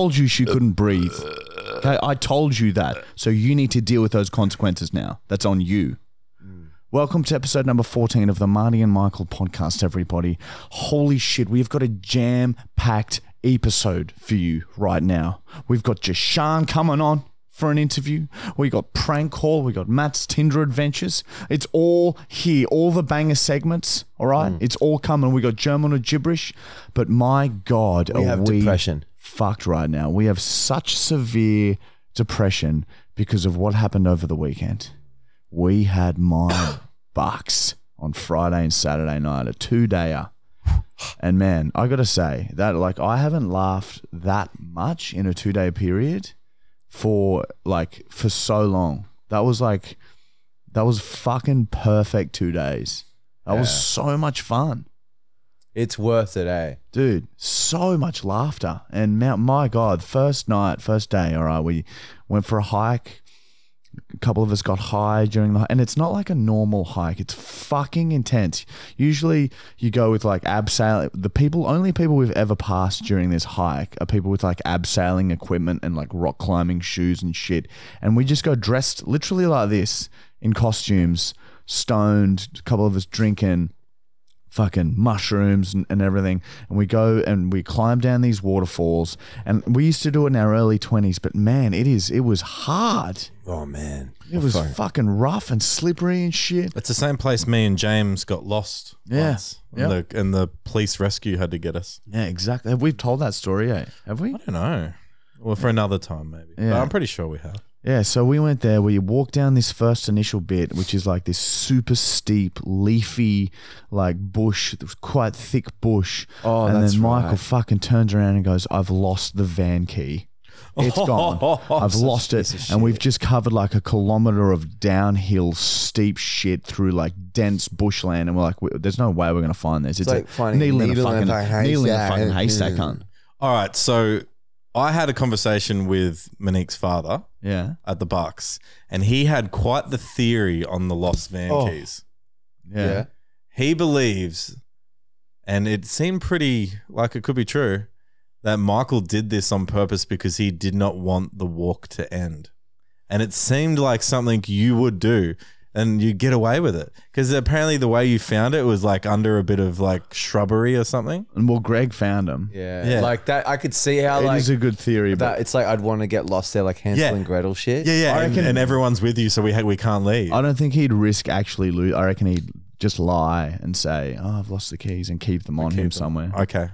told you she couldn't breathe. Uh, okay, I told you that. Uh, so you need to deal with those consequences now. That's on you. Hmm. Welcome to episode number 14 of the Marty and Michael podcast, everybody. Holy shit, we've got a jam packed episode for you right now. We've got Jashan coming on for an interview. We got prank call. We got Matt's Tinder adventures. It's all here. All the banger segments. All right, hmm. it's all coming. We got German or gibberish, but my God, We have we depression. Fucked right now. We have such severe depression because of what happened over the weekend. We had my bucks on Friday and Saturday night, a two dayer. And man, I gotta say that like I haven't laughed that much in a two day period for like for so long. That was like that was fucking perfect two days. That was so much fun It's worth it, eh? dude so much laughter. And my, god first night first day all right we went for a hike. A couple of us got high during the and it's not like a normal hike. It's fucking intense. Usually you go with like abseiling the people only people we've ever passed during this hike are people with like abseiling equipment and like rock climbing shoes and shit. And we just go dressed literally like this in costumes stoned a couple of us drinking fucking mushrooms and, and everything. And we go and we climb down these waterfalls. And we used to do it in our early 20s, but man, it is, it was hard. Oh man, It was fucking rough and slippery and shit. It's the same place me and James got lost. Yeah. once. Yeah. And, the, and the police rescue had to get us. Yeah, exactly. Have we told that story, eh? Have we? I don't know. Well, for another time, maybe. But Yeah. I'm pretty sure we have. Yeah, so we went there. We walked down this first initial bit, which is like this super steep, leafy, like bush, quite thick bush. Oh, and that's then Michael right. fucking turns around and goes, "I've lost the van key. It's gone. I've lost it." And we've just covered like a kilometer of downhill, steep shit through like dense bushland, and we're like, "There's no way we're gonna find this. It's, like a finding a needle, needle in a in a fucking fucking needle in a haystack. fucking haystack, Mm. cunt." All right. So I had a conversation with Monique's father Yeah, at the Bucks, and he had quite the theory on the lost van Oh. keys. yeah, Yeah. He believes, and it seemed pretty like it could be true, that Michael did this on purpose because he did not want the walk to end. And it seemed like something you would do and you get away with it. Because apparently the way you found it was like under a bit of like shrubbery or something. And well, Greg found him. Yeah. Yeah. like that. I could see how It like is a good theory, but that. It's like I'd want to get lost there, like Hansel Yeah. and Gretel shit. Yeah, yeah. I and, reckon- and everyone's with you, so we ha- we can't leave. I don't think he'd risk actually lose. I reckon he'd just lie and say, "Oh, I've lost the keys," and keep them on him somewhere. Okay.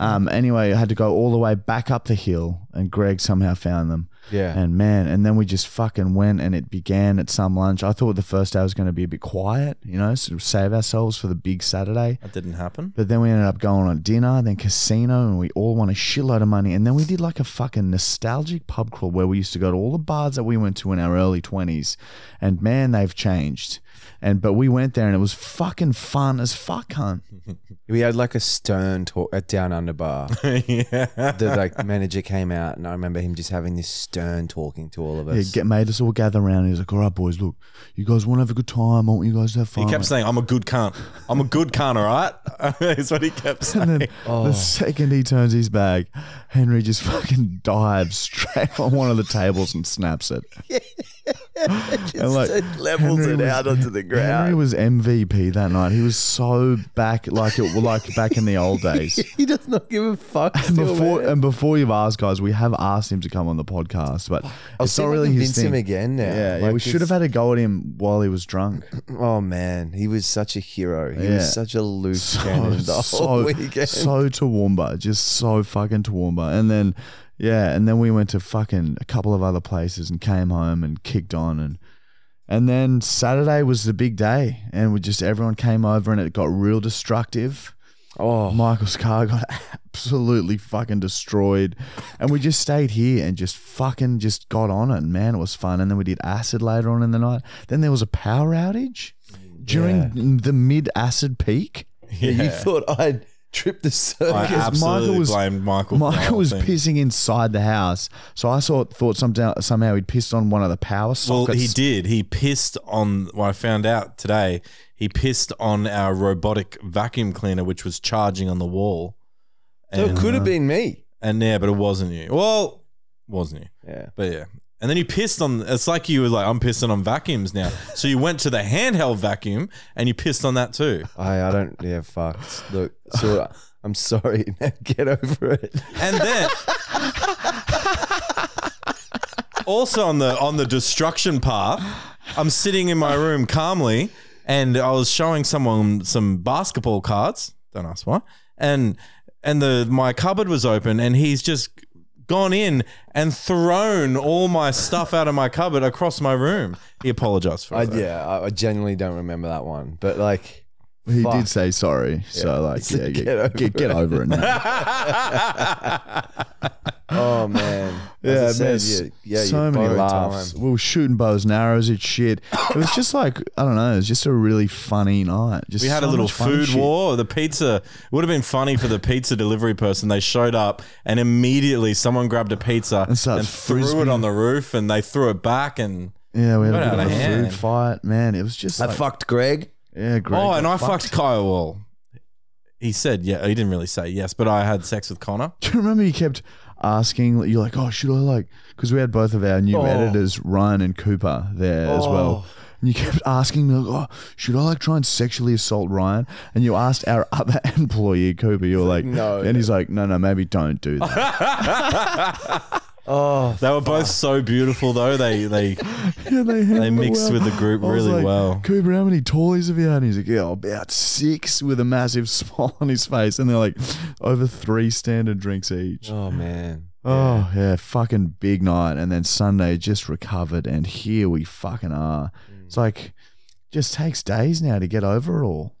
Um. Anyway, I had to go all the way back up the hill, and Greg somehow found them. Yeah. And man, and then we just fucking went, and it began at some lunch. I thought the first day was going to be a bit quiet, you know, sort of save ourselves for the big Saturday. That didn't happen. But then we ended up going on dinner, then casino, and we all won a shitload of money. And then we did like a fucking nostalgic pub crawl where we used to go to all the bars that we went to in our early twenties. And man, they've changed. And but we went there and it was fucking fun as fuck, cunt. We had like a stern talk at Down Under Bar. yeah. the like manager came out, and I remember him just having this stern talking to all of Yeah, us. get made us all gather around. He was like, "All right, boys, look, you guys want to have a good time? I want you guys to have fun." He kept saying, I'm a good cunt. I'm a good cunt, all right? Is what he kept saying. And then the oh. second he turns his bag, Henry just fucking dives straight on one of the tables and snaps it. And, like, levels Henry it was- out onto the ground. Henry was MVP that night. He was so back, like it, like back in the old days. he does not give a fuck. And still, before and before you've asked, guys, we have asked him to come on the podcast, but I'll it's not really his convince him thing. again now. Yeah, yeah, we should have had a go at him while he was drunk. Oh man, he was such a hero. He Yeah. was such a loose so, cannon the whole so, weekend. so Toowoomba, just so fucking Toowoomba. And then, yeah, and then we went to fucking a couple of other places and came home and kicked on and and then Saturday was the big day and we just everyone came over and it got real destructive. oh, Michael's car got absolutely fucking destroyed. And we just stayed here and just fucking just got on it. And man, it was fun. And then we did acid later on in the night. Then there was a power outage during the mid acid peak. yeah. you thought I'd tripped the I circus. absolutely Michael was- blamed Michael. Michael was thing. pissing inside the house. So I thought, thought somehow, somehow he'd pissed on one of the power Well, sockets. he did. He pissed on. Well, I found out today. He pissed on our robotic vacuum cleaner, which was charging on the wall. so it could have uh, been me. and yeah, but it wasn't you. Well, wasn't you? Yeah. But yeah. And then you pissed on. It's like you were like, I'm pissing on vacuums now. So you went to the handheld vacuum and you pissed on that too. I I don't. Yeah. Fuck. Look. So I'm sorry. Now get over it. And then also on the on the destruction path, I'm sitting in my room calmly, and I was showing someone some basketball cards. Don't ask why. And and the my cupboard was open, and he's just gone in and thrown all my stuff out of my cupboard across my room. He apologized for I, it. though. yeah. I, I genuinely don't remember that one. But like, He Fuck. did say sorry. So like, So yeah, get get, over get, get over it now. oh man. Yeah, As I man, said, s- yeah, yeah, so many laughs. time. We were shooting bows and arrows at shit. It was just like I don't know. It was just a really funny night. Just We had so a little food war. The pizza would have been funny for the pizza delivery person. They showed up and immediately someone grabbed a pizza And and, threw it on the roof, and they threw it back. And Yeah, we had a bit of of a hand. food fight. Man, it was just I like, fucked Greg. Yeah, great. oh, and I fucked Kyle. Well, he said yeah. He didn't really say yes, but I had sex with Connor. Do you remember you kept asking? You're like, oh, should I like? Because we had both of our new Oh. editors, Ryan and Cooper, there as oh. well. And you kept asking me, like, oh, should I like try and sexually assault Ryan? And you asked our other employee, Cooper, you were like, No. And he's like, no, no, maybe don't do that. Oh, They were both so beautiful, though. They they yeah, they, they mixed well. with the group really like, well. Cooper, how many toys have you had? And he's like, yeah, about six with a massive smile on his face. And they're like, over three standard drinks each. oh man. Oh yeah, fucking big night, and then Sunday just recovered, and here we fucking are. Mm. It's like just takes days now to get over it all.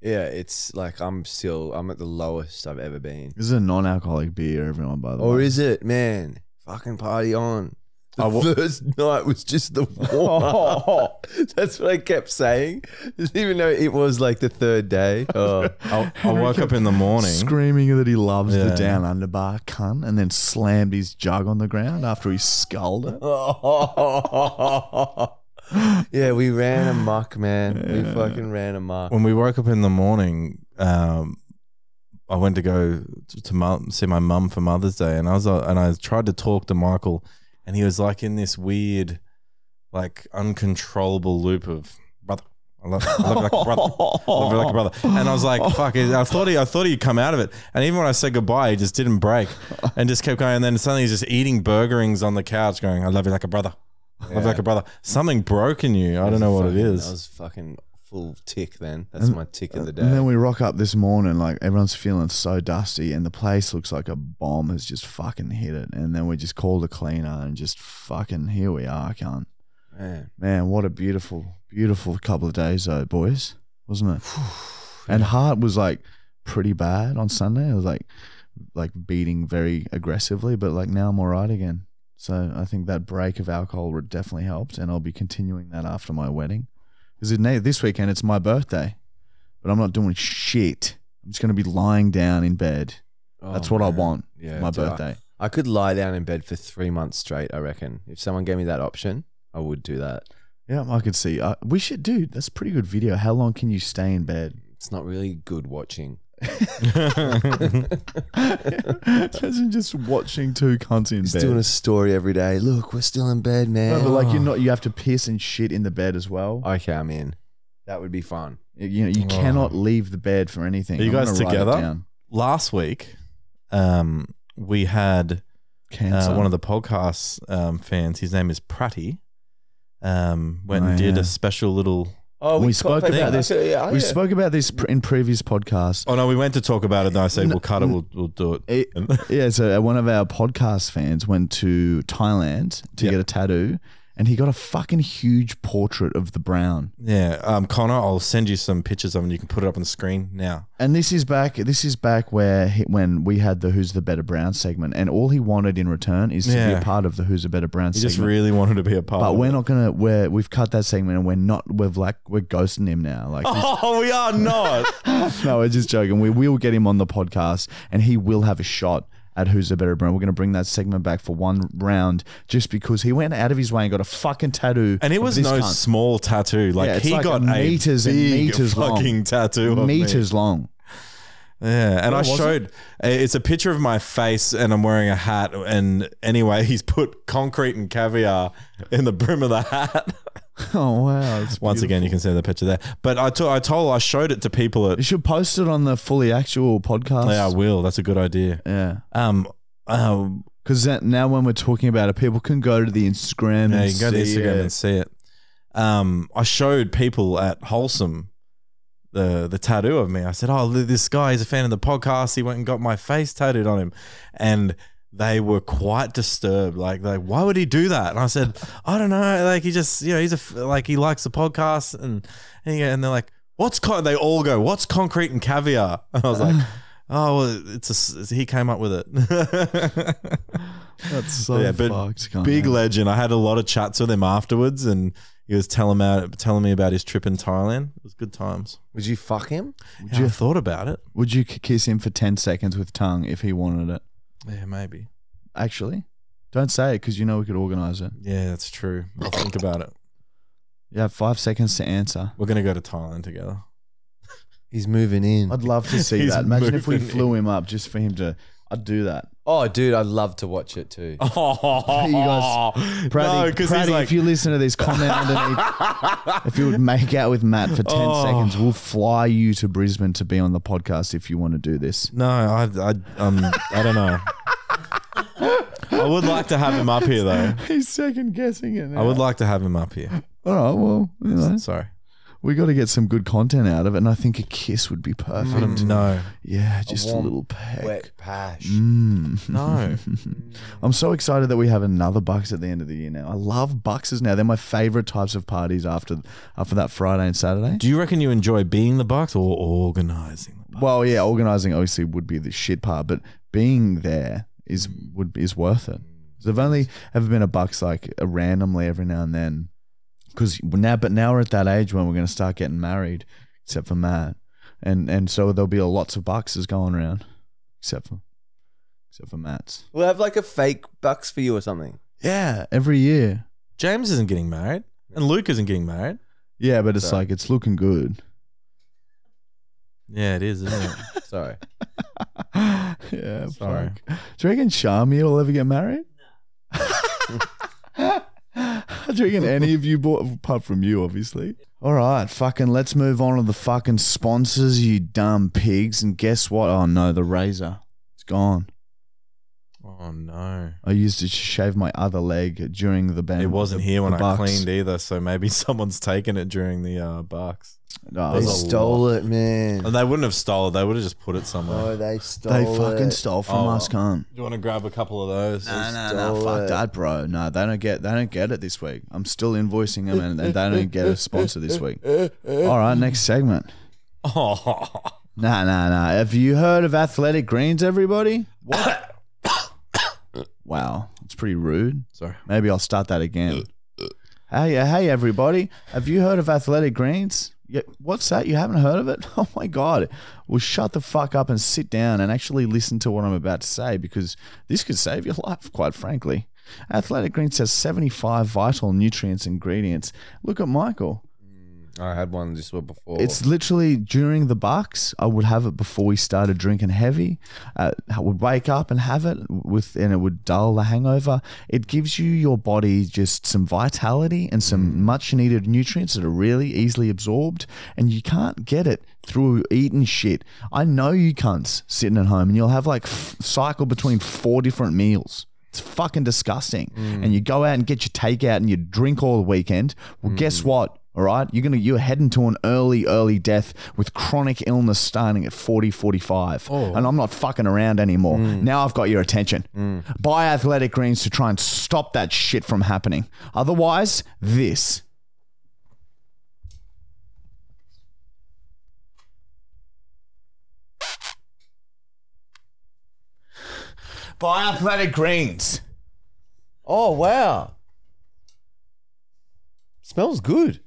Yeah, it's like I'm still I'm at the lowest I've ever been. This is a non-alcoholic beer, everyone. By the way, Or is it, man? Fucking party on. The I wa- first night was just the warm up. That's what I kept saying. Even though it was like the third day. Oh. I, I woke up in the morning. screaming that he loves the Yeah. down under bar cunt, and then slammed his jug on the ground after he sculled it. yeah, we ran amok, man. We fucking ran amok. when we woke up in the morning, um, I went to go to, to mum, see my mum for Mother's Day, and I was uh, and I tried to talk to Michael, and he was like in this weird, like uncontrollable loop of brother. I love, I love you like a brother. I love you like a brother. And I was like, fuck. I thought he, I thought he'd come out of it. And even when I said goodbye, he just didn't break and just kept going. And then suddenly he's just eating Burger Rings on the couch, going, "I love you like a brother. I love you like a brother." Something broke in you. I don't know what it Fucking- is. That was fucking full tick then. That's my tick of the day. And then we rock up this morning, like everyone's feeling so dusty, and the place looks like a bomb has just fucking hit it. And then we just called a cleaner, and just fucking here we are, cunt. man. Man, what a beautiful, beautiful couple of days though, boys, wasn't it? and heart was like pretty bad on Sunday. It was like like beating very aggressively, but like now I'm all right again. So I think that break of alcohol would definitely helped, and I'll be continuing that after my wedding. Because this weekend it's my birthday, but I'm not doing shit. I'm just gonna be lying down in bed. That's Oh, what I want Yeah, my dude, I- birthday. I could lie down in bed for three months straight. I reckon if someone gave me that option, I would do that. Yeah, I could see. Uh, we should, dude. That's a pretty good video. How long can you stay in bed? It's not really good watching. Imagine just watching two cunts in Just bed. doing a story every day. Look, we're still in bed, man. No, but like you're not. You have to piss and shit in the bed as well. Okay, I'm in. That would be fun. You know, you Oh. cannot leave the bed for anything. Are you I'm guys gonna write it together? down. Last week, um, we had Cancer. uh, one of the podcast um, fans. His name is Pratty. Um, went Oh, and did yeah. a special little. Oh, We spoke I think- about this- okay, yeah, we yeah. spoke about this in previous podcasts. Oh no, we went to talk about it. And I said No, we'll cut it. We'll, we'll do it. It- yeah, so uh, one of our podcast fans went to Thailand to Yep. get a tattoo, and he got a fucking huge portrait of the Brown. Yeah, um, Connor, I'll send you some pictures of him. and You can put it up on the screen now. And this is back. This is back where he, when we had the "Who's the Better Brown" segment, and all he wanted in return is to be a part of the "Who's the Better Brown" segment. He segment. just really wanted to be a part. but we're it. not gonna. We're we've cut that segment, and we're not. We've like we're ghosting him now. Like Oh, we are not. no, we're just joking. We will get him on the podcast, and he will have a shot at who's the better Brown. We're going to bring that segment back for one round, just because he went out of his way and got a fucking tattoo. and it was no cunt. small tattoo. Like Yeah, he like got meters a and big meters long. fucking tattoo. Of me. meters long. Yeah, and I was it? showed it's a picture of my face, and I'm wearing a hat. And anyway, he's put concrete and caviar in the brim of the hat. Oh wow! Once again, you can see the picture there. But I I told, I showed it to people at. You should post it on the fully actual podcast. Yeah, I will. That's a good idea. Yeah. Um, um, Because now when we're talking about it, people can go to the Instagram yeah, and you can go to see Instagram it. and see it. Um, I showed people at Wholesome the the tattoo of me. I said, "Oh, this guy is a fan of the podcast. He went and got my face tattooed on him," and they were quite disturbed. Like, like, why would he do that? And I said, I don't know. Like, he just, you know, he's a like he likes the podcast, and and, and they're like, "What's con-? They all go, "What's concrete and caviar?" And I was like. Oh, well, it's a. s- He came up with it. That's so Yeah, but fucked. can't big I? legend. I had a lot of chats with him afterwards, and he was telling me telling me about his trip in Thailand. It was good times. Would you fuck him? Would Yeah, I thought about it. Would you kiss him for 10 seconds with tongue if he wanted it? Yeah, maybe. Actually, don't say it because you know we could organize it. Yeah, that's true. I'll think about it. You have five seconds to answer. We're gonna go to Thailand together. He's moving in. I'd love to see He's that. Imagine if we moving flew him up just for him to. I'd do that. Oh, dude, I'd love to watch it too. Oh, You guys- Praddy, no, because Praddy, like, if you listen to this comment underneath, if you would make out with Matt for 10 Oh. seconds, we'll fly you to Brisbane to be on the podcast if you want to do this. no, I, I, um, I don't know. I would like to have him up here though. He's second guessing it. I would like to have him up here. All right, well, you know, Sorry. We got to get some good content out of it, and I think a kiss would be perfect. No, Yeah, just a, warm, little peck. Wet pash. Mm. no. I'm so excited that we have another Bucks at the end of the year now. I love Buckses now. They're my favorite types of parties after after that Friday and Saturday. Do you reckon you enjoy being the Bucks or organizing the Bucks? Well, yeah, organizing obviously would be the shit part, but being there is would is worth it. So I've only ever been a Bucks like uh, randomly every now and then, because now, but now we're at that age when we're going to start getting married, except for Matt, and and so there'll be lots of boxes going around, except for except for Matt's. We'll have like a fake bucks for you or something. Yeah, every year. James isn't getting married, and Luke isn't getting married. Yeah, but it's Sorry. like it's looking good. Yeah, it is, isn't it? Sorry. yeah, Sorry. fuck. Do you reckon Sharmia will ever get married? Do you reckon any of you bought apart from you, obviously? All right, fucking let's move on to the fucking sponsors, you dumb pigs. And guess what? Oh no, the razor. It's gone. oh no, I used it to shave my other leg during the band. it wasn't the- here when I Bucks. cleaned either. So maybe someone's taken it during the uh, Bucks. Oh, They There's a stole it, man. And they wouldn't have stole it. They would have just put it somewhere. Oh, they stole they fucking it. stole from Oh. us, cunt. Do you want to grab a couple of those? No, no, stole no, fuck it. that, bro. No, they don't get they don't get it this week. I'm still invoicing them, and, and they don't get a sponsor this week. All right, next segment. Oh, Nah, nah, nah. Have you heard of Athletic Greens, everybody? What? wow, it's pretty rude. sorry. Maybe I'll start that again. Hey, uh, hey, everybody. Have you heard of Athletic Greens? Yeah, what's that? You haven't heard of it? Oh my God. Well, shut the fuck up and sit down and actually listen to what I'm about to say because this could save your life, quite frankly. Athletic Greens has 75 vital nutrients ingredients. Look at Michael. I had one just before. It's literally during the bucks. I would have it before we started drinking heavy. Uh, I would wake up and have it with, and it would dull the hangover. It gives you your body just some vitality and some mm. much needed nutrients that are really easily absorbed, and you can't get it through eating shit. I know you cunts sitting at home, and you'll have like f- cycle between four different meals. It's fucking disgusting. Mm. And you go out and get your takeout and you drink all the weekend. Well, guess mm. what? All right, you're gonna you're heading to an early, early death with chronic illness starting at 40, 45. And I'm not fucking around anymore. Hmm. Now I've got your attention. Hmm. Buy athletic greens to try and stop that shit from happening. Otherwise, this. Buy athletic greens. oh wow. Smells good.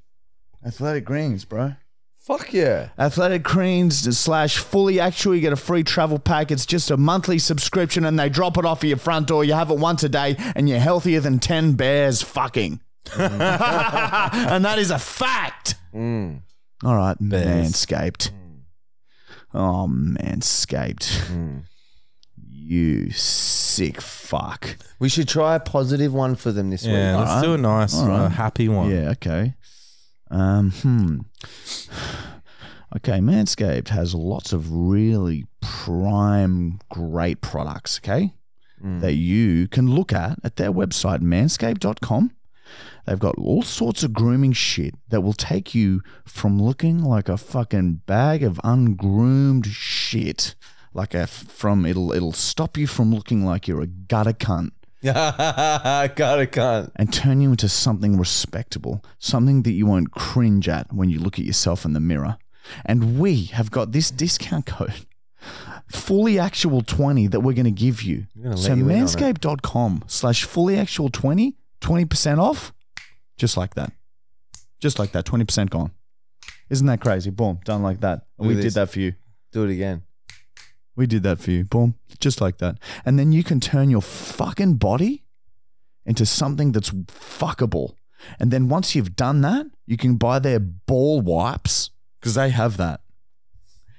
Athletic greens, bro. Fuck yeah. Athletic Greens slash fully actual. You get a free travel pack. It's just a monthly subscription and they drop it off at your front door. You have it once a day and you're healthier than 10 bears fucking. and that is a fact. All right, Bears. manscaped. Oh, manscaped. Hmm. You sick fuck. We should try a positive one for them this Yeah, week. let's do a nice, All right. uh, happy one. Yeah, okay. Um, hmm. Okay, Manscaped has lots of really prime, great products, okay, Mm. that you can look at at their website, manscaped.com. They've got all sorts of grooming shit that will take you from looking like a fucking bag of ungroomed shit, like a from it'll it'll stop you from looking like you're a gutter cunt Got it, cunt. and turn you into something respectable, something that you won't cringe at when you look at yourself in the mirror. And we have got this discount code, fully actual 20 that we're going to give you. So you in on manscaped.com slash fully actual 20, 20% off, just like that. Just like that, 20% gone. Isn't that crazy? Boom, done like that. And we at did that for you. Do it again. We did that for you. Boom. Just like that. And then you can turn your fucking body into something that's fuckable. And then once you've done that, you can buy their ball wipes because they have that.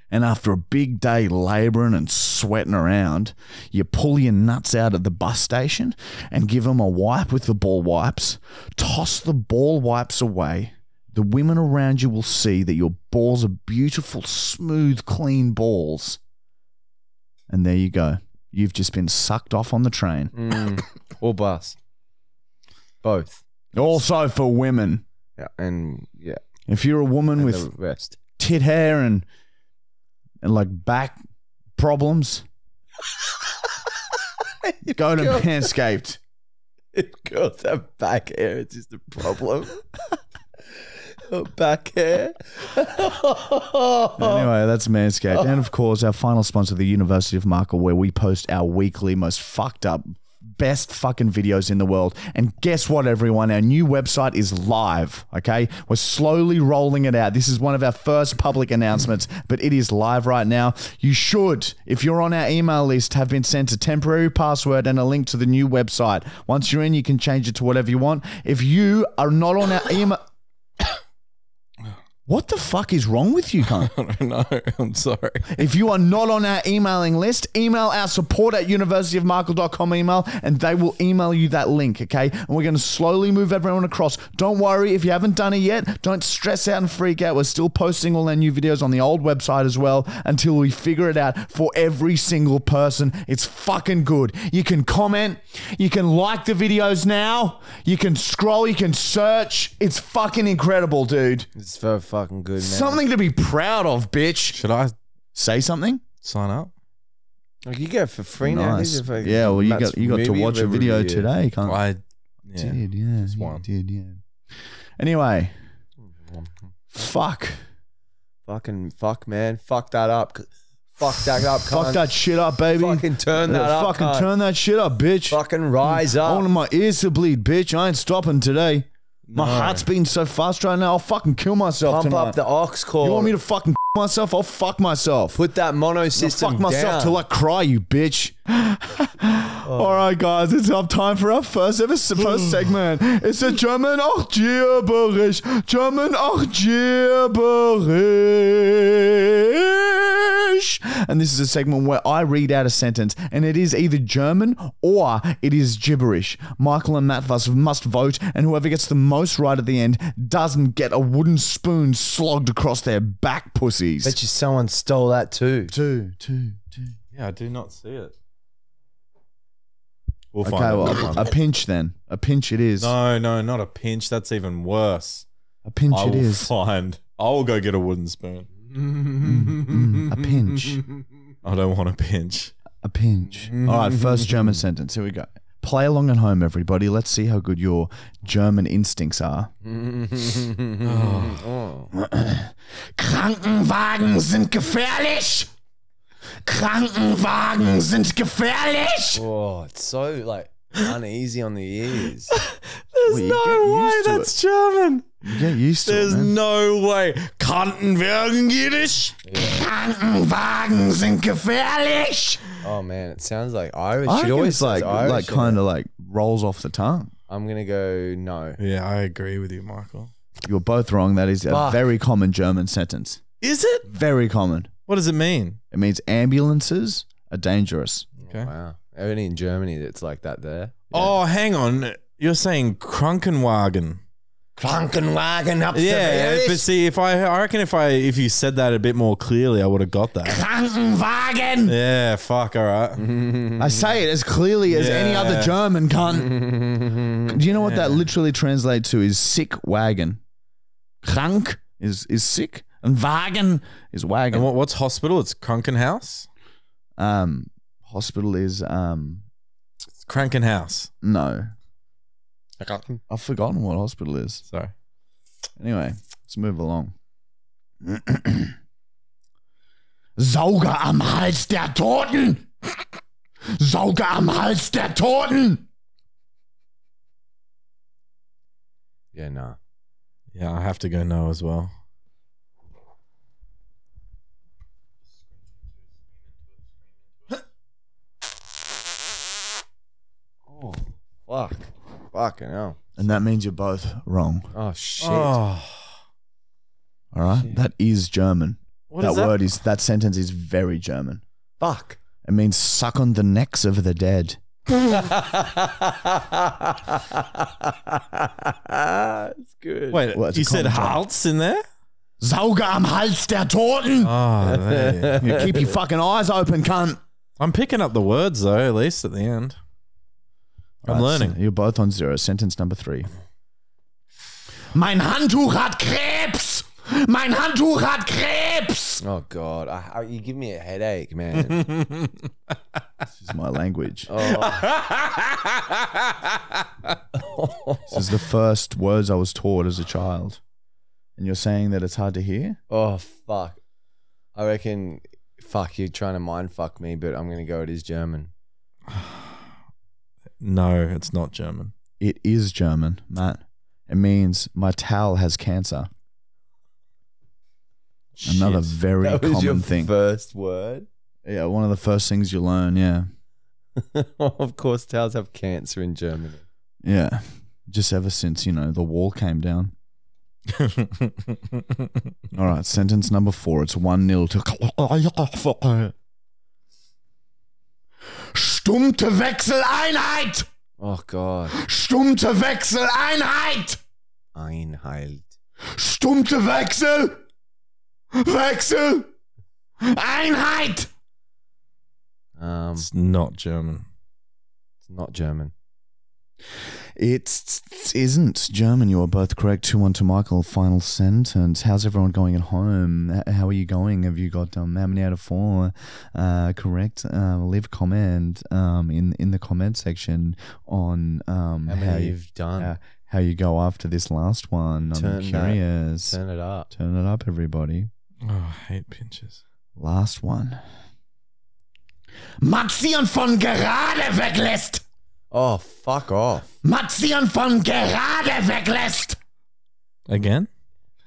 And after a big day laboring and sweating around, you pull your nuts out at the bus station and give them a wipe with the ball wipes. Toss the ball wipes away. The women around you will see that your balls are beautiful, smooth, clean balls. And there you go. You've just been sucked off on the train. Mm. or bus. Both. Also for women. Yeah, and yeah, If you're a woman and with the rest. tit hair and and like back problems, go to Manscaped. If girls have back hair, it's just a problem. Back hair. Anyway, that's Manscaped. And of course, our final sponsor, the University of Markle, where we post our weekly most fucked up, best fucking videos in the world. And guess what, everyone? Our new website is live, okay? We're slowly rolling it out. This is one of our first public announcements, but it is live right now. You should, if you're on our email list, have been sent a temporary password and a link to the new website. Once you're in, you can change it to whatever you want. If you are not on our email. What the fuck is wrong with you, cunt? I don't know. I'm sorry. If you are not on our emailing list, email our support at universityofmarkle.com email and they will email you that link, okay? And we're going to slowly move everyone across. Don't worry if you haven't done it yet. Don't stress out and freak out. We're still posting all our new videos on the old website as well until we figure it out for every single person. It's fucking good. You can comment, you can like the videos now, you can scroll, you can search. It's fucking incredible, dude. It's so fucking good, man. Something to be proud of, bitch. Should I Say something? sign up? Like, you get it for free now. Nice. These are fucking Yeah, well, you Matt's got you got to movie watch a every video year. today. Can't I yeah. did yeah, just you one. did yeah. Anyway, fuck, Fucking fuck, man. Fuck that up. Fuck that up. fuck cunt. that shit up, baby. Fucking turn Yeah, that up. Fucking cunt. turn that shit up, bitch. Fucking rise I up. want my ears to bleed, bitch. I ain't stopping today. My heart's beating so fast right now. I'll fucking kill myself Pump tonight. up the aux cord. you want me to fucking myself? I'll fuck myself. put that mono system I'll fuck myself down? till I cry, you bitch. All right, guys, it's up time for our first ever first segment. It's a German auch gibberish. German auch gibberish. And this is a segment where I read out a sentence, and it is either German or it is gibberish. Michael and Matt must vote, and whoever gets the most right at the end doesn't get a wooden spoon slogged across their back pussies. Bet you someone stole that too. Two, two, two. Yeah, I do not see it. We'll Okay, find it. well, We'll a pinch then. A pinch it is. No, no, not a pinch. That's even worse. A pinch I it will is. find. I will go get a wooden spoon. Mm, a pinch. I don't want a pinch. A pinch. All right, first German sentence. Here we go. Play along at home, everybody. Let's see how good your German instincts are. Oh. Krankenwagen sind gefährlich. Krankenwagen sind gefährlich. oh, it's so like uneasy on the ears. There's Well, no way used to that's German. You get used to There's it, man. no way. Kantenwagen Yiddish. Krankenwagen sind gefährlich. Oh man, it sounds like Irish. I It always like, Irish like kind of like rolls off the tongue. I'm gonna go no. Yeah, I agree with you, Michael. You're both wrong. That is a Fuck. very common German sentence. Is it? Very common. What does it mean? It means ambulances are dangerous. Okay. Wow. Only in Germany it's like that there. Oh, hang on. You're saying Krankenwagen. Krankenwagen up Yeah, but see, if I, I reckon if I, if you said that a bit more clearly, I would have got that. Krankenwagen. Yeah, fuck. All right. I say it as clearly as any other Yeah. German cunt. Do you know what that literally translates to? Is sick wagon. Krank is is sick, and Wagen is wagon. And what, what's hospital? It's Krankenhaus. um, hospital is um, It's Krankenhaus. no. I've forgotten what hospital is. Sorry. Anyway, let's move along. Sauger am Hals der Toten! Sauger am Hals der Toten! Yeah, nah. Yeah, I have to go no as well. Oh, fuck. Fucking hell. And that means you're both wrong. Oh, shit. Oh, All right? That is German. what that is that? word is, that sentence is very German. Fuck. It means suck on the necks of the dead. it's good. Wait, Well, it's you said commentary. Hals in there? Sauger am Hals der Toten! Oh, there. You keep your fucking eyes open, cunt. I'm picking up the words though, at least at the end. I'm Right, learning. so You're both on zero. Sentence number three. Mein Handtuch hat Krebs! Mein Handtuch hat Krebs! Oh, God. I, I, you give me a headache, man. This is my language. oh. This is the first words I was taught as a child. And you're saying that it's hard to hear? oh, fuck. I reckon, fuck, you're trying to mind fuck me, but I'm going to go it is German. no, it's not German. It is German, Matt. It means my towel has cancer. Another very that was common your thing. first word? yeah, one of the first things you learn. Yeah. of course, towels have cancer in Germany. Yeah. Just ever since, you know, the wall came down. All right, sentence number four. It's 1 0 to. Stummte Wechseleinheit! Oh, God. Stummte Wechseleinheit! Einheit. Stummte Wechsel! Wechsel! Einheit! Um, it's not German. it's not German. It isn't German. You are both correct. 2 1 to Michael. Final sentence. How's everyone going at home? How are you going? Have you got um, how many out of four? Uh, correct. Uh, leave a comment um, in, in the comment section on um, How how, many you, you've done? uh, how you go after this last one. I'm Turn that- curious. Turn it up. Turn it up, everybody. Oh, I hate pinches. Last one. Matzian von gerade weglässt. Oh, fuck off. Matzian von gerade weglässt. Again?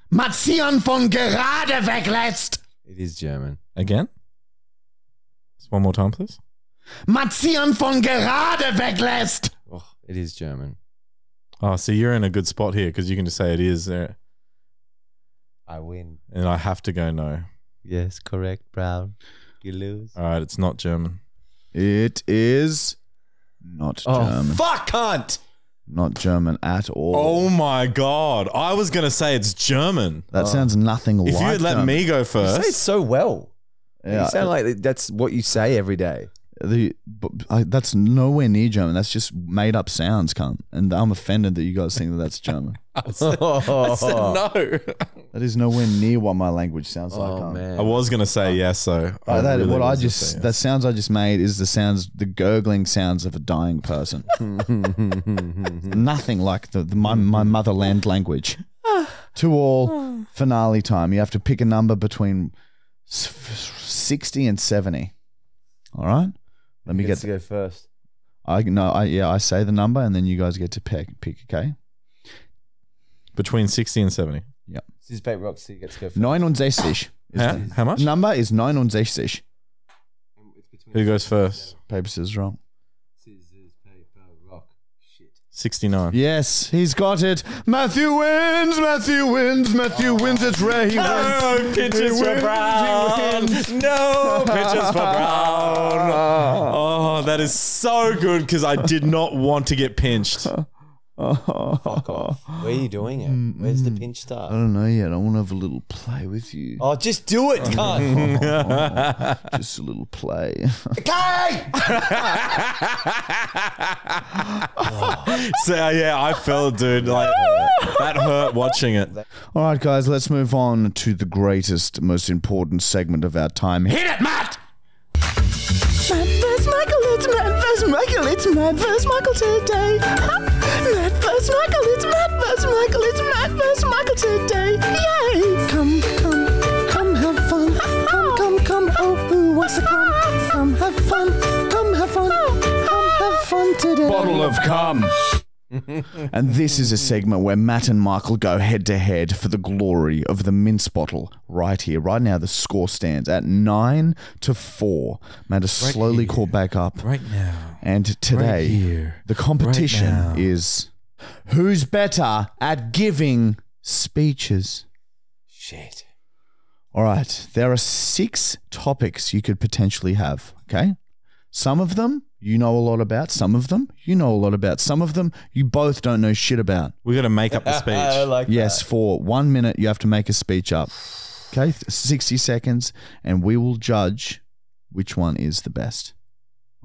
Matzian von gerade weglässt. It is German. Again? Just one more time, please. Matzian von gerade weglässt. Oh, it is German. Ah, oh, so you're in a good spot here because you can just say it is there, I win. and I have to go no. Yes, correct, Brown. You lose. All right, it's not German. It is not oh, German. fuck, cunt! not German at all. Oh my god! I was gonna say it's German. that oh. sounds nothing If like you had let German. me go first, You say it so well. Yeah, you sound like that's what you say every day. The, I, that's nowhere near German. That's just made up sounds, cunt. And I'm offended that you guys think that that's German. I said, I said no. that is nowhere near what my language sounds like. Oh cunt. man. I was gonna say yes, so Uh, that, really what I was just say the sounds I just made is the sounds the gurgling sounds of a dying person. Nothing like the, the my my motherland language. to all finale time. You have to pick a number between s- sixty and seventy. All right. Let me get. to go first. I no. I yeah. I say the number and then you guys get to pick. Pick. Okay. between sixty and seventy. Scissors, paper, rock, so you get to go first. 69 is How, the how much? number is 69. Who goes first? Paper scissors wrong. Scissors, paper, rock. Shit. Sixty-nine. Yes, he's got it. Matthew wins. Matthew wins. Matthew wins. It's Ray. He wins. Oh, pitches He for Brown. No pitches for Brown. Oh, that is so good because I did not want to get pinched. Fuck off. Where are you doing it? Where's the pinch start? I don't know yet. I want to have a little play with you. Oh, just do it, cunt. Just a little play. okay. So yeah, I felt, dude. Like that hurt watching it. All right, guys, let's move on to the greatest, most important segment of our time. Hit it, Matt! Matt vs. Michael, it's Matt vs. Michael, it's Matt vs. Michael today. Matt vs. Michael, it's Matt vs. Michael, it's Matt vs. Michael today. Yay! Come, come, come have fun. Come, come, come. Oh, who wants to come? Come have fun. Come have fun. Come have fun today. Bottle of cum. And this is a segment where Matt and Michael go head to head for the glory of the mince bottle right here. Right now, the score stands at nine to four. Matt has slowly here. caught back up. Right now. And today, here. the competition now. is who's better at giving speeches? Shit. All right, there are six topics you could potentially have. Okay. Some of them you know a lot about, some of them you know a lot about, some of them you both don't know shit about. We got to make up the I speech. like Yes, for one minute, you have to make a speech up. Okay, 60 seconds, and we will judge which one is the best.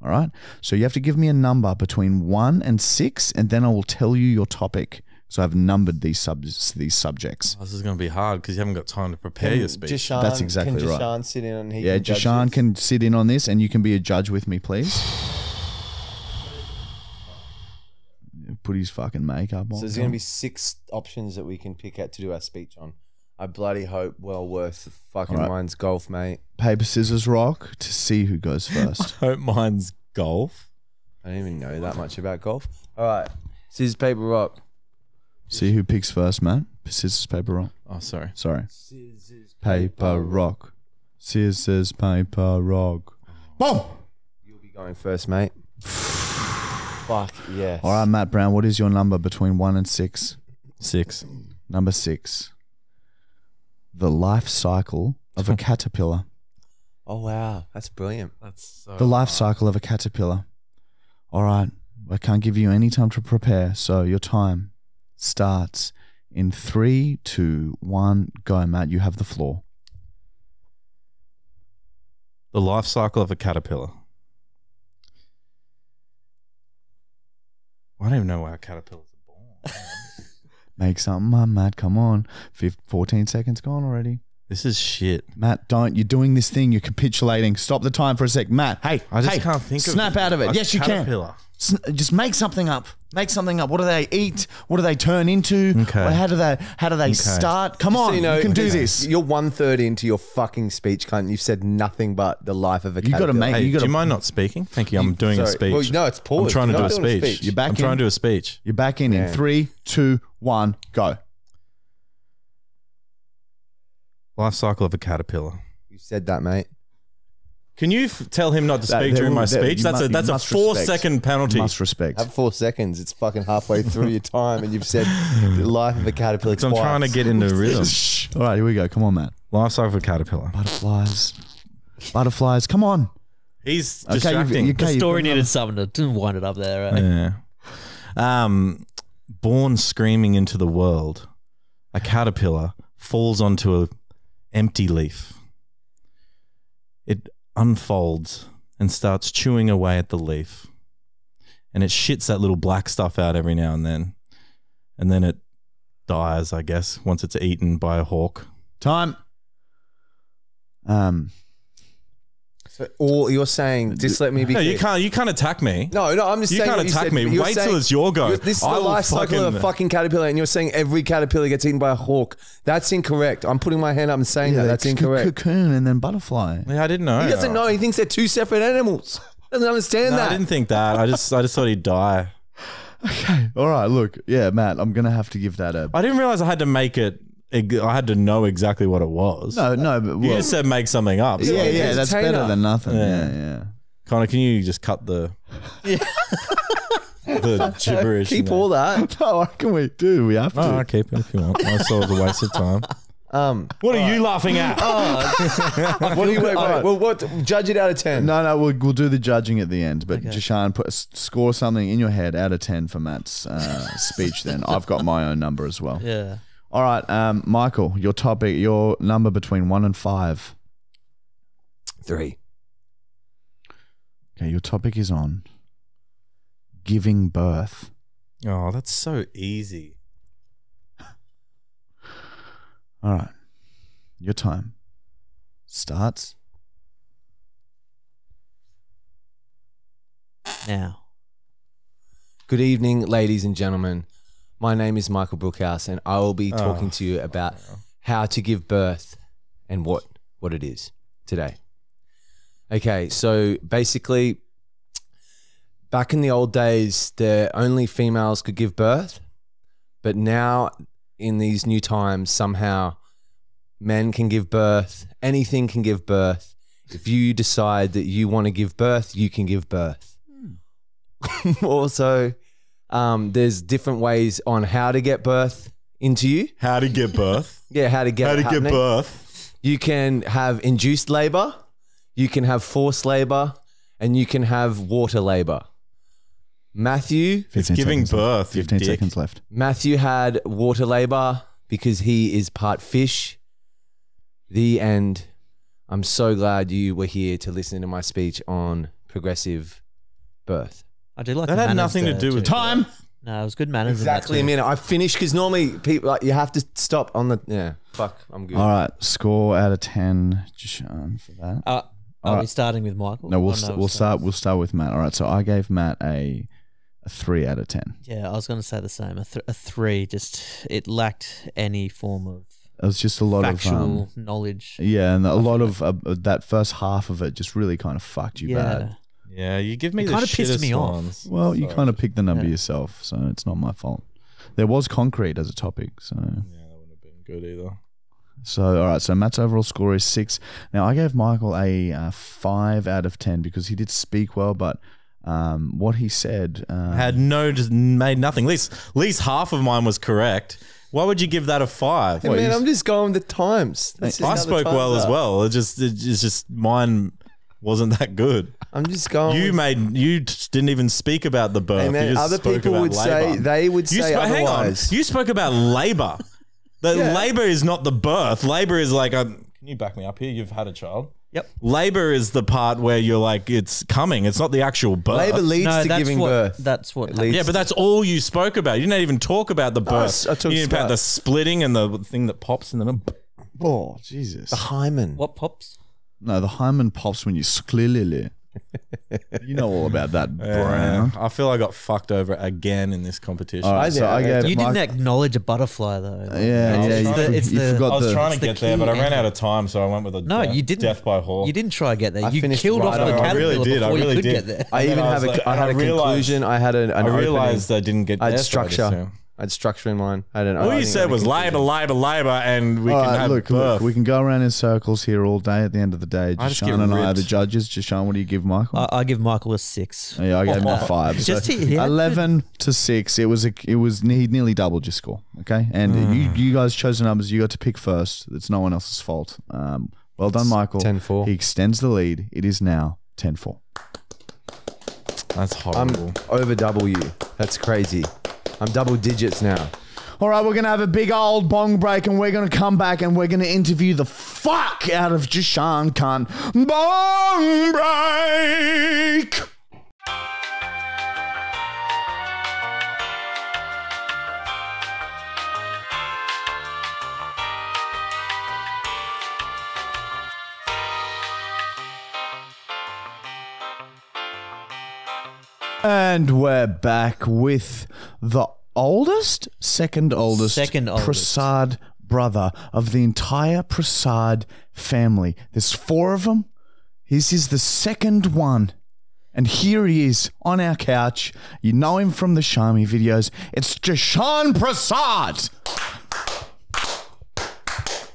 All right, so you have to give me a number between one and six, and then I will tell you your topic. So I've numbered these sub- these subjects. Oh, this is going to be hard because you haven't got time to prepare your speech. Jashan, That's exactly can right. Jashan sit in and he Yeah, can judge Jashan this? can sit in on this, and you can be a judge with me, please. Put his fucking makeup on. So there's going to be six options that we can pick out to do our speech on. I bloody hope well worth the fucking Alright. mine's golf, mate. paper, scissors, rock to see who goes first. I Hope mine's golf. I don't even know that much about golf. All right, scissors, paper, rock. see who picks first, man. Scissors, paper, rock. Oh, sorry. Sorry. Scissors, Paper, rock. Scissors, paper, rock. Boom! You'll be going first, mate. Fuck yes. All right, Matt Brown, what is your number between one and six? Six. Number six. The life cycle of a caterpillar. Oh wow, that's brilliant. That's so The life cycle of a caterpillar. All right, I can't give you any time to prepare, so your time starts in three, two, one, go, Matt. You have the floor. The life cycle of a caterpillar. I don't even know how caterpillars are born. Make something up, Matt. Come on. Fif 14 seconds gone already. This is shit. Matt, don't. You're doing this thing. You're capitulating. Stop the time for a sec. Matt, hey. I just hey, can't think of Snap out of it. a yes, you can. caterpillar. S- Just make something up. Make something up. What do they eat? What do they turn into? Okay. Well, how do they how do they start? Come on, So you, can do this. You're one third into your fucking speech, cunt. You've said nothing but the life of a. You gotta caterpillar. make- Hey, you gotta- do you mind not speaking? Thank you. I'm You- doing a sorry. speech. Well, no, it's Paul. I'm trying to You're do a not doing a speech. speech. You're back I'm in. trying to do a speech. You're back in in three, two, one, go. Life cycle of a caterpillar. You said that, mate. Can you f- tell him not to That- speak there during will- my there- speech? you That's mu- a you that's a must four respect. second penalty. Must respect. Have four seconds. It's fucking halfway through your time, and you've said the life of a caterpillar. So I'm trying to twice. get into rhythm. Shh. All right, here we go. Come on, Matt. Life cycle of a caterpillar. Butterflies. Butterflies. Come on. He's Okay, you've- distracting. you- The okay, you've story got needed something to wind it up there. Right? Yeah. Um, born screaming into the world, a caterpillar falls onto a empty leaf. It unfolds and starts chewing away at the leaf, and it shits that little black stuff out every now and then, and then it dies. I guess once it's eaten by a hawk. Time. Um, So, or you're saying, just let me be. No, you can't. You can't attack me. No, no, I'm just You saying. You can't what attack said, me. but you're Wait till it's your go. This is I the life cycle of a fucking- fucking caterpillar, and you're saying every caterpillar gets eaten by a hawk. That's incorrect. I'm putting my hand up and saying that. That's c- incorrect. Cocoon and then butterfly. Yeah, I didn't know. He doesn't know. He thinks they're two separate animals. Doesn't understand No, that. I didn't think that. I just, I just thought he'd die. Okay. All right. Look. Yeah, Matt. I'm gonna have to give that a. I didn't realize I had to make it. I had to know exactly what it was. No, no. But you well, just said make something up. so- yeah, like yeah. That's better than nothing. Yeah. Yeah, yeah. Connor, can you just cut the the gibberish? Keep all that. No, what can we do? We have to. I'll keep it if you want. I saw it was a waste of time. Um, What are you laughing at? what do you wait, wait, Well, what? Judge it out of ten. No, no, we'll, we'll do the judging at the end. But Jashan, put s- score something in your head out of ten for Matt's uh, speech. Then I've got my own number as well. Yeah. All right, um, Michael, your topic, your number between one and five. Three. Okay, your topic is on giving birth. oh, that's so easy. All right, your time starts. Now. Good evening, ladies and gentlemen. My name is Michael Brookhouse, and I will be oh. talking to you about how to give birth and what what it is today. Okay, so basically, back in the old days, the only females could give birth, but now in these new times, somehow men can give birth. Anything can give birth. If you decide that you want to give birth, you can give birth. Hmm. also, um, there's different ways on how to get birth into you. How to get birth? Yeah, how to get How it to get birth? You can have induced labor, you can have forced labor, and you can have water labor. Matthew, 15 giving seconds left. birth, 15 dick. seconds left. Matthew had water labor because he is part fish. The end. I'm so glad you were here to listen to my speech on progressive birth. I do like That the had nothing to there, do too. with Time. No, it was good manners. Exactly a too. minute. I finished because normally people like you have to stop on the yeah. Fuck, I'm good. All right, score out of ten, Jashan, for that. Uh, All are we starting with Michael? No, we'll Or st- we we'll start we'll start with Matt. All right, so I gave Matt a a three out of ten. Yeah, I was going to say the same. A, th- a three, just it lacked any form of It was just a lot of um, knowledge. yeah, and a lot of uh, that first half of it just really kind of fucked you yeah, bad. Yeah, you give me It the kinda pissed shittest me off. ones. Well, you kind of picked the number Yeah. yourself, so it's not my fault. There was concrete as a topic, so Yeah, that wouldn't have been good either. so all right. So Matt's overall score is six. Now I gave Michael a uh, five out of ten because he did speak well, but um, what he said uh, Had no, just made nothing. At least, at least half of mine was correct. Why would you give that a five? Hey, man, I'm just going with the times. That's I how the spoke times well as well. It just, it- it's just mine wasn't that good. I'm just going. You made, you didn't even speak about the birth. Hey, man, you just other spoke people about would say they would You say spo- hang on. otherwise. You spoke about labor. The Yeah. labor is not the birth. Labor is like a. Can you back me up here? You've had a child. Yep. Labor is the part where you're like it's coming. It's not the actual birth. Labor leads no, to that's giving what, birth. That's what. It leads- Yeah, but that's all you spoke about. You didn't even talk about the oh, birth. s- I talked you didn't about about- the splitting and the thing that pops in the middle. oh Jesus, the hymen. What pops? no, the hymen pops when you sklilili. You know all about that, Brown. I feel I got fucked over again in this competition. All right, I so I I gave You Mike- didn't acknowledge a butterfly though. Yeah, yeah, It's you, the- it's you the- forgot I was the. trying to the get there, but I key ran out of time, so I went with a No, death, you didn't. death by horse. You didn't try to get there. I you finished killed off the on. I caterpillar really did. I before really you could did. get there. I And even then I have was a. like- I had I a realized- conclusion. I had an, an I realized I didn't get I had so I just, structure. I had structure in mind. I had an. All I you said was conclusion. labor, labor, labor, and we All can right, have look, birth. look, we can go around in circles here all day. At the end of the day, I just Jashan get and I are ripped. the judges. Jashan, what do you give Michael? I, I give Michael a six. yeah, I gave him a five. Just so he- he had to- eleven to six. It was a, it was he nearly doubled your score. Okay, and you you guys chose the numbers. You got to pick first. It's no one else's fault. Um, well done, Michael. 10-4. He extends the lead. It is now 10-4. That's I'm over double you. That's crazy. I'm double digits now. All right, we're going to have a big old bong break and we're going to come back and we're going to interview the fuck out of Jashan Khan. Bong break! And we're back with the oldest, second oldest, Second oldest. Prasad brother of the entire Prasad family. There's four of them. This is the second one. And here he is on our couch. You know him from the Shammi videos. It's Jashan Prasad.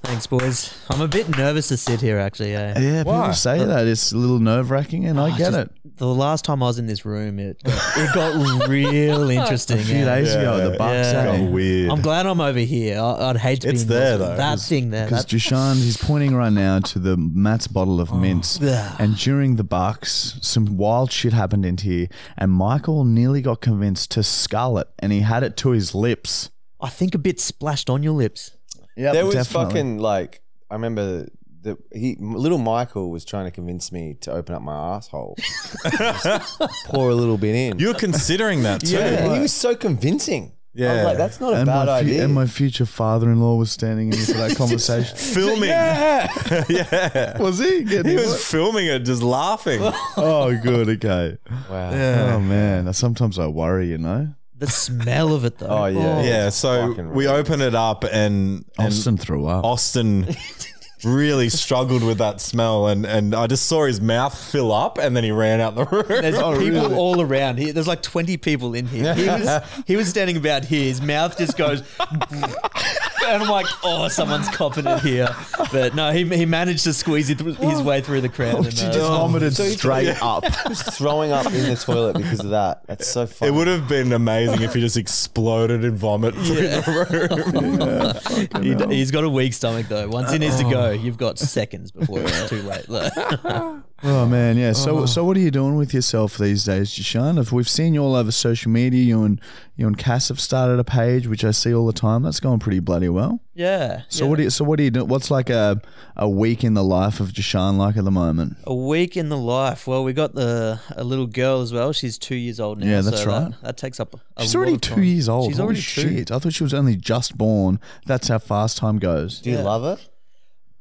Thanks, boys. I'm a bit nervous to sit here, actually. Eh? Yeah, people Why? say that. It's a little nerve wracking, and I get just- it. the last time I was in this room, it got, it got real interesting. A few yeah. days ago, Yeah. the Bucks. Yeah. Got weird. I'm glad I'm over here. I, I'd hate to It's be in there, Melbourne. though. That 'Cause- thing there. Because That, Deshaun, he's pointing right now to the Matt's bottle of mints. Ugh. And during the Bucks, some wild shit happened in here, and Michael nearly got convinced to scull it, and he had it to his lips. I think a bit splashed on your lips. Yeah, there was fucking like I remember the he little Michael was trying to convince me to open up my asshole, Just pour a little bit in. You're considering that too. yeah, he was so convincing. I Yeah. was like, that's not a And bad my, fu- idea. and my future father-in-law was standing in for that conversation. Filming. yeah, yeah. was he? Getting He what? was filming it, just laughing. Oh, good. Okay. wow. Oh man, sometimes I worry. You know, The smell of it, though. Oh, yeah. Oh, yeah, so Fucking we right. open it up and, and Austin threw up. Austin really struggled with that smell and, and I just saw his mouth fill up and then he ran out the room. There's Oh, people really? all around. He, there's like 20 people in here. He was he was standing about here. His mouth just goes, and I'm like, oh, someone's copping it here. But no, he, he managed to squeeze it, his way through the crowd. and, She uh, just vomited So he- straight up. Just throwing up in the toilet because of that. That's so funny. It would have been amazing if he just exploded in vomit through the room. he, he's got a weak stomach though. Once he needs to go, you've got seconds before it's too late. Like, Oh man, yeah. So oh. so what are you doing with yourself these days, Jashan? If we've seen you all over social media, you and you and Cass have started a page, which I see all the time. That's going pretty bloody well. yeah. So yeah. what do you so what do you do? What's like a a week in the life of Jashan like at the moment? A week in the life. Well, we got the a little girl as well. She's two years old now. Yeah, that's so right. That, that takes up. A She's lot already of two time. years old. She's Holy already two. shit! I thought she was only just born. That's how fast time goes. Do you Yeah. love it?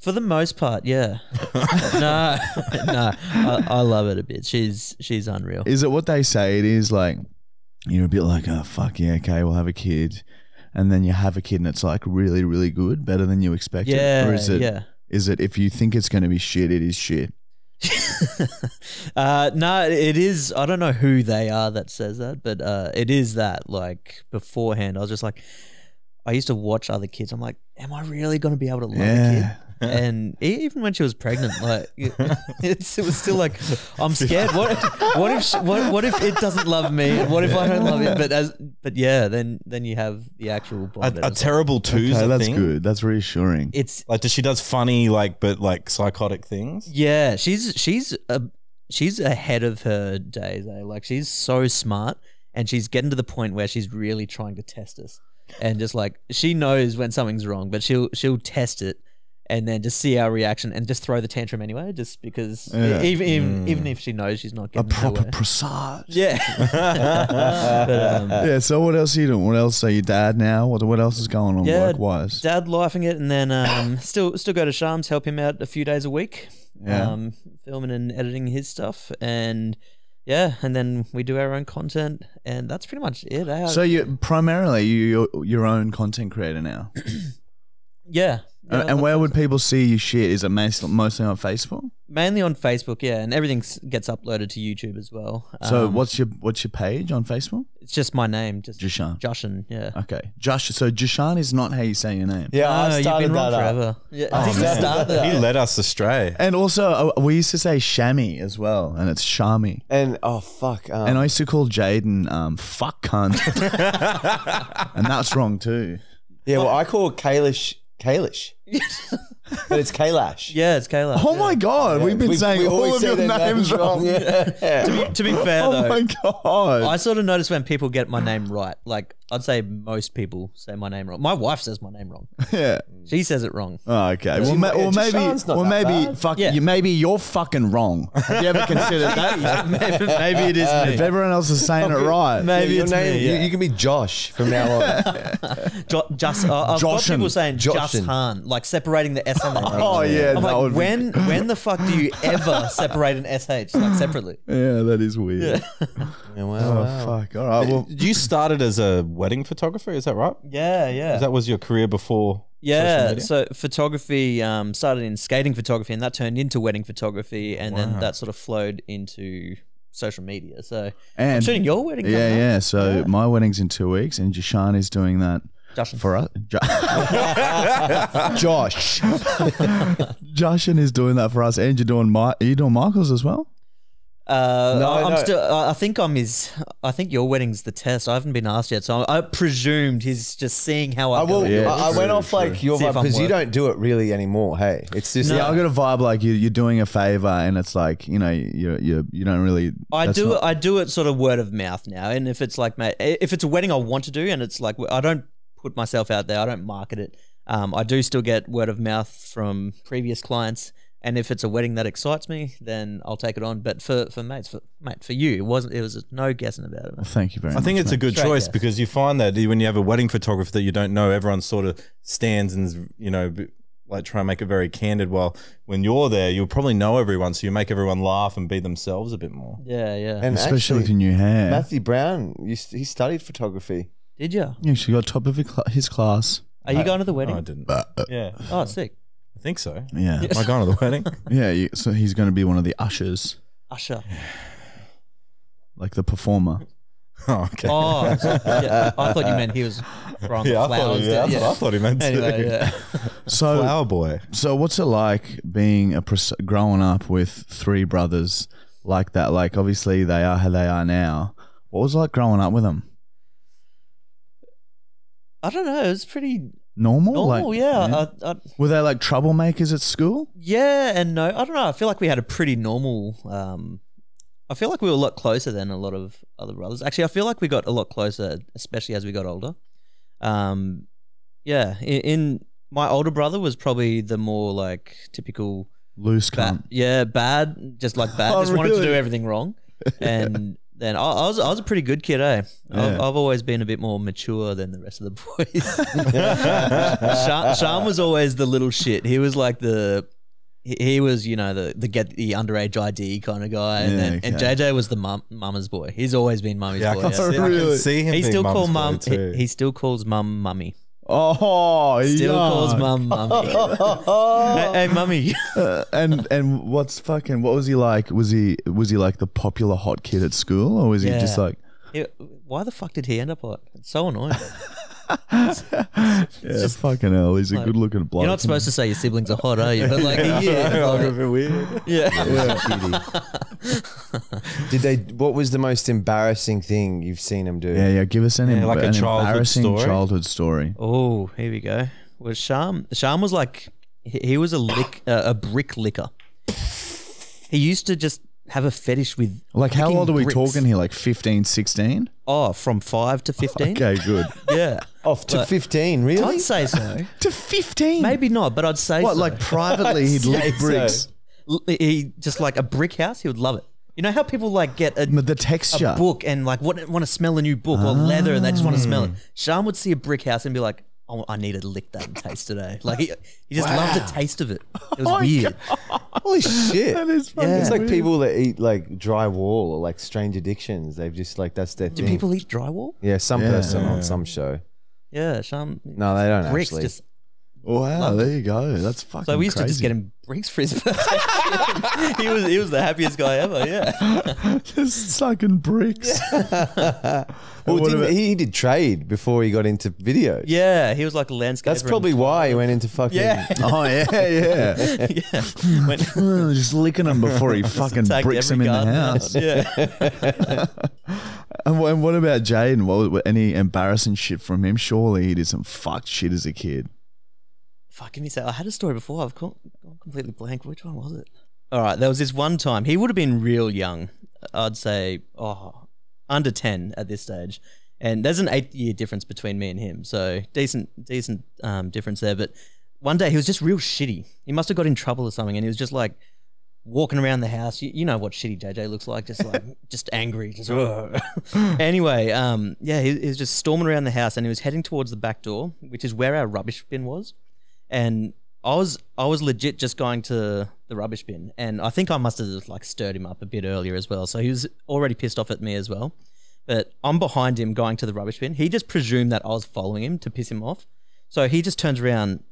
For the most part, yeah. no, no, I, I love it a bit. She's she's unreal. Is it what they say it is? Like you're a bit like, oh fuck yeah, okay, we'll have a kid, and then you have a kid and it's like really, really good, better than you expected. Yeah, or is it? yeah. Is it if you think it's going to be shit, it is shit. uh, no, it is. I don't know who they are that says that, but uh, it is that. Like beforehand, I was just like, I used to watch other kids. I'm like, am I really going to be able to love a kid? And e- even when she was pregnant, like it's, it was still like I'm scared. What what if she, what what if it doesn't love me? What if I don't love it? But as but yeah, then then you have the actual bond. A, that a is- terrible two's Okay, that's thing. good. That's reassuring. It's Like, does she does funny like but like psychotic things? Yeah, she's she's a, she's ahead of her days. Eh? Like she's so smart, and she's getting to the point where she's really trying to test us, and just like she knows when something's wrong, but she'll she'll test it, and then just see our reaction and just throw the tantrum anyway, just because Yeah. even even, even if she knows she's not getting a proper nowhere. prasad. yeah. but, um, Yeah. So what else are you doing? What else are you dad now? What what else is going on Yeah, work wise? Dad lifing it, and then um, still still go to Shams, help him out a few days a week, Yeah. um, filming and editing his stuff, and yeah, and then we do our own content, and that's pretty much it. eh? So you primarily you you're your own content creator now. yeah, yeah, and and where would people see you shit? Is it mostly mostly on Facebook? mainly on Facebook, yeah, and everything gets uploaded to YouTube as well. So Um, what's your what's your page on Facebook? It's just my name, just Jashan. Joshin, yeah. Okay, Josh. So Jashan is not how you say your name. Yeah, No, I you've started been wrong that up. forever. Yeah, Oh, did you man. that? He led us astray. And also, uh, we used to say Shammi as well, and it's Shammi. And oh fuck. Um, And I used to call Jaden um, fuck cunt, and that's wrong too. yeah, well, I call it Kalish Kalish, but it's Kailash. Yeah, it's Kayla. Oh my god, we've been We- saying we all always of say your their names wrong. Yeah. To be fair Oh though, my god. I sort of notice when people get my name right. Like I'd say most people say my name wrong. My wife says my name wrong. yeah. She says it wrong. Oh, okay. Well, She- ma- or maybe, Jashan's not or that maybe, bad. fuck Yeah. you. Maybe you're fucking wrong. Have you ever considered that? maybe, maybe it is if me. everyone else is saying it right, Maybe your it's name, me. you, yeah. you can be Josh from now on. Jo- just uh, I've got Joshin. people saying just Han, like separating the S and the H. Oh, yeah, I'm that like, would be- when when the fuck do you ever separate an SH like separately? yeah, that is weird. Yeah, Oh well, fuck! All right. Well, you started as a wedding photographer, is that right? Yeah, yeah. That was your career before Yeah, so photography um, started in skating photography, and that turned into wedding photography, and then that sort of flowed into social media. So I'm and shooting your wedding. yeah, coming up. yeah. So my wedding's in two weeks, and Jashan is doing that Justin. for us. Jo- Josh, Joshin is doing that for us, and you're doing my. Are you doing Michael's as well? Uh, No, I- I'm no. still. I I think I'm his. I think your wedding's the test. I haven't been asked yet, so I, I presumed he's just seeing how I. I will. Yeah, I, I went off true. like your See vibe because you don't do it really anymore. Hey, it's just No. Yeah, I got a vibe like you, you're doing a favor, and it's like you know you you you don't really. I do. not- I do it sort of word of mouth now, and if it's like, mate, if it's a wedding I want to do, and it's like I don't put myself out there, I don't market it. Um, I do still get word of mouth from previous clients, and if it's a wedding that excites me, then I'll take it on. But for for mates, for mate, for you, it wasn't. It was no guessing about it. Well, thank you very I much. I think it's a good Straight choice yes. because you find that when you have a wedding photographer that you don't know, everyone sort of stands and you know like try and make it very candid. While when you're there, you'll probably know everyone, so you make everyone laugh and be themselves a bit more. Yeah, yeah. and especially with actually, your new hair. Matthew Brown. You, st- he studied photography. Did you? Yeah, she got top of his class. Are you going to the No, I didn't. Uh, yeah, Oh, sick. I think so. Yeah, Am I going to the wedding? yeah. You, so he's going to be one of the ushers, Usher. like the performer. Oh, okay. Oh, yeah. I thought you meant he was throwing yeah, I flowers. thought, yeah, down. that's what I thought he meant. Anyway, too. yeah. So Flower boy. So what's it like being a pres- growing up with three brothers like that? Like obviously they are how they are now. What was it like growing up with them? I don't know. It was pretty Normal? normal. Like- yeah. I, I, Were they like troublemakers at school? yeah, and no. I don't know. I feel like we had a pretty normal. Um, I feel like we were a lot closer than a lot of other brothers. Actually, I feel like we got a lot closer, especially as we got older. Um, yeah. In, in my older brother was probably the more like typical Loose bad, cunt. yeah, bad, just like bad, Oh, just wanted to really? do everything wrong. And then I, I was I was a pretty good kid, eh? I've, I've always been a bit more mature than the rest of the boys. Sean, Sean was always the little shit. He was like the. He he was, you know, the the get the underage ID kind of guy, and, Yeah, then, and okay. JJ was the mum, mama's boy. He's always been mummy's Yeah, I boy. can, yeah. see, I can see him. He being still mum's calls boy mum. He, he still calls mum mummy. Oh, Still calls yuck. mum mummy. hey, hey, mummy. Uh, and and what's fucking what was he like? Was he was he like the popular hot kid at school, or was he just like Yeah, Why the fuck did he end up like? It's so annoying. Yeah, fucking hell? He's a good looking bloke. You're not supposed to say your siblings are hot, are you? But like, he is. Like, a Like, weird. yeah. Did they? What was the most embarrassing thing you've seen him do? Yeah, yeah. Give us an, Yeah, like a an childhood embarrassing story. childhood story. Oh, here we go. Was Sham? Sham was like, he, he was a lick, uh, a brick licker. He used to just have a fetish with Like, how old are we bricks. talking here? Like 15, 16? Oh, from five to fifteen. Okay, good. Yeah, Off to But- fifteen. Really? I'd say so. to 15? Maybe not, but I'd say What, so. like privately he'd I'd lick bricks? L- he just like a brick house. He would love it. You know how people like get a the texture. a book and like want, want to smell a new book or leather and they just want to smell it. Ah. Sean would see a brick house and be like, oh, I need to lick that and taste today. Like he, he just loved the taste of it. It was oh weird. Holy shit! That is fucking Yeah. It's like weird. people that eat like drywall or like strange addictions. They've just like that's their Do thing. people eat drywall? yeah, some Yeah. person on some show. Yeah, some No, they don't bricks actually. just. Wow, there you go. That's fucking So we used to just get him bricks for his birthday. he was he was the happiest guy ever. Yeah. just sucking bricks. well, didn't, about- he did trade before he got into videos. Yeah, he was like a landscaper. that's probably and- why he went into fucking. Yeah. oh, yeah, yeah. yeah. Went, just licking him before he fucking tagged bricks every them in the garden house. Yeah. And what, and what about Jaden? What, what- any embarrassing shit from him? Surely he did some fucked shit as a kid. Fuck, give me a sec. I had a story before. I've gone, completely blank. Which one was it? All right, there was this one time. He would have been real young. I'd say, oh, under 10 at this stage. And there's an eight year difference between me and him. So decent, decent um, difference there. But one day he was just real shitty. He must have got in trouble or something. And he was just like walking around the house. You, you know what shitty JJ looks like. Just like, just angry. Just, anyway, um, yeah, he, he was just storming around the house and he was heading towards the back door, which is where our rubbish bin was and I was I was legit just going to the rubbish bin, and I think I must have like stirred him up a bit earlier as well. So he was already pissed off at me as well. But I'm behind him going to the rubbish bin. He just presumed that I was following him to piss him off. So he just turns around,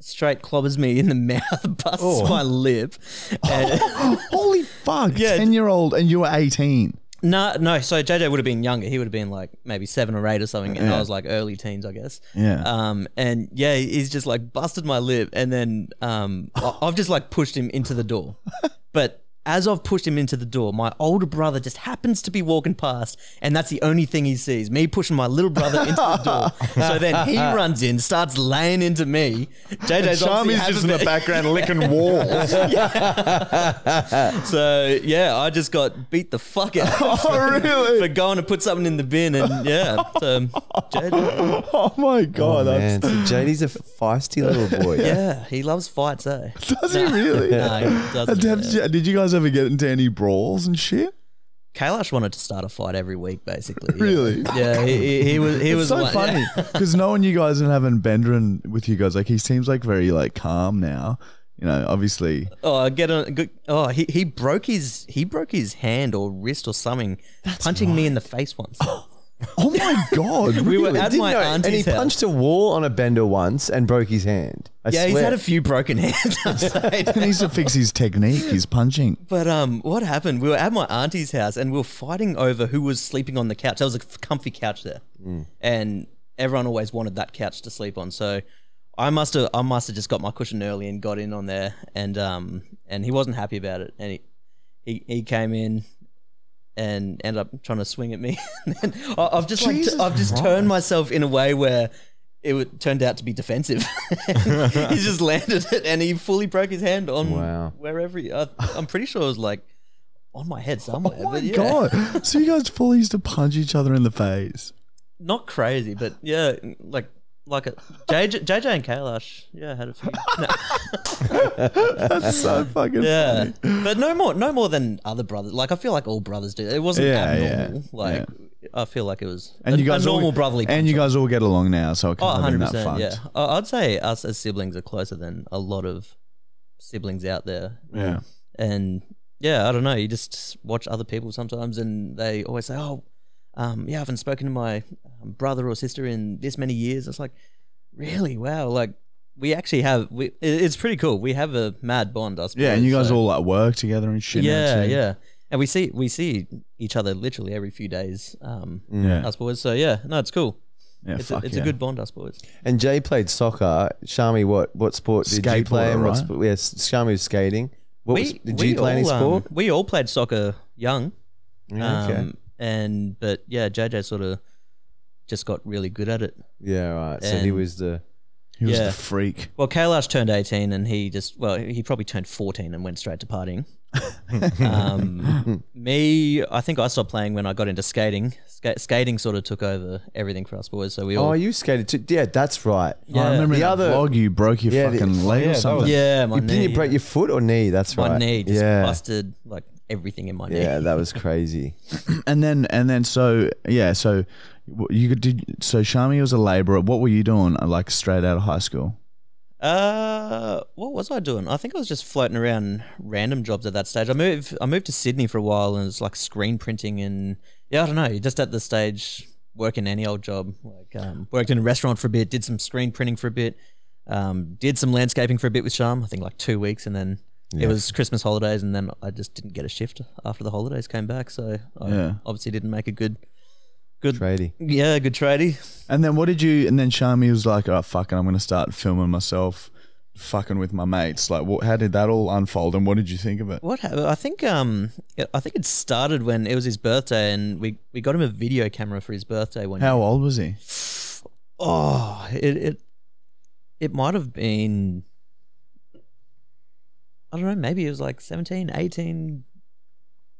straight clobbers me in the mouth, busts oh. my lip. And, Holy fuck. Yeah. 10 year old and you were 18. No, no. So JJ would have been younger. He would have been like maybe seven or eight or something, and I was like early teens, I guess. Yeah. Um, and yeah, he's just like busted my lip, and then um, I- I've just like pushed him into the door, but as I've pushed him into the door, my older brother just happens to be walking past, and that's the only thing he sees me pushing my little brother into the door. So then he runs in, starts laying into me. JJ's obviously Shammi's just in the background licking walls. So yeah, I just got beat the fuck out Oh, really? for going to put something in the bin, and yeah, so JJ, oh my god, Man, that's so JD's a feisty little boy. yeah, he loves fights, eh? does he really? No, he doesn't. Yeah. did you guys ever get into any brawls and shit? Kailash wanted to start a fight every week, basically. Really? Yeah, he, he, he was. He It's was so one- funny because knowing you guys and having Bendrin with you guys, like he seems like very like calm now. You know, obviously. Oh, I get on. good- Oh, he, he broke his he broke his hand or wrist or something, punching me in the face once. Oh, Oh my god! We were really? at Didn't my know- auntie's and he house. punched a wall on a bender once and broke his hand. I yeah, he's swear. had a few broken hands. I'd say. he needs to fix his technique. He's punching. But um, what happened? We were at my auntie's house and we were fighting over who was sleeping on the couch. There was a comfy couch there, and everyone always wanted that couch to sleep on. So I must have I must have just got my cushion early and got in on there, and um, and he wasn't happy about it, and he he, he came in. And ended up trying to swing at me. I've just like t- I've just Christ. turned myself in a way where it would, turned out to be defensive. he just landed it, and he fully broke his hand on Wow. wherever. He, I, I'm pretty sure it was like on my head oh somewhere. Oh my yeah. god! So you guys fully used to punch each other in the face. Not crazy, but yeah, like like a JJ, JJ and Kailash. Yeah, had a few. No, That's so fucking yeah, funny. but no more, no more than other brothers. Like I feel like all brothers do. It wasn't Yeah, abnormal. yeah, Like I feel like it was And a, you guys a normal all, brotherly. and you guys all get along now, so Oh, can't have 100 that fucked. Yeah, I'd say us as siblings are closer than a lot of siblings out there. Yeah. and yeah, I don't know. You just watch other people sometimes, and they always say, "Oh, um, yeah, I haven't spoken to my um, brother or sister in this many years." It's like, really? Wow! Like we actually have. We, it's pretty cool. We have a mad bond. us. suppose. Yeah, and you guys so- all like work together and shit. Yeah, too. yeah. And we see we see each other literally every few days. Um, Yeah. I suppose. So yeah, no, it's cool. Yeah, It's, a, fuck it's yeah. a good bond, I suppose. And Jay played soccer. Shammi, what what sport did you play? Skateboarder, And what right? sport? Yes, Shammi was skating. What was, did you play any all, um, sport? we all played soccer young. Yeah, okay. Um, and but yeah, JJ sort of just got really good at it. yeah, right. So he and- was the. He was yeah. the freak. Well, Kailash turned 18 and he just, well, he probably turned 14 and went straight to partying. um, me, I think I stopped playing when I got into skating. Ska- skating sort of took over everything for us boys. So we all, Oh, you skated too. Yeah, that's right. Oh, I remember The in other- that vlog you broke your Yeah, the- fucking leg yeah, or something. yeah, my You, knee. didn't you break your foot or knee? That's right. my right. knee just yeah. busted like everything in my knee. Yeah, that was crazy. And then and then so yeah, so you could did so Shammi was a labourer. What were you doing uh, like straight out of high school? Uh, what was I doing? I think I was just floating around random jobs at that stage. I moved, I moved to Sydney for a while, and it was like screen printing and yeah, I don't know. Just at the stage, working any old job. Like, um, worked in a restaurant for a bit, did some screen printing for a bit, um, did some landscaping for a bit with Sham. I think like two weeks, and then it was Christmas holidays, and then I just didn't get a shift after the holidays came back. So I Yeah. obviously didn't make a good, good, Tradie. yeah, good tradie. And then what did you? And then Shammi was like, "Oh fucking, I'm gonna start filming myself, fucking with my mates." Like, what? How did that all unfold? And what did you think of it? What happened? I think um I think it started when it was his birthday and we, we got him a video camera for his birthday when How year. old was he? Oh, it it it might have been I don't know, maybe it was like 17, 18.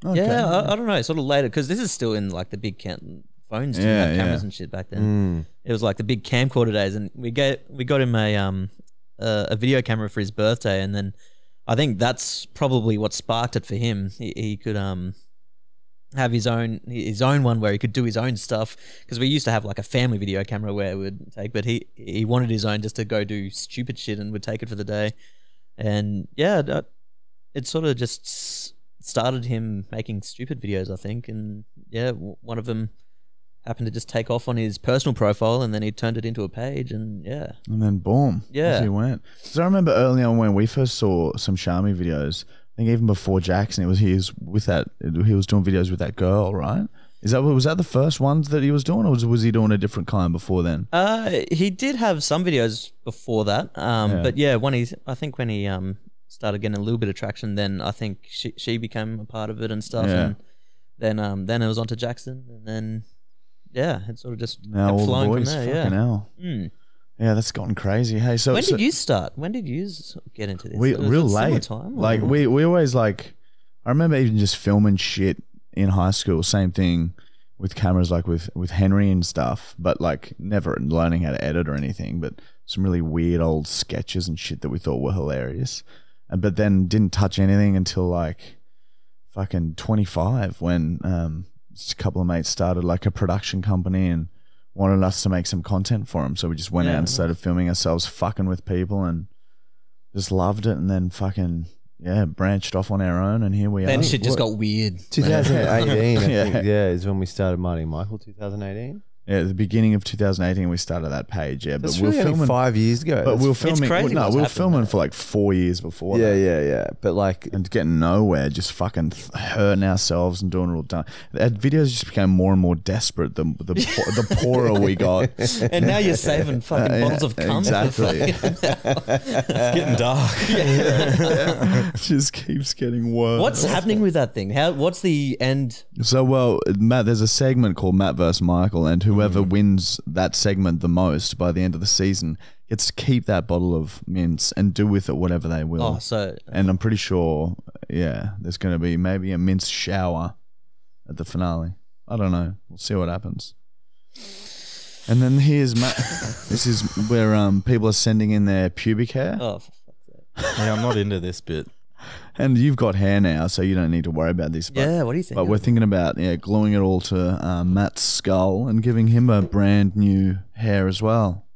Okay. Yeah, I, I don't know, sort of later cuz this is still in like the big cam- phones didn't Yeah, have cameras yeah. and shit back then. It was like the big camcorder days and we get we got him a um a, a video camera for his birthday and then I think that's probably what sparked it for him. He, he could um have his own his own one where he could do his own stuff because we used to have like a family video camera where it would take, but he he wanted his own just to go do stupid shit and would take it for the day, and yeah, that, it sort of just started him making stupid videos, I think, and yeah, w- one of them happened to just take off on his personal profile, and then he turned it into a page, and yeah, And then boom, Yeah. he went. Because I remember early on when we first saw some Shammi videos. I think even before Jackson, it was he was with that. He was doing videos with that girl, right? Is that was that the first ones that he was doing, or was, was he doing a different kind before then? Uh, he did have some videos before that. Um, Yeah. but yeah, when he's, I think when he um started getting a little bit of traction, then I think she she became a part of it and stuff. Yeah. And then um then it was on to Jackson, and then yeah, it sort of just Now kept all the boys, from there. fucking Yeah. hell. Mm. Yeah, that's gotten crazy. Hey, so when so did you start? When did you get into this? we real late. time, like we we always like. I remember even just filming shit in high school. Same thing with cameras, like with with Henry and stuff. But like never learning how to edit or anything. But some really weird old sketches and shit that we thought were hilarious. And but then didn't touch anything until like fucking twenty five when um a couple of mates started like a production company and wanted us to make some content for them. So we just went out and started filming ourselves fucking with people and just loved it and then fucking yeah branched off on our own and here we are. then are. shit just got weird. 2018, I Yeah. think, yeah, is when we started Marty and Michael. 2018. Yeah, at the beginning of 2018 we started that page. Yeah, That's but we really we're only filming. five years ago. but That's we're f- filming. crazy no, we were happened, filming though. for like four years before. yeah, that. yeah, yeah. But like, and getting nowhere, just fucking hurting ourselves and doing it all dumb. Our videos just became more and more desperate the the, the poorer we got. And now you're saving fucking Uh, yeah, bottles of cum. for exactly. it's Getting dark. Yeah. it just keeps getting worse. What's happening with that thing? How? What's the end? So well, Matt, there's a segment called Matt versus Michael, and whoever Mm-hmm. wins that segment the most by the end of the season gets to keep that bottle of mints and do with it whatever they will. Oh, so and I'm pretty sure, yeah, there's going to be maybe a mince shower at the finale. I don't know. We'll see what happens. And then here's Matt. this is where um people are sending in their pubic hair, oh, for fuck's sake. Yeah, I'm not into this bit. And you've got hair now, so you don't need to worry about this. But yeah. What do you think? But we're thinking about yeah, gluing it all to uh, Matt's skull and giving him a brand new hair as well.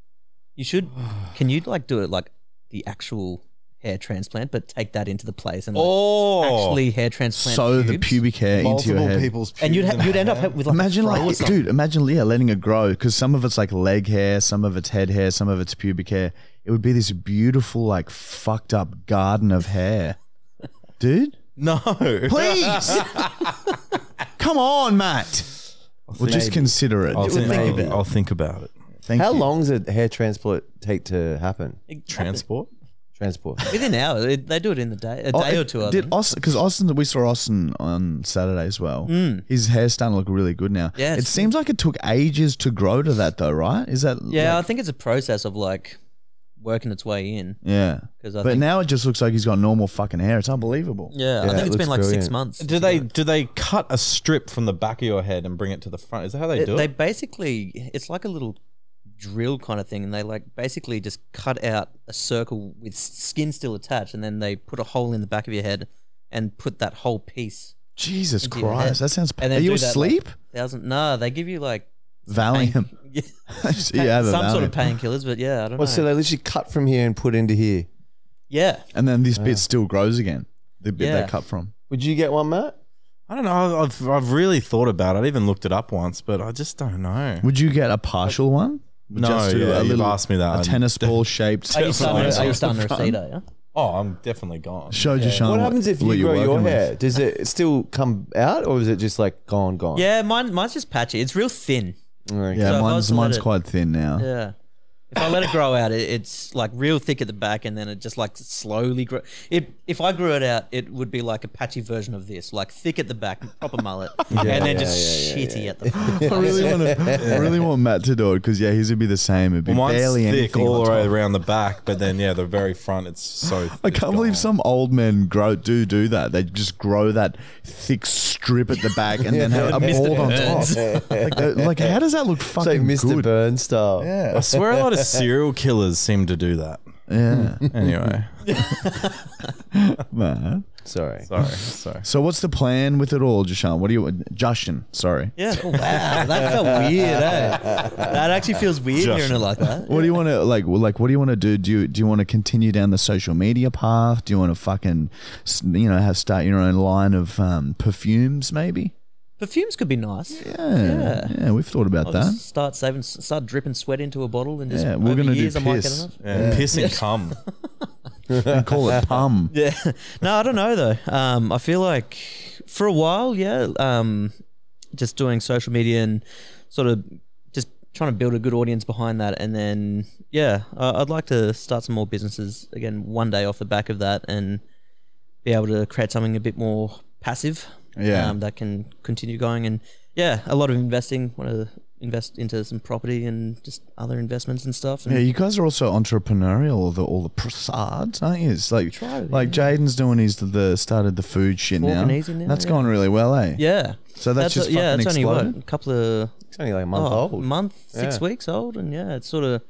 you should. Can you like do it like the actual hair transplant, but take that into the place and like, Oh, actually hair transplant? so the pubic hair into your multiple head. people's and you'd pubes ha- you'd end up with like imagine a fro or like, dude, imagine Leah letting it grow because some of it's like leg hair, some of it's head hair, some of it's pubic hair. It would be this beautiful, like fucked up garden of hair, dude. no. Please, come on, Matt. We'll just consider it. I'll, think, think I'll, about it. I'll think about it. Thank how you. long does a hair transplant take to happen? Transport. Transport. within hours. It, they do it in the day, a Oh, day it- or two. I Did think. Austin because Austin we saw Austin on Saturday as well. Mm. His hair's starting to look really good now. Yeah, it it's- seems like it took ages to grow to that though, right? Is that yeah, like- I think it's a process of like working its way in. yeah. 'Cause I but think- now it just looks like he's got normal fucking hair. It's unbelievable. Yeah, Yeah, I it think it's looks been like six brilliant. months. Do they do they cut a strip from the back of your head and bring it to the front? Is that how they do It- they basically it's like a little drill kind of thing and they like basically just cut out a circle with s- skin still attached and then they put a hole in the back of your head and put that whole piece Jesus into your head. Christ, that sounds. And Are then you do that, like, asleep? thousand no they give you like Valium. yeah, you have a some sort of painkillers but yeah I don't Well, know so they literally cut from here and put into here. yeah and then this bit still grows again. The bit Yeah. they cut from. Would you get one, Matt? I don't know. I've I've really thought about it. I even looked it up once, but I just don't know. Would you get a partial one? No, Just do yeah, a you've little asked me that. a tennis ball shaped. are you starting, to- are you on starting to recede are you? Oh, I'm definitely gone. Showed you, Sean. what happens if you grow your working with. hair? Does it still come out, or is it just like gone, gone? yeah mine mine's just patchy it's real thin Okay. Yeah, So if mine's to mine's it- quite thin now. Yeah. If I let it grow out, it, it's like real thick at the back, and then it just like slowly grow. It, if I grew it out, it would be like a patchy version of this, like thick at the back, proper mullet, and then yeah, just yeah, yeah, shitty at the front. I really want to. I really want Matt to do it because yeah, his would be the same. It'd be Well, mine's barely thick anything all on the way around the back, but then yeah, the very front it's so. I can't believe some old men grow do do that. They just grow that thick strip at the back and then have a Mr. bald on top. Like, like, how does that look It's like Mr. good? Burns style. I swear a lot of serial killers seem to do that. Yeah, Anyway, man. Sorry. sorry, sorry. So what's the plan with it all, Jashan? What do you, Justin? Sorry. Yeah. Oh, wow. That felt weird, eh? That actually feels weird Just- hearing it like that. What do you want to like? Like, what do you want to do? Do you do you want to continue down the social media path? Do you want to fucking, you know, have start your own line of um, perfumes? Maybe. Perfumes could be nice. Yeah, yeah, we've thought about I'll that. just start saving, start dripping sweat into a bottle, and just Yeah, we're gonna do years I piss. enough. Yeah, piss and cum. and call it pum. Yeah. No, I don't know though. Um, I feel like for a while, yeah, um, just doing social media and sort of just trying to build a good audience behind that, and then yeah, uh, I'd like to start some more businesses again one day off the back of that, and be able to create something a bit more passive. Yeah. um, that can continue going, and yeah, a lot of investing. Want to invest into some property and just other investments and stuff. And Yeah, you guys are also entrepreneurial, all the all the prasades, aren't you? It's like Try it, like Jaden's doing his the started the food shit now. now, That's yeah. going really well, eh? yeah. So that's, just yeah, fucking it's only what a couple of It's only like a month oh, old. month, six Yeah. weeks old, and yeah, it's sort of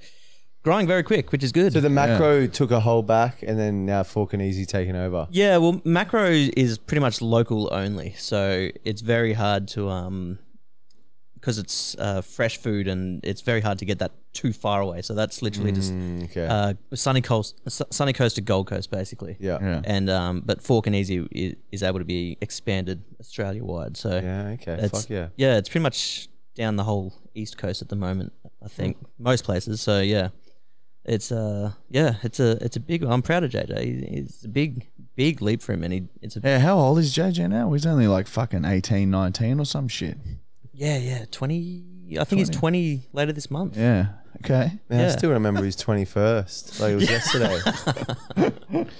growing very quick, which is good. So the macro took a hold back, and then now Fork and Easy taking over. yeah, well, macro is pretty much local only, so it's very hard to um because it's uh, fresh food and it's very hard to get that too far away. So that's literally just Mm, okay. uh, sunny coast, sunny coast to Gold Coast, basically. yeah. yeah. Yeah. And um, but Fork and Easy is, is able to be expanded Australia wide. So yeah, Okay. it's, Fuck yeah. yeah, it's pretty much down the whole east coast at the moment. I think most places. So yeah, it's uh yeah, it's a it's a big. I'm proud of JJ. He- It's a big big leap for him, and he it's a Yeah, how old is JJ now? He's only like fucking 18, 19 or some shit. yeah yeah twenty. I think he's twenty later this month. Yeah. Okay. Man, I still remember his 21st. Like it was yesterday.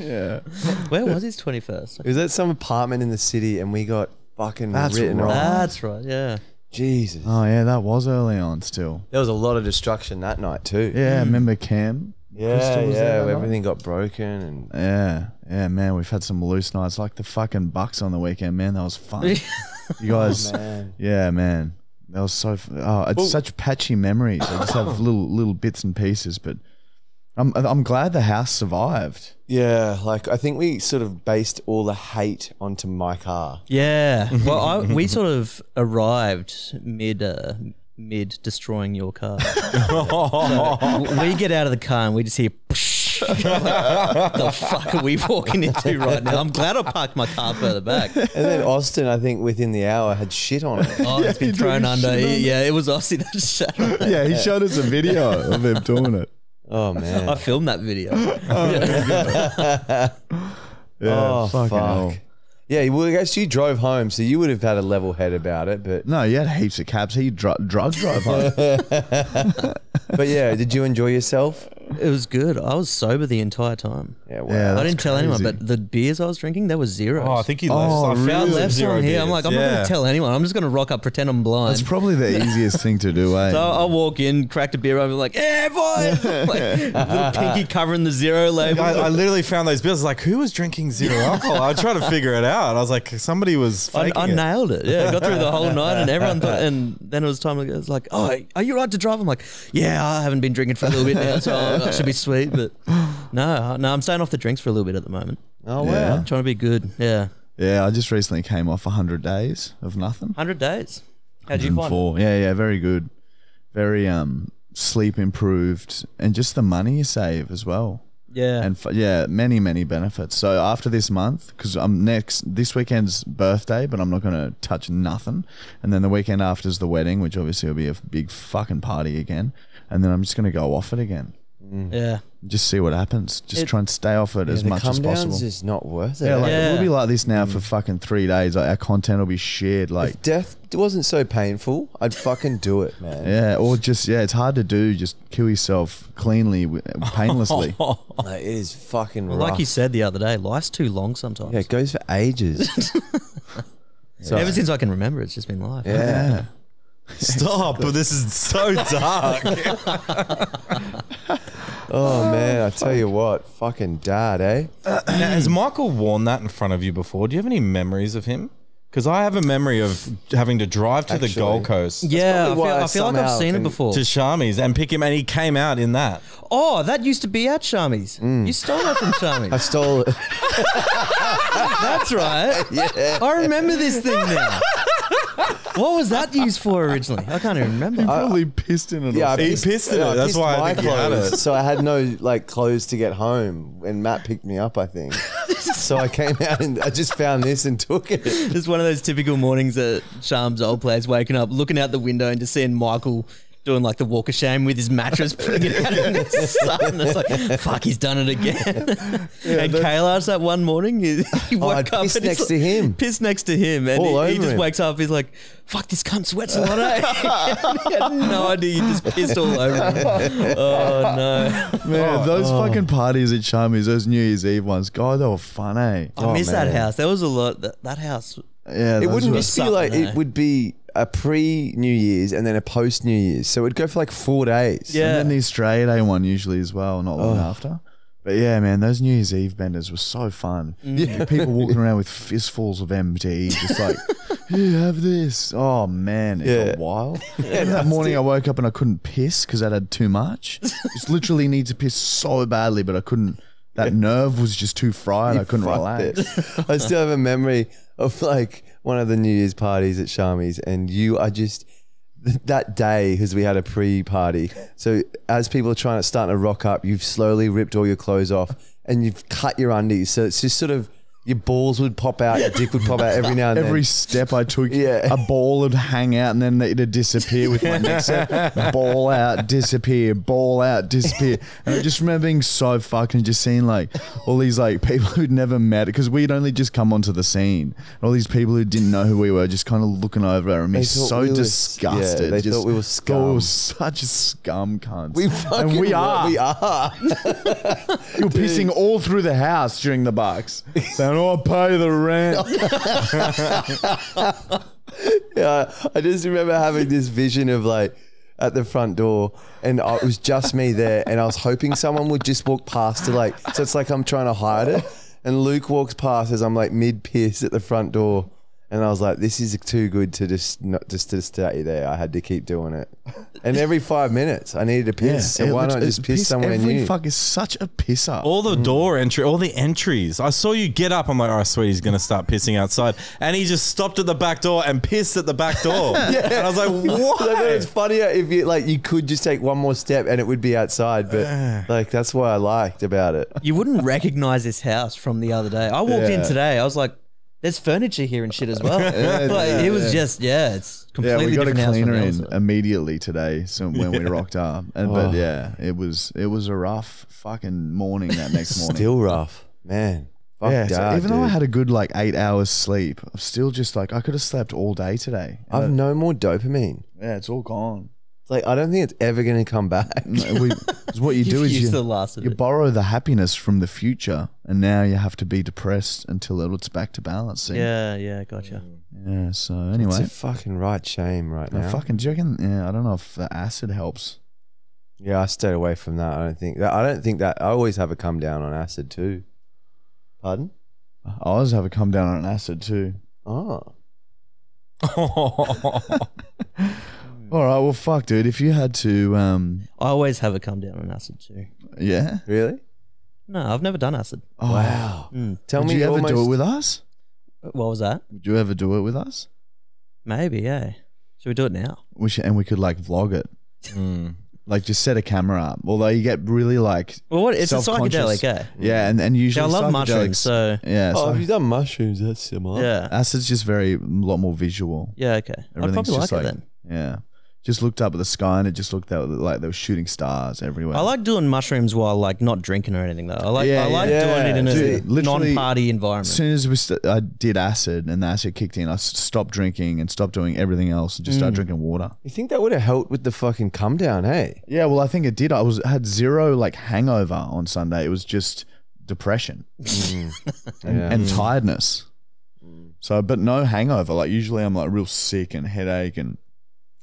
Yeah. Where was his twenty first? It was at some apartment in the city, and we got fucking That's written right. off. That's right. Yeah. Jesus. Oh yeah, that was early on still. There was a lot of destruction that night too. Yeah, mm. remember Cam? Yeah, Crystal there yeah. that night? Everything got broken, and Yeah, yeah, man. We've had some loose nights, like the fucking Bucks on the weekend, man. That was fun. you guys, oh, man. yeah, man. That was so. f- Oh, it's such patchy memories. I just have little little bits and pieces, but I'm I'm glad the house survived. Yeah, like I think we sort of based all the hate onto my car. Yeah. Well, I, we sort of arrived mid uh, mid destroying your car. So we get out of the car and we just hear. what the fuck are we walking into right now? I'm glad I parked my car further back. And then Austin, I think within the hour had shit on it. Oh, it's been thrown under. Yeah, it was Austin that shut up. Yeah, he showed us a video of him doing it. Oh man. I filmed that video. Oh, yeah, oh, oh fuck. hell. Yeah, well, I guess you drove home, so you would have had a level head about it. But No, you had heaps of cabs. He dr- drug drove home. but yeah, did you enjoy yourself? It was good. I was sober the entire time. Yeah, wow. Yeah, I didn't tell anyone, but the beers I was drinking, there were zeros. Oh, I think he Oh, left. I really? I found left zero some here. I'm like, I'm not Yeah. going to tell anyone. I'm just going to rock up, pretend I'm blind. It's probably the easiest thing to do, eh? So I'll walk in, cracked a beer over, like, yeah, boys! like, little pinky covering the zero label. I, I literally found those bills. Like, who was drinking zero alcohol? I tried to figure it out. I was like, somebody was I, faking I it. nailed it. Yeah, got through the whole night, and everyone thought. And then it was time. It was like, "Oh, are you right to drive?" I'm like, "Yeah, I haven't been drinking for a little bit now, so I should be sweet." But no, no, I'm staying off the drinks for a little bit at the moment. oh wow. Yeah. Trying to be good. Yeah, yeah, I just recently came off 100 days of nothing. hundred days. How'd you find it? 104. Yeah, yeah, very good. Very um sleep improved and just the money you save as well. Yeah, And f- yeah, many many benefits. So after this month cuz I'm next this weekend's birthday, but I'm not going to touch nothing. And then the weekend after is the wedding, which obviously will be a big fucking party again. And then I'm just going to go off it again. Mm. yeah. Just see what happens. Just It- try and stay off it as the much come as possible. down's just not worth it. yeah, like Yeah. we'll be like this now for mm. fucking 3 days. Like our content will be shared like if death wasn't so painful, I'd fucking do it, man. Yeah, or just yeah, it's hard to do. Just kill yourself cleanly, wi- painlessly. Like, it is fucking rough. like you said the other day, life's too long sometimes. yeah, it goes for ages. so, Ever since I can remember, it's just been life. yeah. Stop! But this is so dark. Oh man, I tell you what, fucking dad, eh? now, has Michael worn that in front of you before? Do you have any memories of him? Because I have a memory of having to drive to the Actually. Gold Coast Yeah, I probably feel, why I I feel like I've somehow seen it can- before. to Shammi's and pick him, and he came out in that. oh, that used to be at Shammi's. You stole that from Shammi's. I stole it. That's right. yeah. I remember this thing now. What was that used for originally? I can't even remember. Probably pissed in it. Yeah, I or He pissed- pissed in yeah, it. That's why I my think he had it. So I had no like clothes to get home, and Matt picked me up. I think. so I came out and I just found this and took it. Just one of those typical mornings at Sham's old place, waking up, looking out the window and just seeing Michael doing like the walk of shame with his mattress, putting it out in the sun. It's like, fuck, he's done it again. and Kayla's that one morning, he, he Oh, woke I up pissed and he's next like- to him. Pissed next to him, and All he, he just him. wakes up. He's like, "Fuck, this cunt sweats a lot." Eh? he had no idea you just pissed all over him. Oh no! Man, those fucking parties at Shammi's, those New Year's Eve ones, God, they were fun, eh? I miss that house. There was a lot. That, that house. Yeah, It wouldn't just be like it would be a pre New Year's and then a post New Year's. So it'd go for like four days. Yeah. And then the Australia Day one usually as well, not long after. But yeah, man, those New Year's Eve benders were so fun. Mm. Yeah. People walking around with fistfuls of MT, just like, here, have this. Oh, man, it Yeah. got wild. And that morning I woke up and I couldn't piss because I'd had too much. Just literally need to piss so badly, but I couldn't. That nerve was just too fried. I couldn't relax. it. I still have a memory of like one of the New Year's parties at Shammi's, and you are just that day because we had a pre-party. So as people are trying to start to rock up, you've slowly ripped all your clothes off and you've cut your undies. So it's just sort of your balls would pop out, your dick would pop out every now and then. Every then. step I took, Yeah. a ball would hang out and then it'd disappear with my next step. Ball out, disappear, ball out, disappear. And I just remember being so fucking just seeing like all these like people who'd never met because we'd only just come onto the scene. And all these people who didn't know who we were just kind of looking over at me They thought so we were- disgusted. yeah, they just thought we were thought we were such a scum cunts. We fucking and we were- are. We are. You were pissing all through the house during the box. "Oh, I'll pay the rent." Yeah, I just remember having this vision of like at the front door, and it was just me there, and I was hoping someone would just walk past to like, so it's like I'm trying to hide it, and Luke walks past as I'm like mid piss at the front door, and I was like, this is too good to just not just to stay there. I had to keep doing it, and every five minutes I needed to piss, so why lit- not just it's piss somewhere Every new? fuck is such a pisser. All the mm. door entry, all the entries. I saw you get up. I'm like, oh, sweet, he's gonna start pissing outside, and he just stopped at the back door and pissed at the back door. yeah. And I was like, I it's funnier if you like you could just take one more step and it would be outside, but like that's what I liked about it. You wouldn't recognize this house from the other day. I walked in today. I was like, "There's furniture here and shit as well." like, yeah, it was yeah. just yeah, it's completely. yeah, completely we got a different house cleaner in immediately today. So when we rocked up, and Oh. but yeah, it was it was a rough fucking morning that next morning. Still rough, man. Fuck yeah, so that, even though I had a good like eight hours sleep, I'm still just like I could have slept all day today. I've I- no more dopamine. yeah, it's all gone. It's like I don't think it's ever going to come back. No, we, 'cause what you do is you, the last you borrow the happiness from the future, and now you have to be depressed until it's back to balance. see? Yeah, yeah, gotcha. Yeah. So It's anyway, a fucking right shame right I now. fucking do you reckon? Yeah, I don't know if the acid helps. yeah, I stayed away from that. I don't think that. I don't think that. I always have a come down on acid too. Pardon? I always have a come down on acid too. Oh, All right, well, fuck, dude. If you had to, um, I always have a come down on acid too. yeah. really? No, I've never done acid. Oh, Wow. Mm. Tell Would me you ever almost, do it with us? What was that? Would you ever do it with us? Maybe, yeah. Should we do it now? We should, and we could like vlog it. Mm. Like just set a camera up. Although you get really like Well, what? It's a psychedelic, eh? yeah, and and Yeah, usually I love mushrooms, so yeah, Oh, so have you done mushrooms? That's similar. yeah, acid's just very a lot more visual. yeah, okay. I'd Everything's probably like just it then. yeah. Just looked up at the sky and it just looked like there were shooting stars everywhere. I like doing mushrooms while like not drinking or anything though. I like Yeah, I like yeah. doing it in a Dude, literally- non-party environment. As soon as we st- I did acid and the acid kicked in, I stopped drinking and stopped doing everything else and just Mm. started drinking water. You think that would have helped with the fucking come down? Hey. Yeah, well, I think it did. I was had zero like hangover on Sunday. It was just depression and, Yeah. and tiredness. So, but no hangover. Like usually, I'm like real sick and headache and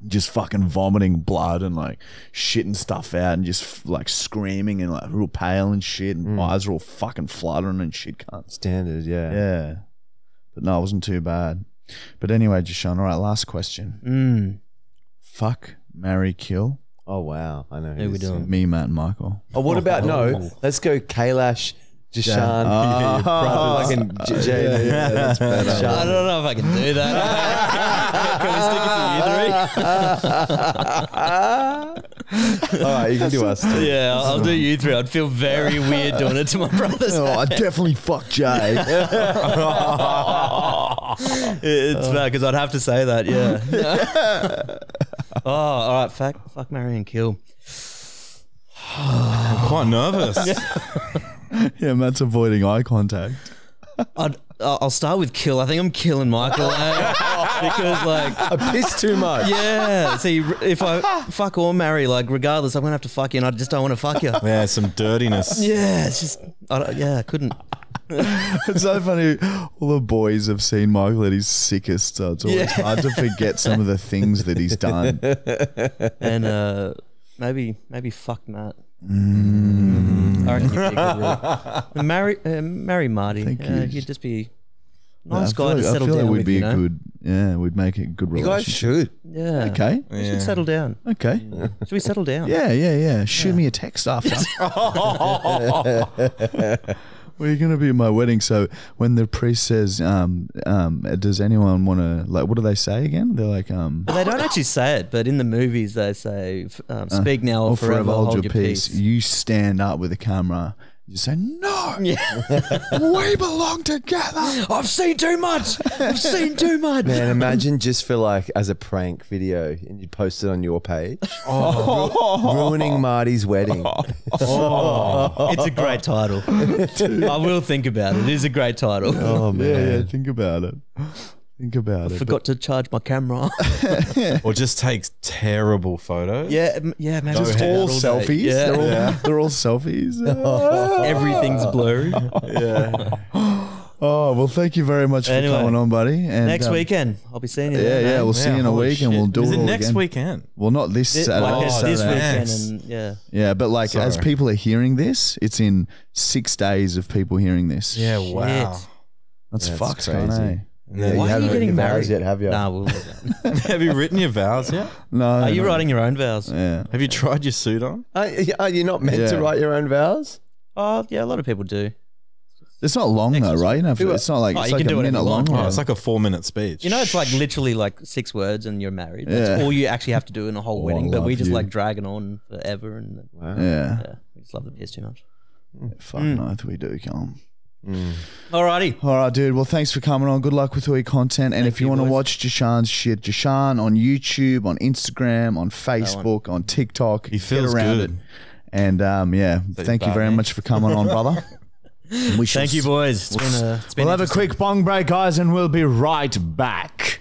just fucking vomiting blood and like shitting stuff out and just f- like screaming and like real pale and shit and eyes are all fucking fluttering and shit. Cunts. Standard. Yeah. Yeah, but no, it wasn't too bad. But anyway, Jashan. All right, last question. Mm. Fuck, marry, kill. Oh wow. I know. Who we this doing? Me, Matt, and Michael. Oh, what about no? Let's go Kailash, Jashan, Ah. brother, fucking J- J- Yeah, yeah, that's better. I don't know if I can do that. can we stick it to you three? All right, you can do us too. Yeah, I'll, I'll do you three. I'd feel very weird doing it to my brothers. Oh, I definitely fuck Jay. it's bad because I'd have to say that. Yeah. Oh, all right. Fuck, fuck, marry, and kill. I'm quite nervous. Yeah, Matt's avoiding eye contact. I'd, I'll I'll start with kill. I think I'm killing Michael eh? because, like, I pissed too much. yeah. See, if I fuck or marry, like, regardless, I'm gonna have to fuck you, and I just don't want to fuck you. Yeah, some dirtiness. Yeah, it's just, I don't, yeah, I couldn't. It's so funny. All the boys have seen Michael at his sickest, so it's always Yeah. hard to forget some of the things that he's done. And uh, maybe, maybe fuck Matt. I reckon you'd be a good route. marry, uh, marry Marty. Thank uh, you. You'd just be a I nice feel guy like, to I feel like we'd with. be you a know? good, yeah, we'd make a good You guys relationship. should. Yeah. Okay, We Yeah. should settle down. okay. Should we settle down? Yeah, yeah, yeah. Shoot me a text after. well, you're gonna be at my wedding, so when the priest says, um, um, "Does anyone want to like?" What do they say again? They're like, um, But they don't actually say it, but in the movies they say, um, "Speak now or "Oh, forever, hold, your peace." You stand up with the camera. You say, "No, Yeah. we belong together." I've seen too much. I've seen too much. Man, imagine just for like as a prank video and you post it on your page. Oh. ruining Marty's wedding. Oh. Oh. It's a great title. I will think about it. It is a great title. Oh man. Yeah, yeah. Think about it. Think about it. I forgot to charge my camera. Or just takes terrible photos. yeah, m- yeah, man. Just all all day. selfies. Yeah. They're all they're all selfies. Everything's blurry. Yeah. Oh well, thank you very much for coming on, buddy. And Next um, weekend, I'll be seeing you. Yeah, there, yeah. man. We'll see you in a holy week, and shit. we'll do Is it it all next again. weekend? Well, not this Thi- Saturday. like Oh, this Saturday. weekend, Thanks. and yeah. Yeah, but like as Sorry. people are hearing this, it's in six days of people hearing this. Yeah, wow. Shit. that's Yeah, fucked, crazy. can't eh? And Yeah, then- you Why are haven't you written getting your vows married? yet, have you? Nah, we'll. have you written your vows yet? No, Are you no. writing your own vows? Yeah. Have you tried your suit on? Are, are you not meant Yeah. to write your own vows? Oh, yeah, a lot of people do. It's not long though, right? You know, Who- it's not like Oh, it's you like can a do whatever minute you long. want. Oh, it's like a four minute speech. You know, it's like literally like six words and you're married. That's Yeah. all you actually have to do in a whole Oh, I wedding. But we love just you. like dragging on forever, and Wow. yeah. yeah, we just love the piss too much. Fuck Mm. no, we do, Callum. Alrighty. All right, dude. Well, thanks for coming on. Good luck with all your content. And if you, you, want to watch Jashan's shit, Jashan on YouTube, on Instagram, on Facebook, on TikTok, He feels get around good. it. And um, yeah, he's thank you very man. much for coming on, brother. We shall Thank you, boys. It's been a. It's been We'll have a quick bong break, guys, and we'll be right back.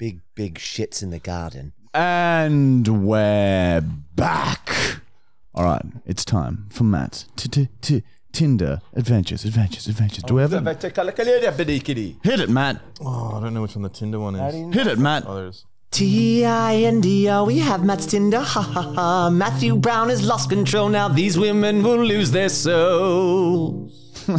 Big, big shits in the garden. And we're back. All right, it's time for Matt's t- t- t- Tinder adventures, adventures, adventures. Do we have it? Hit it, Matt. Oh, I don't know which one the Tinder one is. Hit it, Matt. Oh, there's. T I N D R, we have Matt's Tinder, ha ha ha. Matthew Brown has lost control, now these women will lose their souls.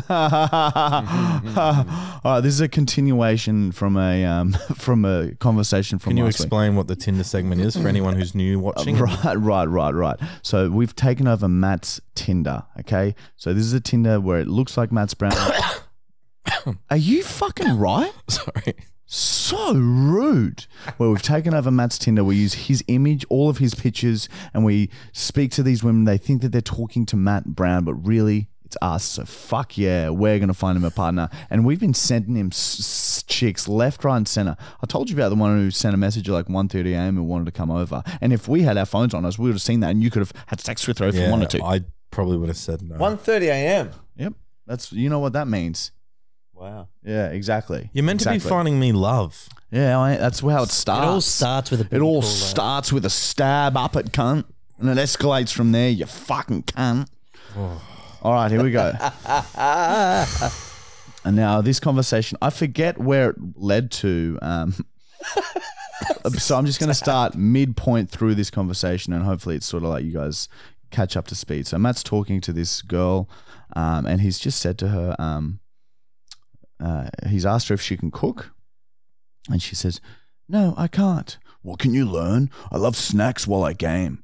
All right, this is a continuation from a um, from a conversation from Can you last week. explain what the Tinder segment is for anyone who's new watching? Right, right, right, right. So we've taken over Matt's Tinder. Okay, so this is a Tinder where it looks like Matt's brown. Are you fucking right? Sorry. So rude. Where we've taken over Matt's Tinder, we use his image, all of his pictures, and we speak to these women. They think that they're talking to Matt Brown, but really it's us. So fuck yeah, we're gonna find him a partner. And we've been sending him s- s- chicks left, right, and center. I told you about the one who sent a message at like 1.30 a.m. and wanted to come over. And if we had our phones on us, we would have seen that, and you could have had sex with her if you wanted to. I probably would have said no. 1.30 a.m. yep, that's you know what that means. Wow. Yeah, exactly. You're meant to be Exactly. finding me love. Yeah, I, that's how it starts. It all starts. starts with a. It booty all call, though. starts with a stab up at cunt, and it escalates from there. You fucking cunt. Oh. All right, here we go. and now this conversation, I forget where it led to. Um, so I'm just going to start midpoint through this conversation, and hopefully it's sort of like you guys catch up to speed. So Matt's talking to this girl, um, and he's just said to her, um, uh, he's asked her if she can cook, and she says, "No, I can't." What can you learn? I love snacks while I game.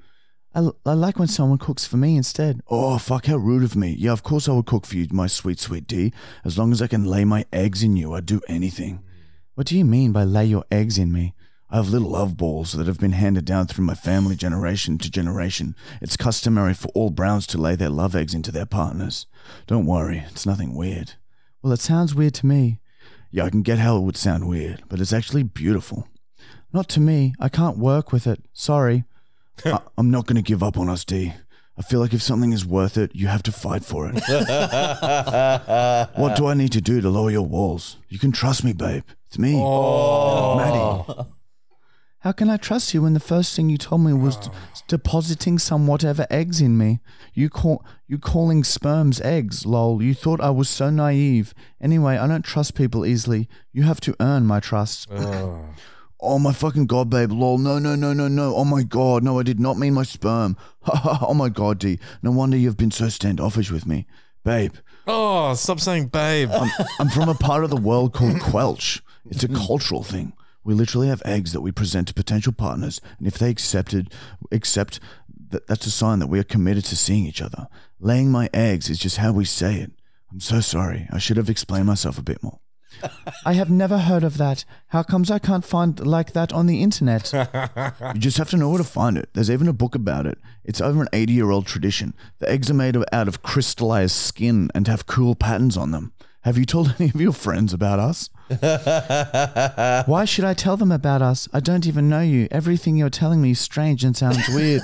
I, I like when someone cooks for me instead. Oh, fuck, how rude of me. Yeah, of course I would cook for you, my sweet, sweet D. As long as I can lay my eggs in you, I'd do anything. What do you mean by lay your eggs in me? I have little love balls that have been handed down through my family generation to generation. It's customary for all browns to lay their love eggs into their partners. Don't worry, it's nothing weird. Well, it sounds weird to me. Yeah, I can get how it would sound weird, but it's actually beautiful. Not to me. I can't work with it. Sorry. I, I'm not going to give up on us, D. I feel like if something is worth it, you have to fight for it. what do I need to do to lower your walls? You can trust me, babe. It's me, oh. Maddie. How can I trust you when the first thing you told me was d- depositing some whatever eggs in me? You call you calling sperms eggs, lol. You thought I was so naive. Anyway, I don't trust people easily. You have to earn my trust. Oh Oh, my fucking god, babe, lol. No, no, no, no, no. Oh my god, no, I did not mean my sperm. Ha ha ha oh my god, D. No wonder you've been so standoffish with me. Babe, Oh, stop saying babe. I'm, I'm from a part of the world called Quelch. It's a cultural thing. We literally have eggs that we present to potential partners, and if they accepted, accept that that's a sign that we are committed to seeing each other. Laying my eggs is just how we say it. I'm so sorry. I should have explained myself a bit more. I have never heard of that. How comes I can't find like that on the internet? you just have to know where to find it. There's even a book about it. It's over an 80 year old tradition. The eggs are made of, out of crystallized skin and have cool patterns on them. Have you told any of your friends about us? Why should I tell them about us? I don't even know you. Everything you're telling me is strange and sounds weird.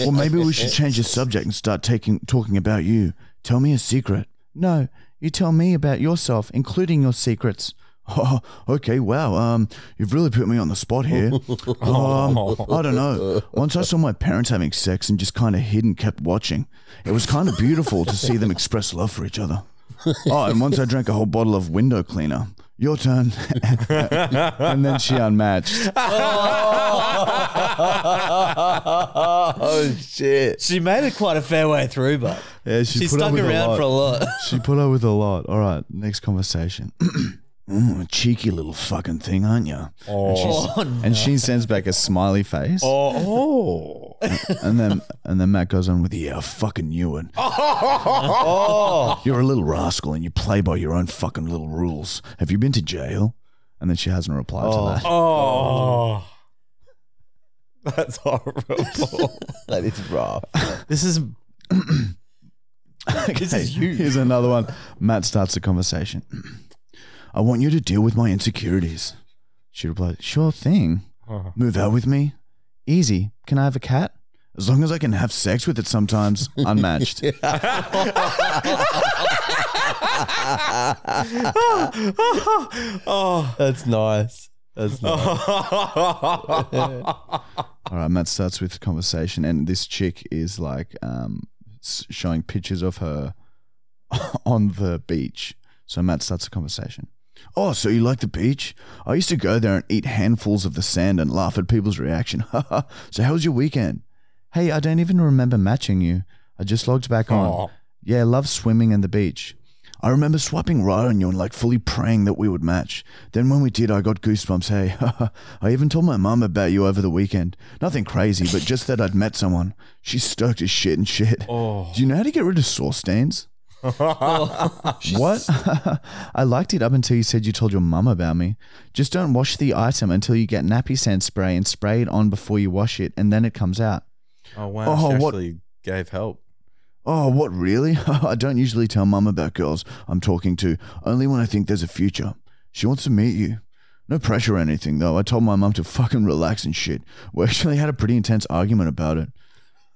well, maybe we should change the subject and start taking talking about you. Tell me a secret. No, you tell me about yourself, including your secrets. Oh, okay. Wow. Um, you've really put me on the spot here. Um, I don't know. Once I saw my parents having sex and just kind of hid and kept watching. It was kind of beautiful to see them express love for each other. Oh, and once I drank a whole bottle of window cleaner. Your turn. and then she unmatched. oh shit! She made it quite a fair way through, but Yeah, she put up stuck around lot. for a lot. She put up with a lot. All right, next conversation. Mm, cheeky little fucking thing, aren't you? And, she's- Oh, no. and she sends back a smiley face. Oh. And then and then Matt goes on with, "Yeah, I fucking knew it. Oh, You're a little rascal and you play by your own fucking little rules. Have you been to jail?" And then she hasn't replied Oh. to that. Oh. That's horrible. that is rough. this is this is you. Here's another one. Matt starts the conversation. I want you to deal with my insecurities. She replied, Sure thing. Move out with me? Easy. Can I have a cat? As long as I can have sex with it sometimes. Unmatched. oh. That's nice. That's nice. All right, Matt starts with the conversation, and this chick is like um, showing pictures of her on the beach. So Matt starts the conversation. Oh, so you like the beach? I used to go there and eat handfuls of the sand and laugh at people's reaction. Haha, so how was your weekend? Hey, I don't even remember matching you. I just logged back on. Aw. Yeah, love swimming and the beach. I remember swiping right on you and like fully praying that we would match. Then when we did, I got goosebumps. Hey, I even told my mum about you over the weekend. Nothing crazy, but just that I'd met someone. She's stoked as shit and shit. Oh. Do you know how to get rid of sore stains? what? I liked it up until you said you told your mum about me. Just don't wash the item until you get nappy sand spray and spray it on before you wash it, and then it comes out. Oh wow. Oh, she what- actually gave help. Oh, what really? I don't usually tell mum about girls I'm talking to, only when I think there's a future. She wants to meet you. No pressure or anything, though. I told my mum to fucking relax and shit. We actually had a pretty intense argument about it.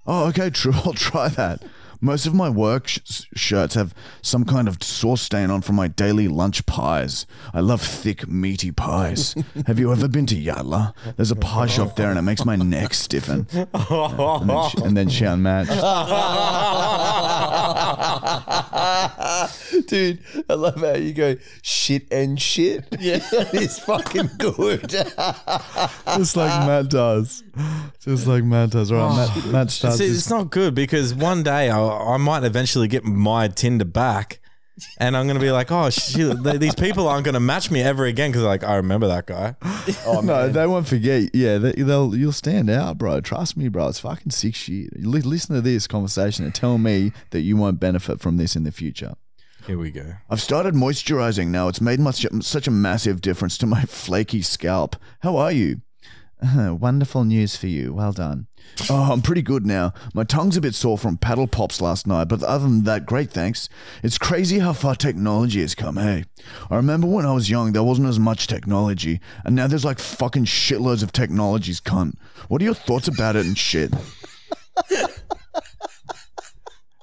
Oh, okay, true. I'll try that. Most of my work sh- shirts have some kind of sauce stain on from my daily lunch pies. I love thick, meaty pies. have you ever been to Yatala? There's a pie shop there and it makes my neck stiffen. And then she, and then she unmatched. Dude, I love how you go shit and shit. Yeah, it's fucking good. Just like Matt does. Just like Matt does. Right, Matt, Matt starts. See, it's not good because one day I, I might eventually get my Tinder back, and I'm gonna be like, oh shit, th- these people aren't gonna match me ever again because like I remember that guy. oh, no, man. they won't forget. Yeah, they, they'll. You'll stand out, bro. Trust me, bro. It's fucking sick shit. You listen to this conversation and tell me that you won't benefit from this in the future. Here we go. I've started moisturizing now. It's made much, such a massive difference to my flaky scalp. How are you? Wonderful news for you. Well done. Oh, I'm pretty good now. My tongue's a bit sore from paddle pops last night, but other than that, great thanks. It's crazy how far technology has come, hey? I remember when I was young, there wasn't as much technology, and now there's like fucking shitloads of technologies, cunt. What are your thoughts about it and shit?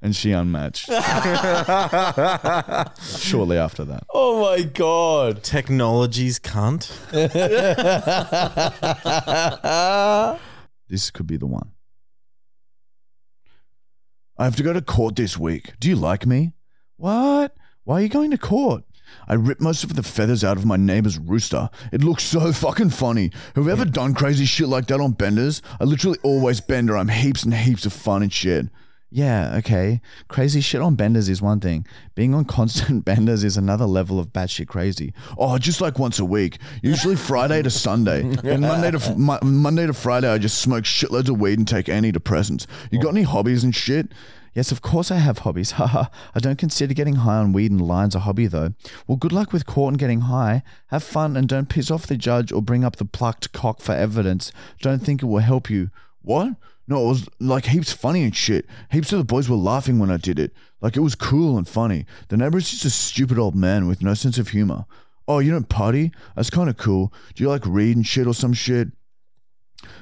and she unmatched. Shortly after that. Oh my god. Technologies cunt. This could be the one. I have to go to court this week. Do you like me? What? Why are you going to court? I ripped most of the feathers out of my neighbor's rooster. It looks so fucking funny. Have you ever done crazy shit like that on benders? I literally always bender. I'm heaps and heaps of fun and shit. Yeah, okay. Crazy shit on benders is one thing. Being on constant benders is another level of batshit crazy. Oh, just like once a week. Usually Friday to Sunday. And Monday to Mo- Monday to Friday, I just smoke shitloads of weed and take antidepressants. You got any hobbies and shit? Yes, of course I have hobbies. Haha. I don't consider getting high on weed and lines a hobby though. Well, good luck with court and getting high. Have fun and don't piss off the judge or bring up the plucked cock for evidence. Don't think it will help you. What? No, it was like heaps funny and shit. Heaps of the boys were laughing when I did it. Like it was cool and funny. The neighbor's just a stupid old man with no sense of humor. Oh, you don't party? That's kind of cool. Do you like read and shit or some shit?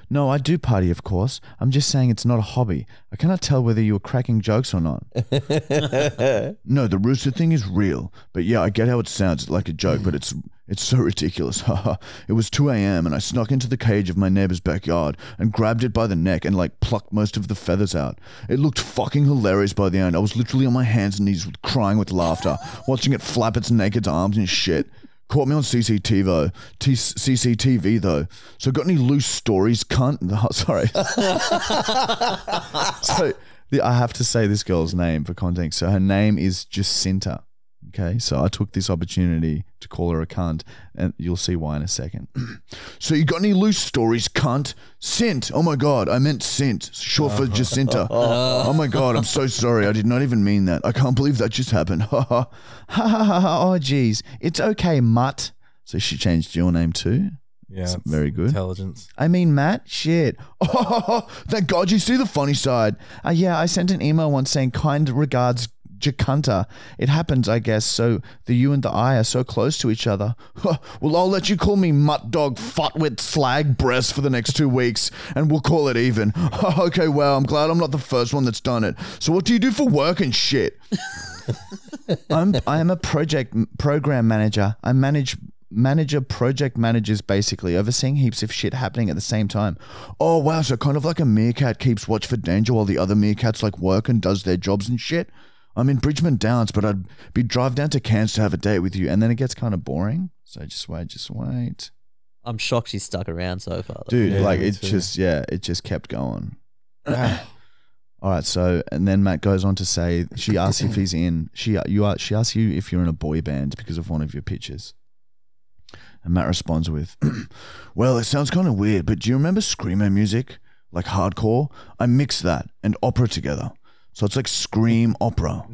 No, I do party, of course. I'm just saying it's not a hobby. Uh, I cannot tell whether you were cracking jokes or not. no, the rooster thing is real. But yeah, I get how it sounds like a joke, but it's it's so ridiculous. Haha. it was 2 a.m. and I snuck into the cage of my neighbor's backyard and grabbed it by the neck and like plucked most of the feathers out. It looked fucking hilarious by the end. I was literally on my hands and knees crying with laughter, watching it flap its naked arms and shit. Caught me on CCTV though. T- CCTV though. So got any loose stories, cunt? Oh, sorry. so the, I have to say this girl's name for context. So her name is Jacinta. Okay, so I took this opportunity to call her a cunt, and you'll see why in a second. so you got any loose stories, cunt? Sint. Oh my god, I meant Sint, short for Jacinta. oh my god, I'm so sorry. I did not even mean that. I can't believe that just happened. Ha ha ha ha ha. Oh geez, it's okay, mutt. So she changed your name too. Yeah, That's very good. Intelligence. I mean, Matt, shit. Oh, thank God you see the funny side. Uh, yeah, I sent an email once saying, kind regards, Jacinta. It happens, I guess, so the you and the I are so close to each other. well, I'll let you call me mutt dog, fuckwit, slag breast for the next two weeks, and we'll call it even. okay, well, I'm glad I'm not the first one that's done it. So what do you do for work and shit? I'm I am a project program manager. I manage manager project managers basically overseeing heaps of shit happening at the same time. Oh wow, so kind of like a meerkat keeps watch for danger while the other meerkats like work and does their jobs and shit. I'm in Bridgeman Downs, but I'd be drive down to Cairns to have a date with you, and then it gets kind of boring. So just wait, just wait, I'm shocked she's stuck around so far. though. dude. Yeah, like it too. just yeah, it just kept going. All right, so and then Matt goes on to say she asks if he's in. She you are she asks you if you're in a boy band because of one of your pictures. And Matt responds with, "Well, it sounds kind of weird, but do you remember screamo music, like hardcore? I mix that and opera together, so it's like scream opera.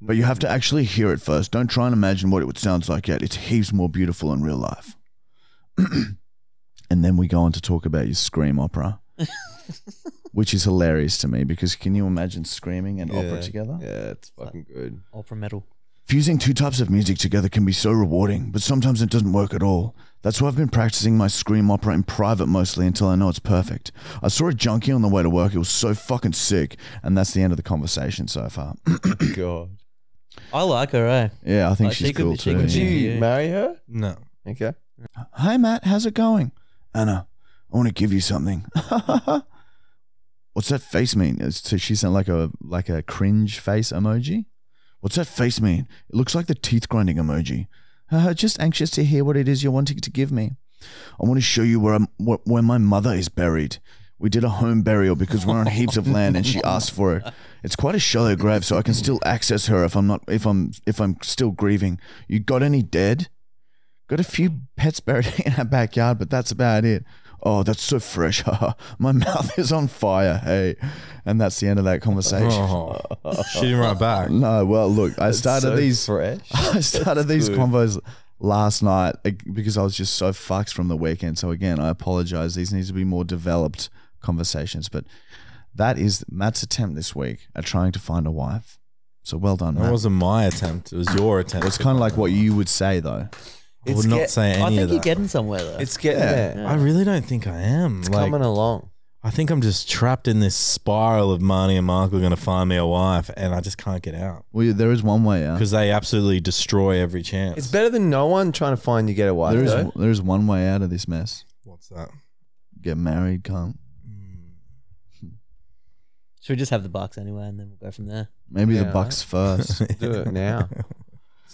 But you have to actually hear it first. Don't try and imagine what it would sound like yet. It's heaps more beautiful in real life." and then we go on to talk about your scream opera which is hilarious to me because can you imagine screaming and opera together? Yeah, it's fucking good. Opera metal. Fusing two types of music together can be so rewarding, but sometimes it doesn't work at all. That's why I've been practicing my scream opera in private mostly until I know it's perfect. I saw a junkie on the way to work. It was so fucking sick. And that's the end of the conversation so far. God. I like her, eh? yeah, I think Like, she's she could cool be- she too. could Would be- yeah. you marry her? No. Okay. Hi, Matt. How's it going? Anna, I want to give you something. What's that face mean? It's- So she sent like a like a cringe face emoji. What's that face mean? It looks like the teeth grinding emoji. Uh, just anxious to hear what it is you're wanting to give me. I want to show you where I'm, where, where my mother is buried. We did a home burial because we're on heaps of land, and she asked for it. It's quite a shallow grave, so I can still access her if I'm not if I'm if I'm still grieving. You got any dead? Got a few pets buried in our backyard, but that's about it. Oh, that's so fresh. My mouth is on fire. Hey. And that's the end of that conversation. Oh, shoot him right back. No, well, look, I started so these fresh. I started these convos last night because I was just so fucked from the weekend. So again, I apologize. These need to be more developed conversations, but that is Matt's attempt this week at trying to find a wife. So well done, That Matt. wasn't my attempt. It was your attempt. It's kind of like what you would say though. I would not get- say any I think of you're that. getting somewhere though. It's getting Yeah. there. I really don't think I am. It's Like, coming along. I think I'm just trapped in this spiral of Marty and Michael going to find me a wife, and I just can't get out Well, there is one way out. because they absolutely destroy every chance. It's better than no one trying to find you get a wife. There is though. there is one way out of this mess. What's that? Get married, cunt. Should we just have the Bucks anyway, and then we'll go from there? Maybe the Yeah. Bucks first. Do it now.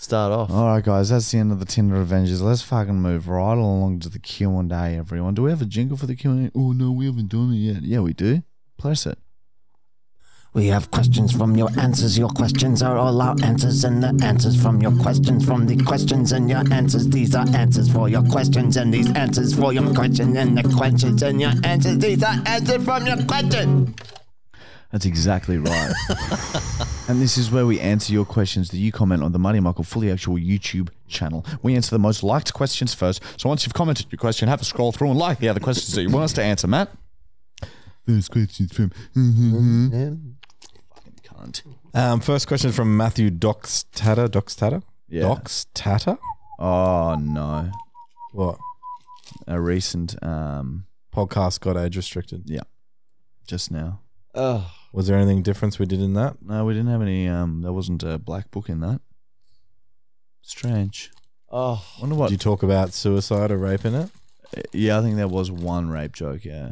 Start off. All right, guys, that's the end of the Tinder Avengers. Let's fucking move right along to the Q and A, everyone. Do we have a jingle for the Q and A? Oh no, we haven't done it yet. Yeah, we do. Press it. We have questions from your answers. Your questions are all our answers, and the answers from your questions, from the questions and your answers. These are answers for your questions, and these answers for your questions, and the questions and your answers. These are answers from your question. That's exactly right. and this is where we answer your questions that you comment on the Money Michael Fully Actual YouTube channel. We answer the most liked questions first. So once you've commented your question, have a scroll through and like the other questions that you want us to answer, Matt. First questions from Fucking cunt. Um, first question from Matthew Dox Tatter. Dox Tatter? Yeah. Dox Tatter? Oh no. What? A recent um Podcast got age restricted. Yeah. Just now. Oh, Was there anything difference we did in that? No, we didn't have any um there wasn't a black book in that. Strange. oh. Wonder what Did you talk about suicide or rape in it? Yeah, I think there was one rape joke, yeah.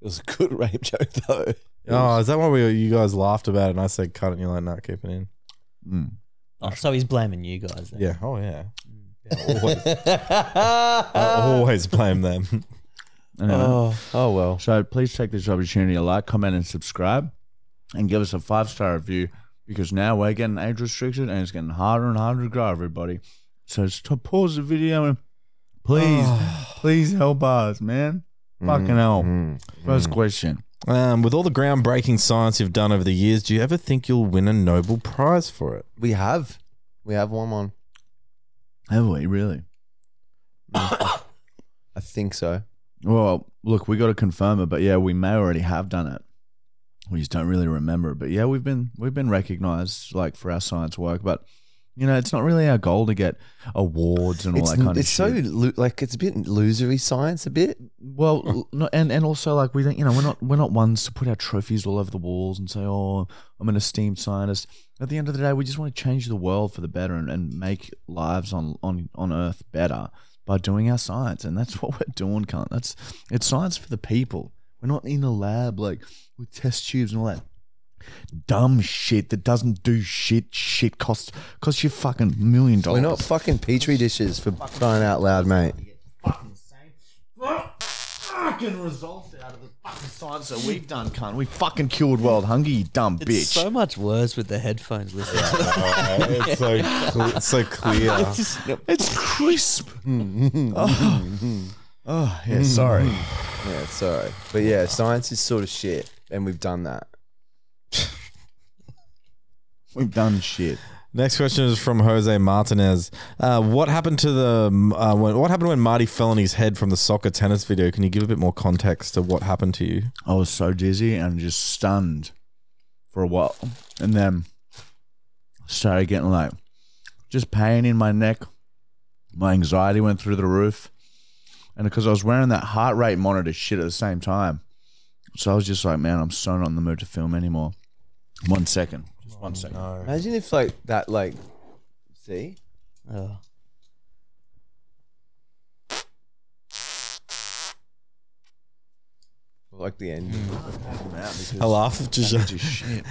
It was a good rape joke though. Oh, is that why we you guys laughed about it and I said cut it and you're like, nah, keep it in? Mm. Oh, so he's blaming you guys. Then. Yeah. Oh, yeah. yeah always, I always blame them. Anyway. oh, oh well. So please take this opportunity to like, comment, and subscribe, and give us a five star review because now we're getting age restricted and it's getting harder and harder to grow. Everybody, so just pause the video and please, please help us, man. Fucking hell. Mm. First question. Um, with all the groundbreaking science you've done over the years, do you ever think you'll win a Nobel Prize for it? We have, we have one on. Have we really? I think so. Well, look, we got to confirm it, but yeah, we may already have done it. We just don't really remember it. But yeah, we've been we've been recognized like for our science work, but you know, it's not really our goal to get awards and all It's, that kind of so shit. lo- like it's a bit losery science, a bit. Well, no, and and also like we don't, you know, we're not we're not ones to put our trophies all over the walls and say, "Oh, I'm an esteemed scientist." At the end of the day, we just want to change the world for the better and, and make lives on on on Earth better by doing our science, and that's what we're doing, cunt. That's it's science for the people. We're not in a lab like with test tubes and all that dumb shit that doesn't do shit. Shit costs costs you fucking million dollars. We're not fucking petri dishes for crying out loud, mate. fucking results out of the fucking science that we've done, cunt. We fucking killed world hunger, you dumb It's bitch. so much worse with the headphones listening. Oh, it's so it's so clear. it's crisp. Mm, mm, mm, oh. Oh, yeah, sorry. Yeah, sorry, but yeah, science is sort of shit, and we've done that. We've done shit. Next question is from Jose Martinez. Uh, what happened to the uh, what happened when Marty fell on his head from the soccer tennis video? Can you give a bit more context to what happened to you? I was so dizzy and just stunned for a while. And then started getting like just pain in my neck. My anxiety went through the roof. And because I was wearing that heart rate monitor shit at the same time. So I was just like, man, I'm so not in the mood to film anymore. One second. Just one second. Imagine if like that, like, see, oh. like the end. I laugh at just, Just shit.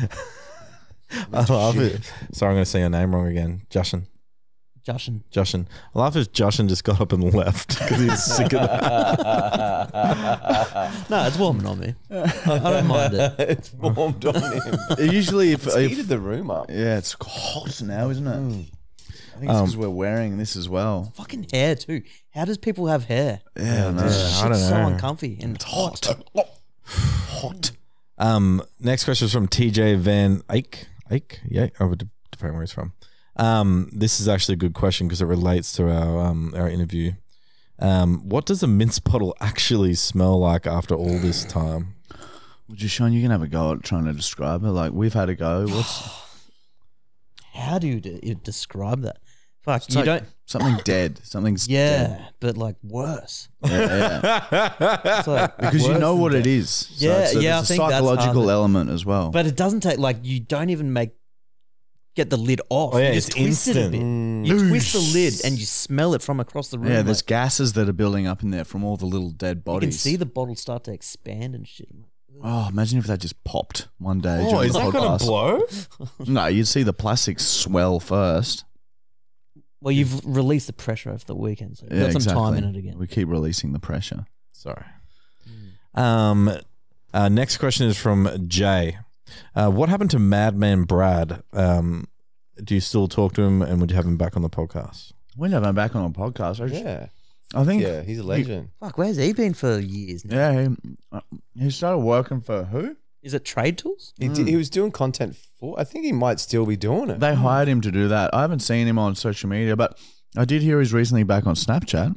I laugh it. Sorry, I'm going to say your name wrong again, Justin. Justin. Justin. I laugh as Justin just got up and left because he was sick of that. No, it's warming on me. I, I don't mind it. it's warmed on him. Usually, if, It's if heated the room up. yeah, it's hot now, isn't it? I think it's because we're wearing this as well. Fucking hair too. How does people have hair? Yeah, no. Yeah, I don't so know. uncomfy and hot. hot. Um, next question is from TJ Van Eyck. Eyck, yeah, oh, de- depending where he's from. Um, this is actually a good question because it relates to our um our interview. Um, what does a mince bottle actually smell like after all this time? Would you, Sean? You can have a go at trying to describe it. Like we've had a go. What's How do you, de- you describe that? Fuck, it's you like don't. something dead. Something's Yeah, dead. but like worse. Yeah, yeah. It's like because you worse know than what death. it is. So Yeah, it's a, yeah, It's I a think that's psychological hard. element as well. But it doesn't take like you don't even make get the lid off. Oh, yeah, you just it's twist it a instant. bit. You twist the lid and you smell it from across the room. yeah, like, there's gases that are building up in there from all the little dead bodies. you bodies. can see the bottle start to expand and shit. Oh, imagine if that just popped one day. Oh, during is the that going to podcast. blow? No, you'd see the plastic swell first. Well, you've released the pressure over the weekend, so you've Yeah, got some time in it again. We keep releasing the pressure. Sorry. Um, uh, next question is from Jay. Uh, what happened to Madman Brad? Um, do you still talk to him, and would you have him back on the podcast? We'll have him back on the podcast. I, just- Yeah, I think. yeah, he's a legend. Fuck, where's he been for years now? Yeah, he, uh, he started working for who? Is it Trade Tools? He, did, he was doing content for. I think he might still be doing it. They hired him to do that. I haven't seen him on social media, but I did hear he's recently back on Snapchat.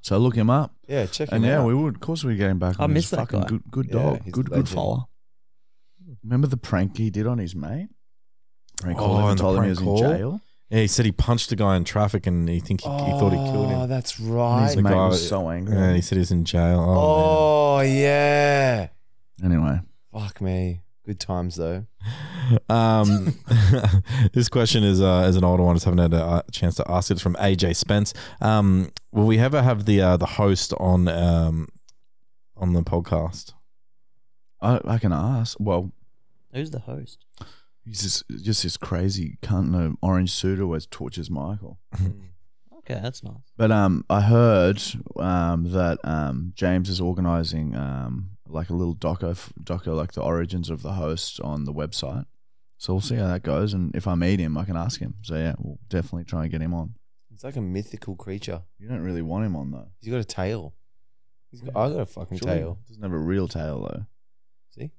So look him up. yeah, check him out. And yeah, out. we would, of course, we'd get him back. I on. miss He's that fucking guy. good, good Yeah, dog, he's good, a good legend. fella. Remember the prank he did on his mate? Prank Oh, called him and and the told him he prank was in jail. Yeah, he said he punched a guy in traffic, and he think he, he thought he killed him. Oh, that's And right. his The mate guy- was so angry. Yeah, he said he's in jail. Oh, Oh yeah. Anyway, Fuck me. Good times though. man. Um, this question is uh, is an older one. I just haven't had a uh, chance to ask it. It's from AJ Spence. Um, will we ever have the uh, the host on um on the podcast? I, I can ask. Well, Who's the host? he's just, just this crazy cunt in an orange suit who always tortures Michael. Okay, that's nice. But um, I heard um that um James is organising um like a little doco doco like the origins of the host on the website. So we'll see how that goes, and if I meet him, I can ask him. So yeah, we'll definitely try and get him on. It's like a mythical creature. You don't really want him on though. He's got a tail. He's got, I got a fucking Surely tail. Doesn't have a real tail though. See?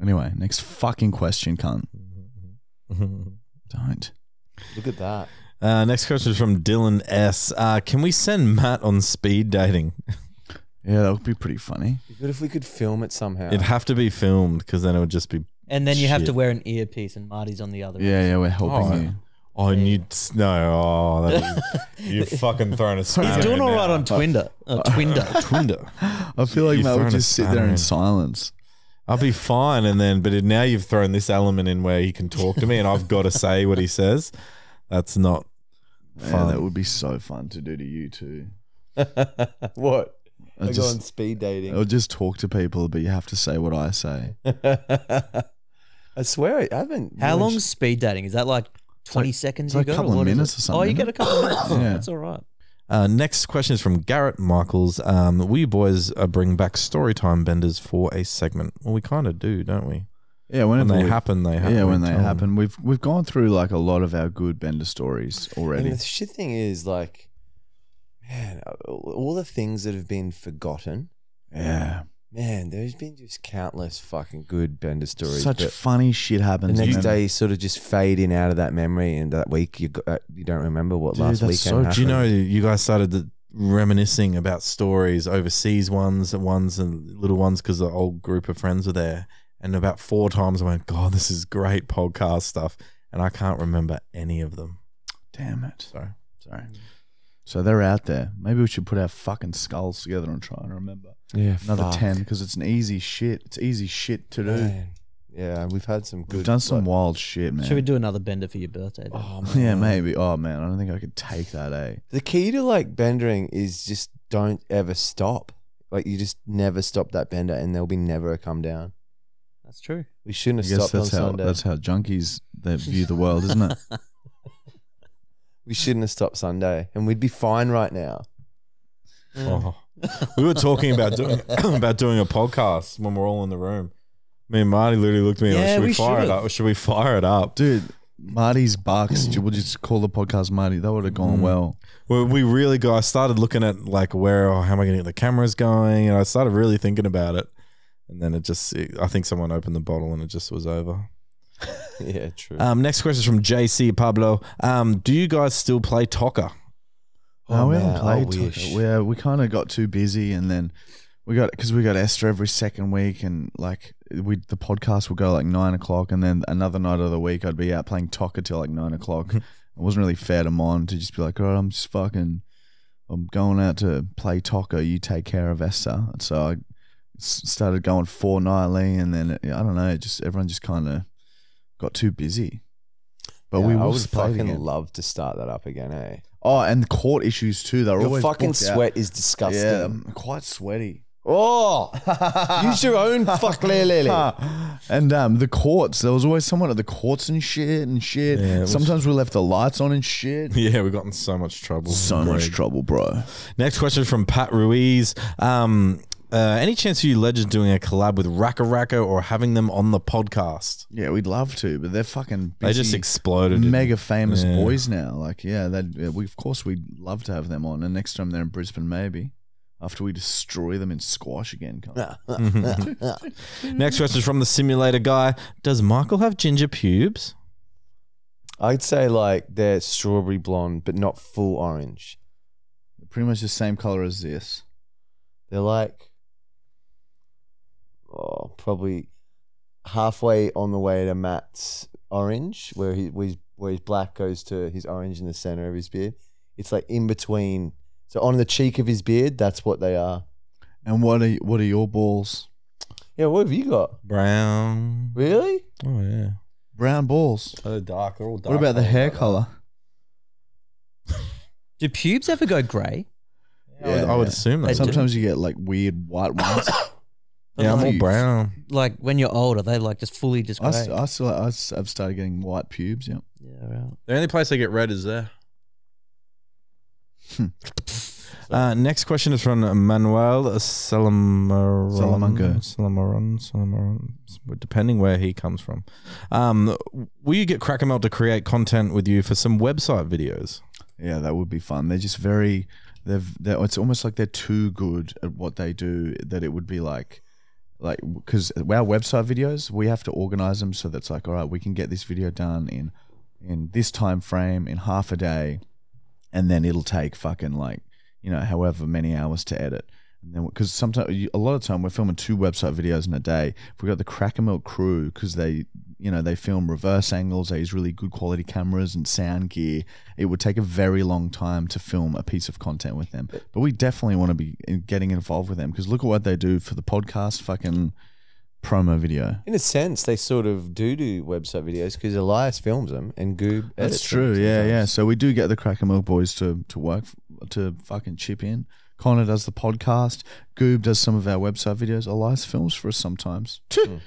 Anyway, next fucking question, cunt. Don't. Look at that. Uh, next question is from Dylan S. Uh, can we send Matt on speed dating? Yeah, that would be pretty funny. But if we could film it somehow. It'd have to be filmed because then it would just be. And then you have to Shit. wear an earpiece, and Marty's on the other. Yeah, end. yeah, we're helping Oh, you. Oh, and you'd no. Oh, that is, you've fucking thrown a spanner. He's doing all right now. on Twinder. Uh, Twinder. Twinder. I feel like You've Matt would a just sit there spanner in in. silence. I'll be fine, and then but now you've thrown this element in where he can talk to me, and I've got to say what he says. That's not Yeah, fun. that would be so fun to do to you too. what? I I go just, on speed dating. I'll just talk to people, but you have to say what I say. I swear I haven't. How really long's speed dating? Is that like twenty seconds? it's like you a couple or of minutes or something, Oh, you isn't get a couple of minutes. Yeah. That's all right. Uh, next question is from Garrett Michaels. Um, will you boys uh, bring back story time benders for a segment? Well, we kind of do, don't we? Yeah, When they happen, they happen. Yeah, when they tell them. happen, we've we've gone through like a lot of our good bender stories already. And the shit thing is like, man, all the things that have been forgotten. Yeah, Man, there's been just countless fucking good Bender stories. such but funny shit the happens. next day, you sort of just fade in out of that memory, and that week you got, uh, you don't remember what Dude, last that's weekend so- happened. Do you know you guys started the, reminiscing about stories, overseas ones, and ones and little ones, because the old group of friends were there. And about four times I went, God, this is great podcast stuff, and I can't remember any of them. Damn it! Sorry. Sorry. So they're out there. Maybe we should put our fucking skulls together and try and remember Yeah, another fuck. ten because it's an easy shit. It's easy shit to do. Man. Yeah, we've had some good. We've done some like- wild shit, man. Should we do another bender for your birthday? Then? Oh, Yeah, maybe. Oh man, I don't think I could take that. Eh? The key to like bendering is just don't ever stop. Like you just never stop that bender, and there'll be never a come down. That's true. We shouldn't I have guess stopped on that's how Sunday. that's how junkies they view the world, isn't it? we shouldn't have stopped Sunday, and we'd be fine right now. Mm. Oh. we were talking about doing about doing a podcast when we're all in the room. Me and Marty literally looked at me Yeah, like, should we, we fire it should've. up? Should we fire it up? Dude, Marty's Bucks. We'll just call the podcast Marty. That would have gone mm. well. Well, we really got. I started looking at like where, oh, how am I going to get the cameras going? And I started really thinking about it. And then it just, I think someone opened the bottle and it just was over. Yeah, true. Um, next question is from JC Pablo. Um, do you guys still play Tocker? No, Oh, we man, haven't I played. to- wish. We uh, we kind of got too busy, and then we got because we got Esther every second week, and like we the podcast would go like nine o'clock, and then another night of the week I'd be out playing Tocker till like nine o'clock. it wasn't really fair to Mon to just be like, all right, I'm just fucking, I'm going out to play Tocker. You take care of Esther. And so I started going fortnightly, and then I don't know, just everyone just kind of got too busy. But Yeah, we I will would play fucking again. love to start that up again, eh? Oh, and the court issues too. They're Your always fucking booked out. sweat is disgusting. Yeah, I'm quite sweaty. Oh, use your own fuck lily. and um, the courts, there was always someone at the courts and shit and shit. Yeah, it was- Sometimes we left the lights on and shit. Yeah, we got in so much trouble. So much Greg. trouble, bro. Next question from Pat Ruiz. Um, uh, any chance of you legends doing a collab with Racka Racka or having them on the podcast? Yeah, we'd love to, but they're fucking busy, They just exploded. in- mega famous Yeah. boys now. Like, yeah, that yeah, we of course we'd love to have them on. And next time they're in Brisbane, maybe after we destroy them in squash again. Next question is from the simulator guy. Does Michael have ginger pubes? I'd say like they're strawberry blonde, but not full orange. Pretty much the same color as this. They're like, oh, probably halfway on the way to Matt's orange, where he where his, where his black goes to his orange in the center of his beard. It's like in between. So on the cheek of his beard, that's what they are. And what are what are your balls? Yeah, what have you got? Brown. Really? Oh yeah. Brown balls. They're dark. They're all dark. What about the hair color? Do pubes ever go grey? I would, I would Yeah. assume They that. do. Sometimes you get like weird white ones. Yeah, I'm all Like, brown. Like when you're older, they like just fully just I, grey. s- I still I s- I've started getting white pubes. Yeah. yeah, right. The only place I get red is there. Uh, next question is from Manuel Salamaron. Salamanca. Salamaron. Salamaron. Depending where he comes from. Um, will you get Crackermilk to create content with you for some website videos? Yeah, that would be fun. They're just very they've they're, it's almost like they're too good at what they do that it would be like like because our website videos we have to organize them so that's like all right we can get this video done in in this time frame in half a day and then it'll take fucking like you know however many hours to edit. And then because sometimes a lot of time we're filming two website videos in a day. We got the Crackermilk crew because they you know they film reverse angles they use really good quality cameras and sound gear it would take a very long time to film a piece of content with them but we definitely want to be uh, getting involved with them because look at what they do for the podcast fucking promo video In a sense, they sort of do do website videos because Elias films them and Goob. That's true. Yeah, yeah. So we do get the Crackermilk Boys to to work to fucking chip in. Connor does the podcast. Goob does some of our website videos. Elias films for us sometimes. Hmm.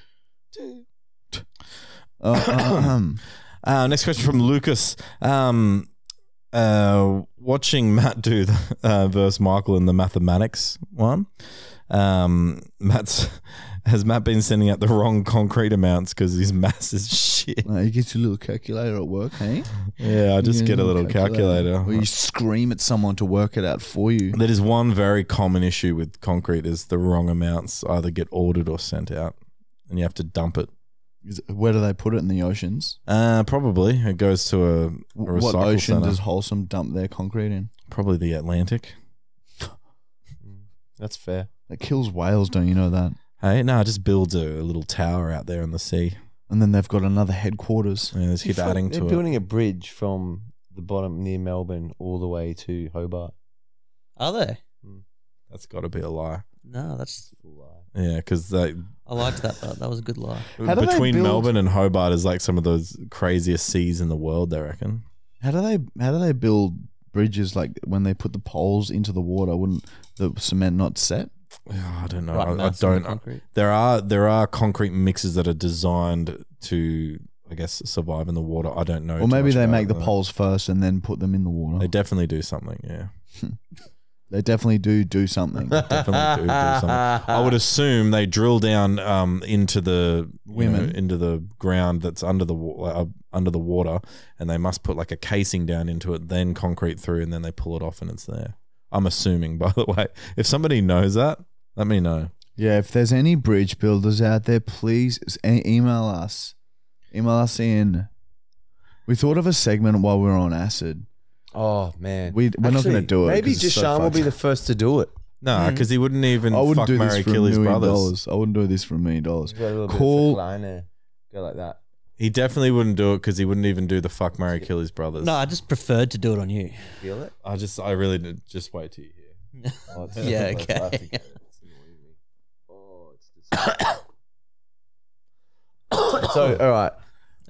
Uh, um, Uh, next question from Lucas. Um, uh, watching Matt do the uh, verse Michael in the mathematics one. Um, Matt's has Matt been sending out the wrong concrete amounts because his mass is shit. uh, you get your little calculator at work, hey? Yeah, I just You get a little calculator. Or you scream at someone to work it out for you. That is one very common issue with concrete is the wrong amounts either get ordered or sent out, and you have to dump it. Is it- Where do they put it in the oceans? Uh, probably it goes to a, a What ocean center. does Holcim dump their concrete in? Probably the Atlantic. That's fair. That kills whales, don't you know that? Hey, no, it just builds a, a little tower out there in the sea. And then they've got another headquarters. Yeah, just keep They're adding they're to it. building a bridge from the bottom near Melbourne all the way to Hobart. Are they? That's got to be a lie. No, that's. It's a lie. Yeah, because I liked that. That, that was a good lie. How do they between build- Melbourne and Hobart is like some of those craziest seas in the world. They reckon. How do they how do they build bridges like when they put the poles into the water? Wouldn't the cement not set? I don't know. Right I, I mass in the don't. concrete. There are there are concrete mixes that are designed to, I guess, survive in the water. I don't know. Or too maybe much they about make the that. poles first and then put them in the water. They definitely do something. Yeah. They definitely do do something. Definitely do, do something. I would assume they drill down um, into the you know, Women. into the ground that's under the uh, under the water, and they must put like a casing down into it, then concrete through, and then they pull it off, and it's there. I'm assuming, by the way. If somebody knows that, let me know. Yeah, if there's any bridge builders out there, please e- email us. Email us in. We thought of a segment while we were on acid. Oh man, We- we're not gonna do it Maybe 'cause it's so Jashan will be the first to do it. No, because hmm. he wouldn't even I wouldn't fuck do Mary this for kill a his million brothers. dollars. I wouldn't do this for a million dollars. Got a little bit Call- of line there. Go like that. He definitely wouldn't do it because he wouldn't even do the fuck Mary kill his brothers. No, I just preferred to do it on you. Feel it? I just, I really did. Just wait till you hear. Oh, it's- Yeah, it's- I have to okay. get. It's annoying me. Oh, it's disgusting. so, all right,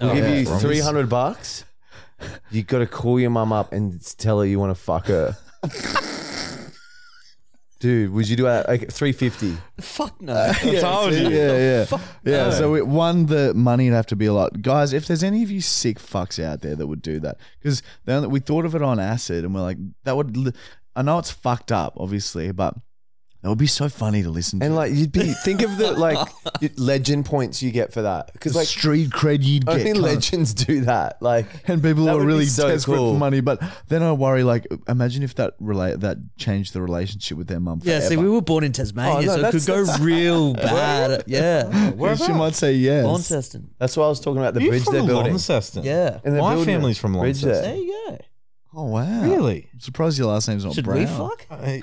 we'll Oh, give yeah. you Promise. three hundred bucks. You got to call your mum up and tell her you want to fuck her. Dude, would you do that? Like three fifty. Fuck no. Uh, yeah, told you. Yeah, yeah. Fuck Yeah, no. so it, one, the money would have to be a lot. Guys, if there's any of you sick fucks out there that would do that, because then we thought of it on acid and we're like, that would, li- I know it's fucked up, obviously, but that would be so funny to listen to. And like you'd be think of the like legend points you get for that because like street cred you'd get. only cunt. legends do that. Like and people That are would be really so desperate cool. for money. But then I worry, like, imagine if that relate that changed the relationship with their mum. Yeah, see, forever. we were born in Tasmania, Oh, no, so it could that's- go that's- real bad. Yeah. Oh, yeah, she might say yes. Launceston. that's why I was talking about the Are you bridge from they're building. Launceston? Yeah. And they're My building a family's from bridge Launceston. there. There you go. Oh wow! Really? I'm surprised your last name's not Should Brown. we fuck? I-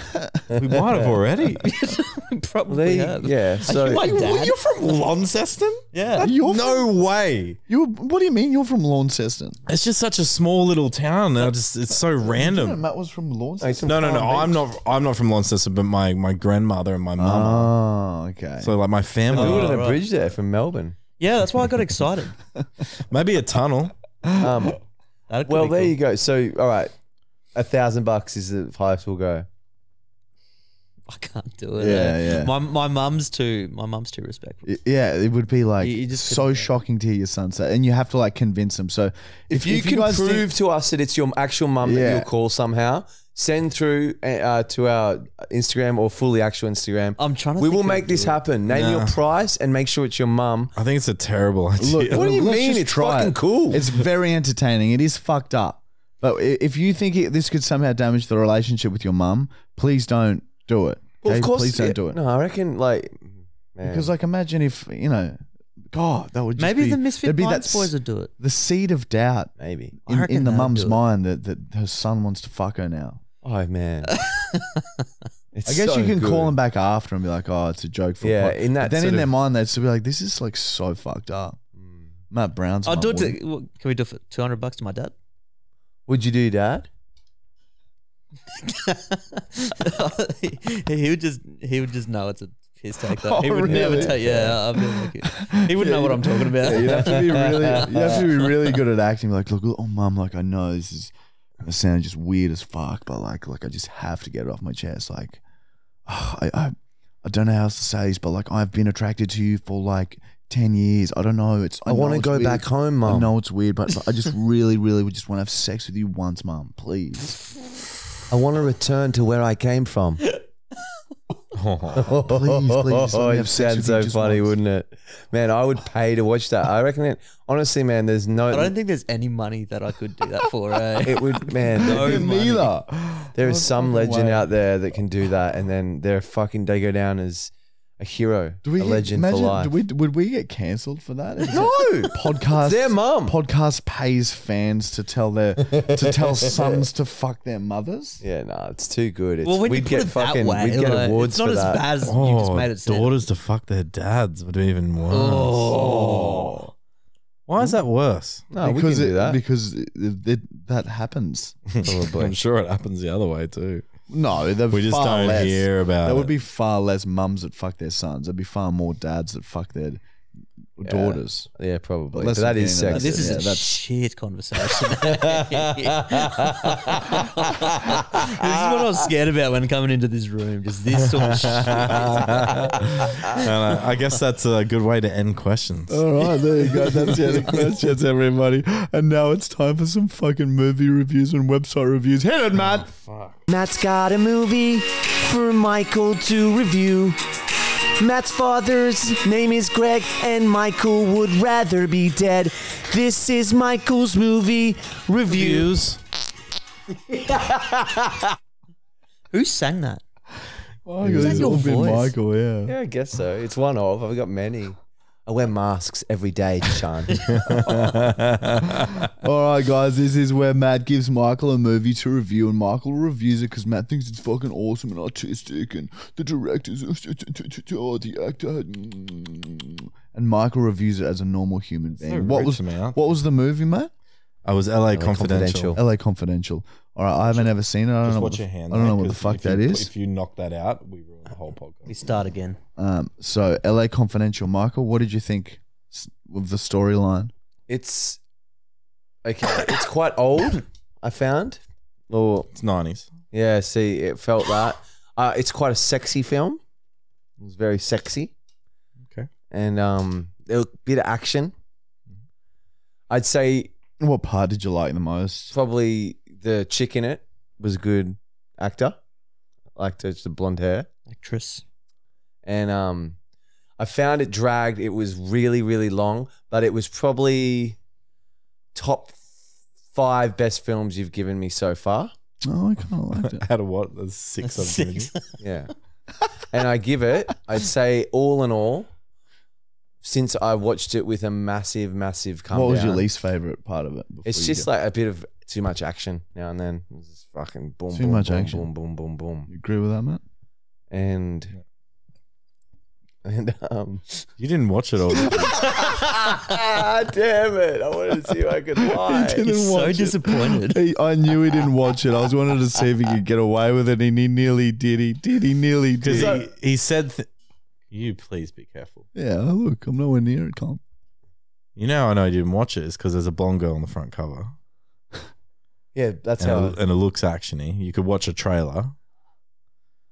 we might have already. Probably They- have. yeah, so you my dad? You're from Launceston? Yeah. You're No way. You what do you mean? You're from Launceston? It's just such a small little town. I just it's so Yeah, random. Matt was from Launceston. some No, no, no. Palm I'm not. I'm not from Launceston, but my my grandmother and my mum. Oh, okay. so like my They're family. building a bridge there from Melbourne. Yeah, that's why I got excited. Maybe a tunnel. Um, That could well, there cool. you go. So, all right, a thousand bucks is the highest we'll go. I can't do it. Yeah, eh? yeah. My my mum's too. My mum's too respectful. Yeah, it would be like You- you just so shocking to hear your son say, and you have to like convince him. So If, you can guys prove think- to us that it's your actual mum Yeah. that you'll call somehow, send through uh, to our Instagram or fully actual Instagram. I'm trying to. we think will make this happen. Name your price and make sure it's your mum. I think it's a terrible idea. Look, What do you let's mean? just It's try fucking it. cool. It's very entertaining. It is fucked up, but i- if you think it, this could somehow damage the relationship with your mum, please don't do it. Well, okay? of course, please don't yeah. do it. No, I reckon like man. Because like imagine if you know, God, that would just Maybe be, the Misfit there'd be Minds that boys s- would do it. the seed of doubt maybe. I in, reckon in the they'd mum's do it. mind that, that her son wants to fuck her now. Oh man. It's I guess so you can good. call them back after and be like, "Oh, it's a joke." For Yeah, a in that But then sort in their of- mind, they'd still be like, "This is like so fucked up." Hmm. Matt Brown's. I'll mum do it. wouldn't. To, what, can we do it for two hundred bucks to my dad? Would you do that? he, he would just he would just know it's a piss take. Though. he Oh, would never really? take. Yeah, I'd be like, he wouldn't know what I'm talking about. Yeah, you'd have to be really, you have to be really good at acting. Like, look, oh, mum, like I know this is gonna sound just weird as fuck, but like, like I just have to get it off my chest. Like, I, I, I don't know how else to say this, but like I've been attracted to you for like ten years. I don't know. It's I, want to go weird. back home, I know it's weird, but I just really, really would just want to have sex with you once, mum. Please, I want to return to where I came from. please, please. let me it sounds so funny, once. wouldn't it? Man, I would pay to watch that. I reckon it. Honestly, man, there's no. I don't think there's any money that I could do that for. Eh? it would, man. No. Neither. there is some legend way. out there that can do that, and then they're fucking. They go down as a hero, Do we a get, legend imagine, for life. do we, would we get cancelled for that? Is no, podcast their mum. podcast pays fans to tell their to tell sons to fuck their mothers. Yeah, no, it's too good. It's, well, when we'd you put get it fucking, that way, we'd get like, awards it's not for as that. bad as you oh, just made it sound. daughters to fuck their dads would be even worse. Oh. Why is that worse? No, we because can it, do that. because it, it, that happens. I'm sure it happens the other way too. No, they're We just far don't less. hear about There it. would be far less mums that fuck their sons. There'd be far more dads that fuck their Or Yeah. daughters. Yeah, probably. let's But that not is get into sexy. that. This is Yeah, a that's- shit conversation. this is what I was scared about when coming into this room. Just this sort of shit. And, uh, I guess that's a good way to end questions. All right, there you go. That's the end of questions, everybody. And now it's time for some fucking movie reviews and website reviews. Hit it, Matt. Matt's got a movie for Michael to review. Matt's father's name is Greg, and Michael would rather be dead. This is Michael's movie review. Views. Who sang that? Michael, that it's your all been voice? Michael, yeah. Yeah, I guess so. It's one of. I've got many. I wear masks every day, Sean. All right, guys, this is where Matt gives Michael a movie to review, and Michael reviews it because Matt thinks it's fucking awesome and artistic, and the director's oh, the actor, mm-hmm. and Michael reviews it as a normal human being. So what was to me, what was the movie, Matt? I was LA, Confidential. Confidential. L.A. Confidential. All right, I haven't ever seen it. I don't Just know. watch what the, your hand. I don't know what the fuck if that you, is. If you knock that out, we ruin the whole podcast. We start again. Um, so L.A. Confidential. Michael, what did you think of the storyline? it's okay. It's quite old. I found. Or It's nineties. yeah, see, it felt that. Uh, it's quite a sexy film. It was very sexy. Okay. And um, a bit of action. I'd say What part did you like the most? probably the chick in it was a good actor. I liked her, just the blonde hair. Actress. And um, I found it dragged. It was really, really long, but it was probably top five best films you've given me so far. Oh, I kind of liked it. Out of what? There's six of them. Yeah, and I give it. I'd say all in all, since I watched it with a massive, massive come what was your least favorite part of it? It's just go? like a bit of too much action now and then. It was just fucking boom, Too boom, much boom, action. boom, boom, boom, boom, You agree with that, Matt? and and um. You didn't watch it all. did ah, damn it! I wanted to see if I could lie. didn't He's so watch it. disappointed. He, I knew he didn't watch it. I was wanting to see if he could get away with it, and he nearly did. He did. He nearly did. Because he, he said, th- "You please be careful." yeah, look, I'm nowhere near it, Colin. You know, I know you didn't watch it is because there's a blonde girl on the front cover, Yeah, that's and, how. it, and it looks actiony. You could watch a trailer.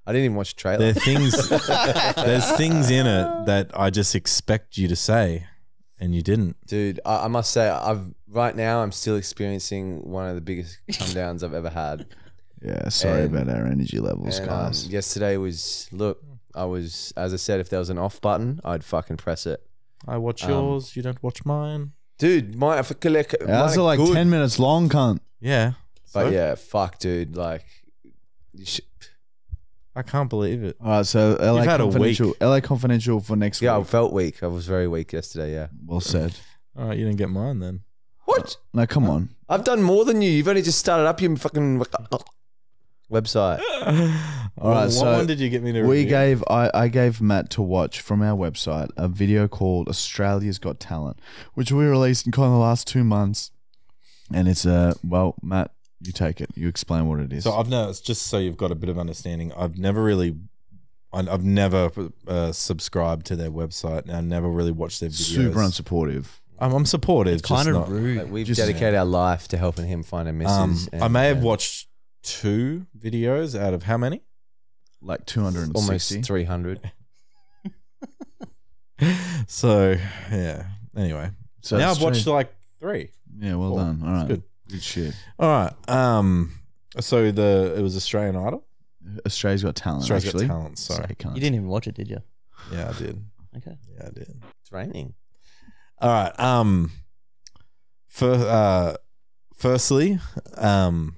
I didn't even watch the trailer. There are things, there's things in it that I just expect you to say, and you didn't. Dude, I, I must say, I've right now I'm still experiencing one of the biggest come downs I've ever had. Yeah, sorry And- about our energy levels, And, um, guys. yesterday was look, I was as I said, if there was an off button, I'd fucking press it. I watch Um, yours. You don't watch mine. Dude, my if I collect, Yeah, That's my like good- ten minutes long, cunt. Yeah, But So? yeah, fuck, dude, like. You should, I can't believe it. All right, so LA You've had a confidential. week. LA confidential for next yeah, I week. felt weak. I was very weak yesterday. Yeah. Well said. All right, you didn't get mine then. What? No, come on. I've done more than you. You've only just started up your fucking website. All right, what so one did you get me to? We review? gave I, I gave Matt to watch from our website a video called Australia's Got Talent, which we released in kind of the last two months, and it's a well, Matt, you take it. You explain what it is. So I've never, just so you've got a bit of understanding. I've never really, I- I've never uh, subscribed to their website, and I never really watched their videos. super unsupportive. I'm, I'm supportive. It's kind just of not- rude. Like, we've Just- dedicated our life to helping him find a missus. Um, I may have uh, watched two videos out of how many? Like two hundred and almost 300. So yeah. Anyway, So now I've Australia- watched like three. Yeah, well four. done. All right. It's right, good. Good shit. All right. Um. So the it was Australian Idol. Australia's Got Talent. Australia's actually. Got Talent. Sorry. Say cunt. You didn't even watch it, did you? Yeah, I did. Okay. Yeah, I did. It's raining. All right. Um. For uh, firstly, um,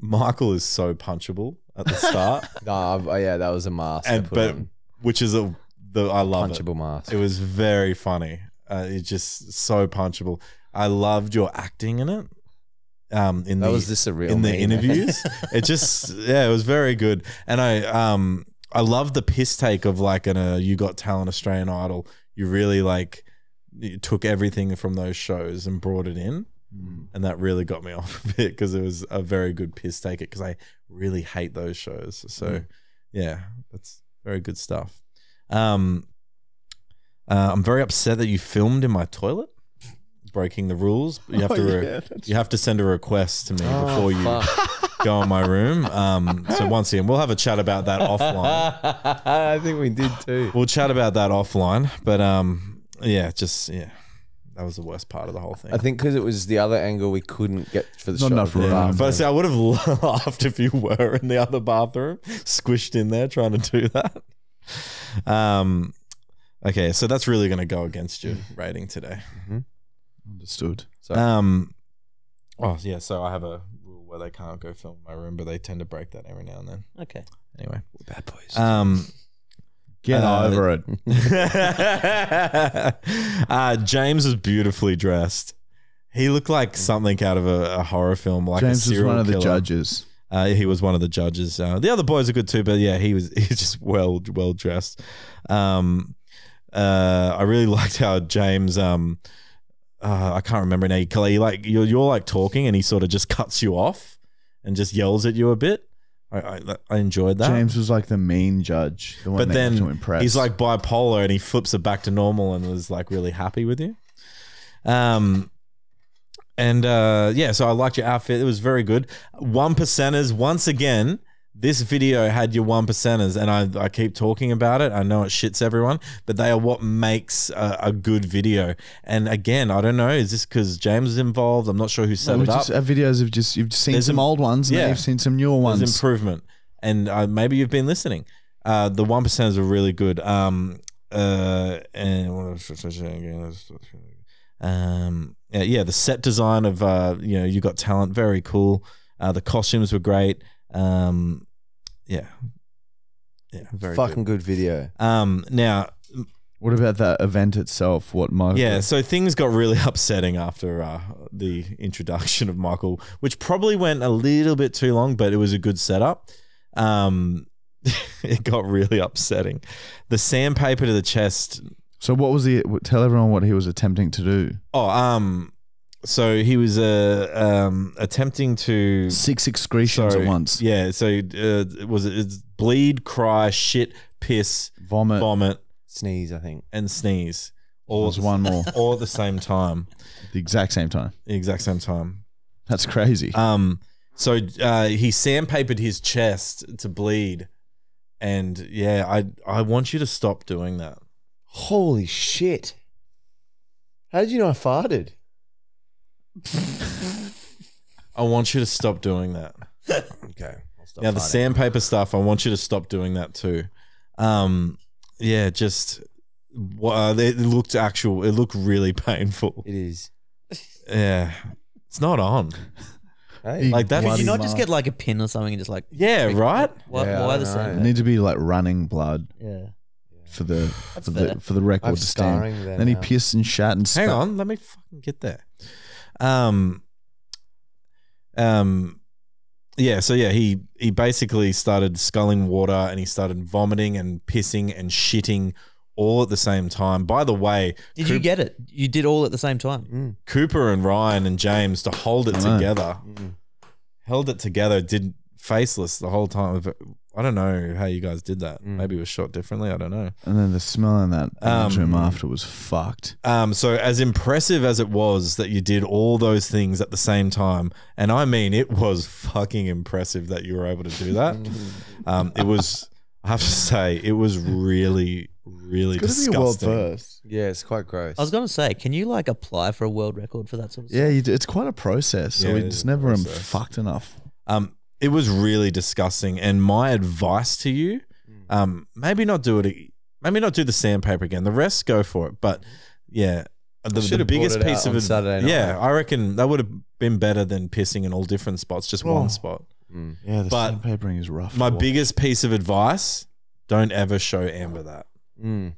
Michael is so punchable at the start, No, I've- oh, yeah, that was a mask. I and put but on. which is a the I love it. punchable mask. It was very funny. Uh, it's just so punchable. I loved your acting in it. Um, in that the was just a real in the meme. interviews, it just yeah, it was very good. And I um I love the piss take of like in a you got talent Australian Idol. You really like you took everything from those shows and brought it in. And that really got me off a bit because it was a very good piss take it because I really hate those shows. So Mm. yeah, that's very good stuff. Um, Uh, I'm very upset that you filmed in my toilet, breaking the rules. You have to re- you have to send a request to me before you go in my room. Um, so once again, we'll have a chat about that offline. I think we did too. We'll chat about that offline. But um, yeah, just yeah, that was the worst part of the whole thing. I think because it was the other angle we couldn't get for the Not shot. enough room. Yeah, but see, I would have laughed if you were in the other bathroom, squished in there trying to do that. Um, okay, so that's really going to go against your rating today. Understood. So- Um, oh yeah, so I have a rule where they can't go film my room, but they tend to break that every now and then. Okay. Anyway, bad boys. um, Get Uh, over it. uh, James was beautifully dressed. He looked like something out of a, a horror film, like a James was serial one of the judges. Uh, he was one of the judges. Uh, the other boys are good too, but yeah, he was he's just well well dressed. Um, uh, I really liked how James. Um, uh, I can't remember now. He, like you're you're like talking, and he sort of just cuts you off and just yells at you a bit. I I, I enjoyed that. James was like the mean judge, the one but then impress. he's like bipolar, and he flips it back to normal, and was like really happy with you. Um, and uh, yeah, so I liked your outfit. It was very good. One percenters once again. This video had your one percenters, and I, I keep talking about it. I know it shits everyone, but they are what makes a, a good video. And again, I don't know, is this because James is involved? I'm not sure who set we it up. just have videos of just you've seen There's some old ones, yeah. you've seen some newer There's ones. improvement, and uh, maybe you've been listening. Uh, the one percenters are really good. Um, uh, and um, yeah, yeah, the set design of uh, you know, you got talent, very cool. Uh, the costumes were great. Um, yeah, yeah, very Fucking good video. Um, now, What about that event itself? What Michael? yeah, so things got really upsetting after uh, the introduction of Michael, which probably went a little bit too long, but it was a good setup. Um, it got really upsetting. The sandpaper to the chest. So what was he? Tell everyone what he was attempting to do. Oh, um, so he was uh, um, attempting to. Six excretions Sorry. at once. Yeah, so uh, was it it's bleed, cry, shit, piss, Vomit. vomit, Sneeze, I think. and sneeze. All All was at one more. all at the same time, the exact same time. the exact same time. That's crazy. Um, so uh, he sandpapered his chest to bleed, and yeah, I I want you to stop doing that. Holy shit. How did you know I farted? I want you to stop doing that. Okay. I'll stop Yeah, the sandpaper stuff. I want you to stop doing that too. Um, yeah, just wha- uh, it looked actual. It looked really painful. It is. Yeah, it's not on. Hey. Like that. Could you not just get like a pin or something and just like Yeah, right. why, Yeah, I why the don't same? It need to be like running blood Yeah. for the That's for fair. the for the record I'm to stand. scarring there Then he now. pissed and shat and Hang spat. on, let me fucking get there. Um, um, yeah. So yeah, he he basically started sculling water and he started vomiting and pissing and shitting all at the same time. By the way, Did you get it? You did all at the same time. Mm. Cooper and Ryan and James to hold it together, Mm. held it together, did faceless the whole time. I don't know how you guys did that. Mm. Maybe it was shot differently. I don't know. And then the smell in that Um, room after was fucked. Um, so as impressive as it was that you did all those things at the same time, and I mean it was fucking impressive that you were able to do that. Um, it was, I have to say, it was really, really It's gonna be a world disgusting. first. Yeah, it's quite gross. I was gonna say, can you like apply for a world record for that sort of Yeah, stuff? you do, it's quite a process. So Yeah, we it is just never am fucked enough. Um, it was really disgusting. And my advice to you, um, maybe not do it. Maybe not do the sandpaper again. The rest, go for it. But yeah, the, the biggest it out piece of on ad- Saturday night. yeah, I reckon that would have been better than pissing in all different spots, just Oh. one spot. Mm. Yeah, the But sandpapering is rough. My biggest piece of advice: don't ever show Amber that Mm.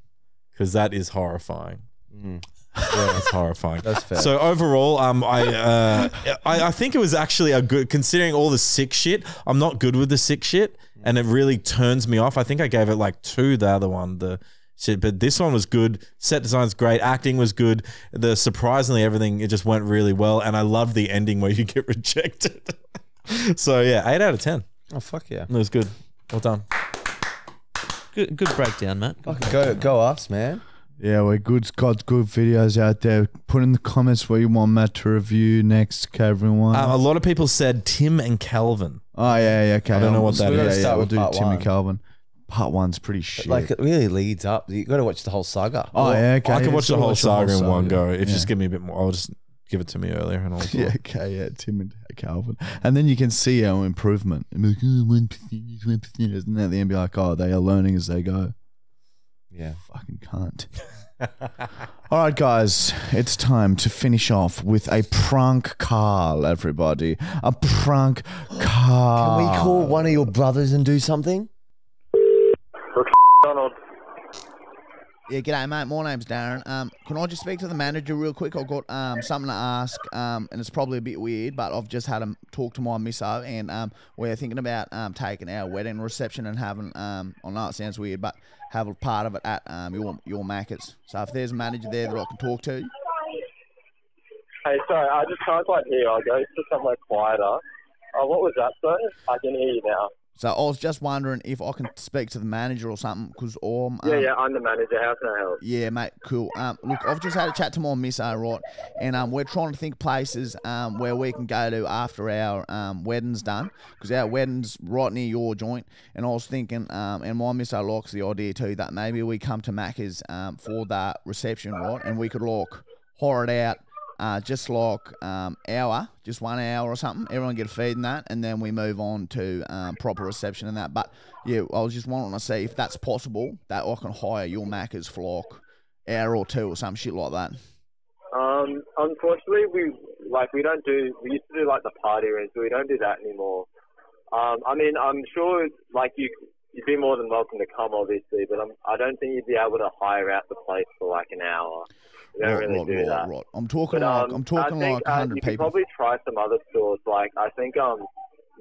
because that is horrifying. Mm. Yeah, that's horrifying. That's fair. So overall, um, I, uh, I I think it was actually a good considering all the sick shit. I'm not good with the sick shit, and it really turns me off. I think I gave it like two. The other one, the shit, but this one was good. Set design's great. Acting was good. The surprisingly everything it just went really well, and I love the ending where you get rejected. so yeah, eight out of ten. oh fuck yeah. It was good. Well done. Good, good breakdown, Matt. Good Fucking go go us, man. Yeah, we good got good videos out there. Put in the comments what you want Matt to review next, okay, everyone. Um, a lot of people said Tim and Calvin. oh yeah, yeah, okay. I don't know what So that we gotta. Yeah, Start we'll with do part Timmy one. Calvin. Part one's pretty shit. Like it really leads up. You got to watch the whole saga. oh yeah, okay. I yeah, could watch the whole watch the whole saga in one go. If you just give me a bit more, I'll just give it to me earlier and I'll. Yeah, okay, yeah, Tim and Calvin. And then you can see our improvement. And be like, oh, 1%, 1%. And at the end, be like, oh, they are learning as they go. Yeah. Fucking cunt. All right, guys, it's time to finish off with a prank call, everybody. A prank call. Can we call one of your brothers and do something? Donald. Yeah, g'day, mate. My name's Darren. Um, can I just speak to the manager real quick? I've got um something to ask. Um, and it's probably a bit weird, but I've just had a talk to my misso, and um, we're thinking about um taking our wedding reception and having um, I know it sounds weird, but have a part of it at um your your Macca's. So if there's a manager there that I can talk to, Hey, sorry, I just can't quite hear. I'll go to somewhere quieter. Oh, what was that, sir? I can hear you now. So I was just wondering if I can speak to the manager or something, because um, Yeah, um, yeah, I'm the manager. How can I help? Yeah, mate, cool. Um, look, I've just had a chat to my misso, right, and um, we're trying to think places um where we can go to after our um wedding's done, because our wedding's right near your joint, and I was thinking um, and my misso likes the idea too that maybe we come to Macca's um for that reception, right, and we could like hire it out. Uh, just like um, hour, just one hour or something. Everyone get a feed in that, and then we move on to um, proper reception and that. But yeah, I was just wanting to see if that's possible that I can hire your Macca's for like hour or two or some shit like that. Um, unfortunately, we like we don't do. We used to do like the party rooms, but we don't do that anymore. Um, I mean, I'm sure like you, you'd be more than welcome to come, obviously, but I'm, I don't think you'd be able to hire out the place for like an hour. Don't right, really right, do right, that. right. I'm talking But, like um, I'm talking think, like uh, hundred you could people. probably try some other stores. Like I think um,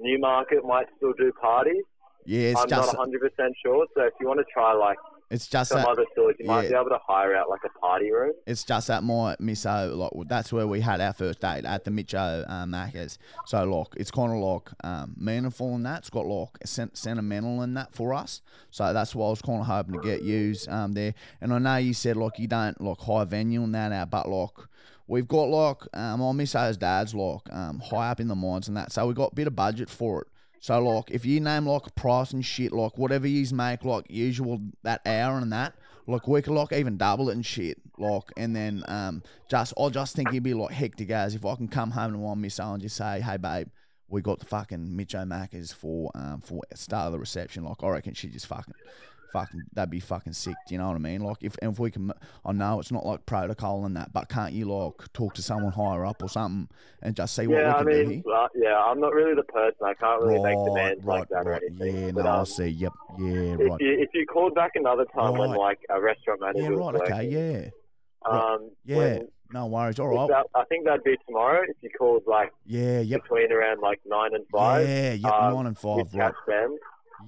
Newmarket might still do parties. yeah, it's I'm just not 100 percent sure. So if you want to try like it's just some that other stores, you might be able to hire out like a party room. it's just that my misso like that's where we had our first date at the Mitcho um, Macca's. So like it's kind of like um, meaningful in that. It's got like sen- sentimental in that for us. So that's why I was kind of hoping to get used um, there. And I know you said like you don't like high venue and that out, but like. We've got like um, my misso's dad's like um, high up in the mines and that, so we got a bit of budget for it. So like, if you name like price and shit, like whatever you make like usual that hour and that, like we could like even double it and shit. Like, and then um, just I just think it'd be like hectic as if I can come home to one miss and just say, hey babe, we got the fucking Mitcho Maccas for um for start of the reception. Like I reckon she just fucking. Fucking, that'd be fucking sick. Do you know what I mean? Like, if and if we can, I know it's not like protocol and that, but can't you like talk to someone higher up or something and just see what yeah, I we can do mean, here? uh, yeah, I'm not really the person. I can't really make demands right, like that or right. anything. Yeah, but, no, I um, see. Yep, yeah, If right. you if you called back another time when like a restaurant manager Yeah, right. working, Okay, yeah, um, yeah. when- No worries. All right. that, I think that'd be tomorrow. If you called like Yeah, yep. between around like nine and five, Yeah, yep. um, Nine and five. Right. them.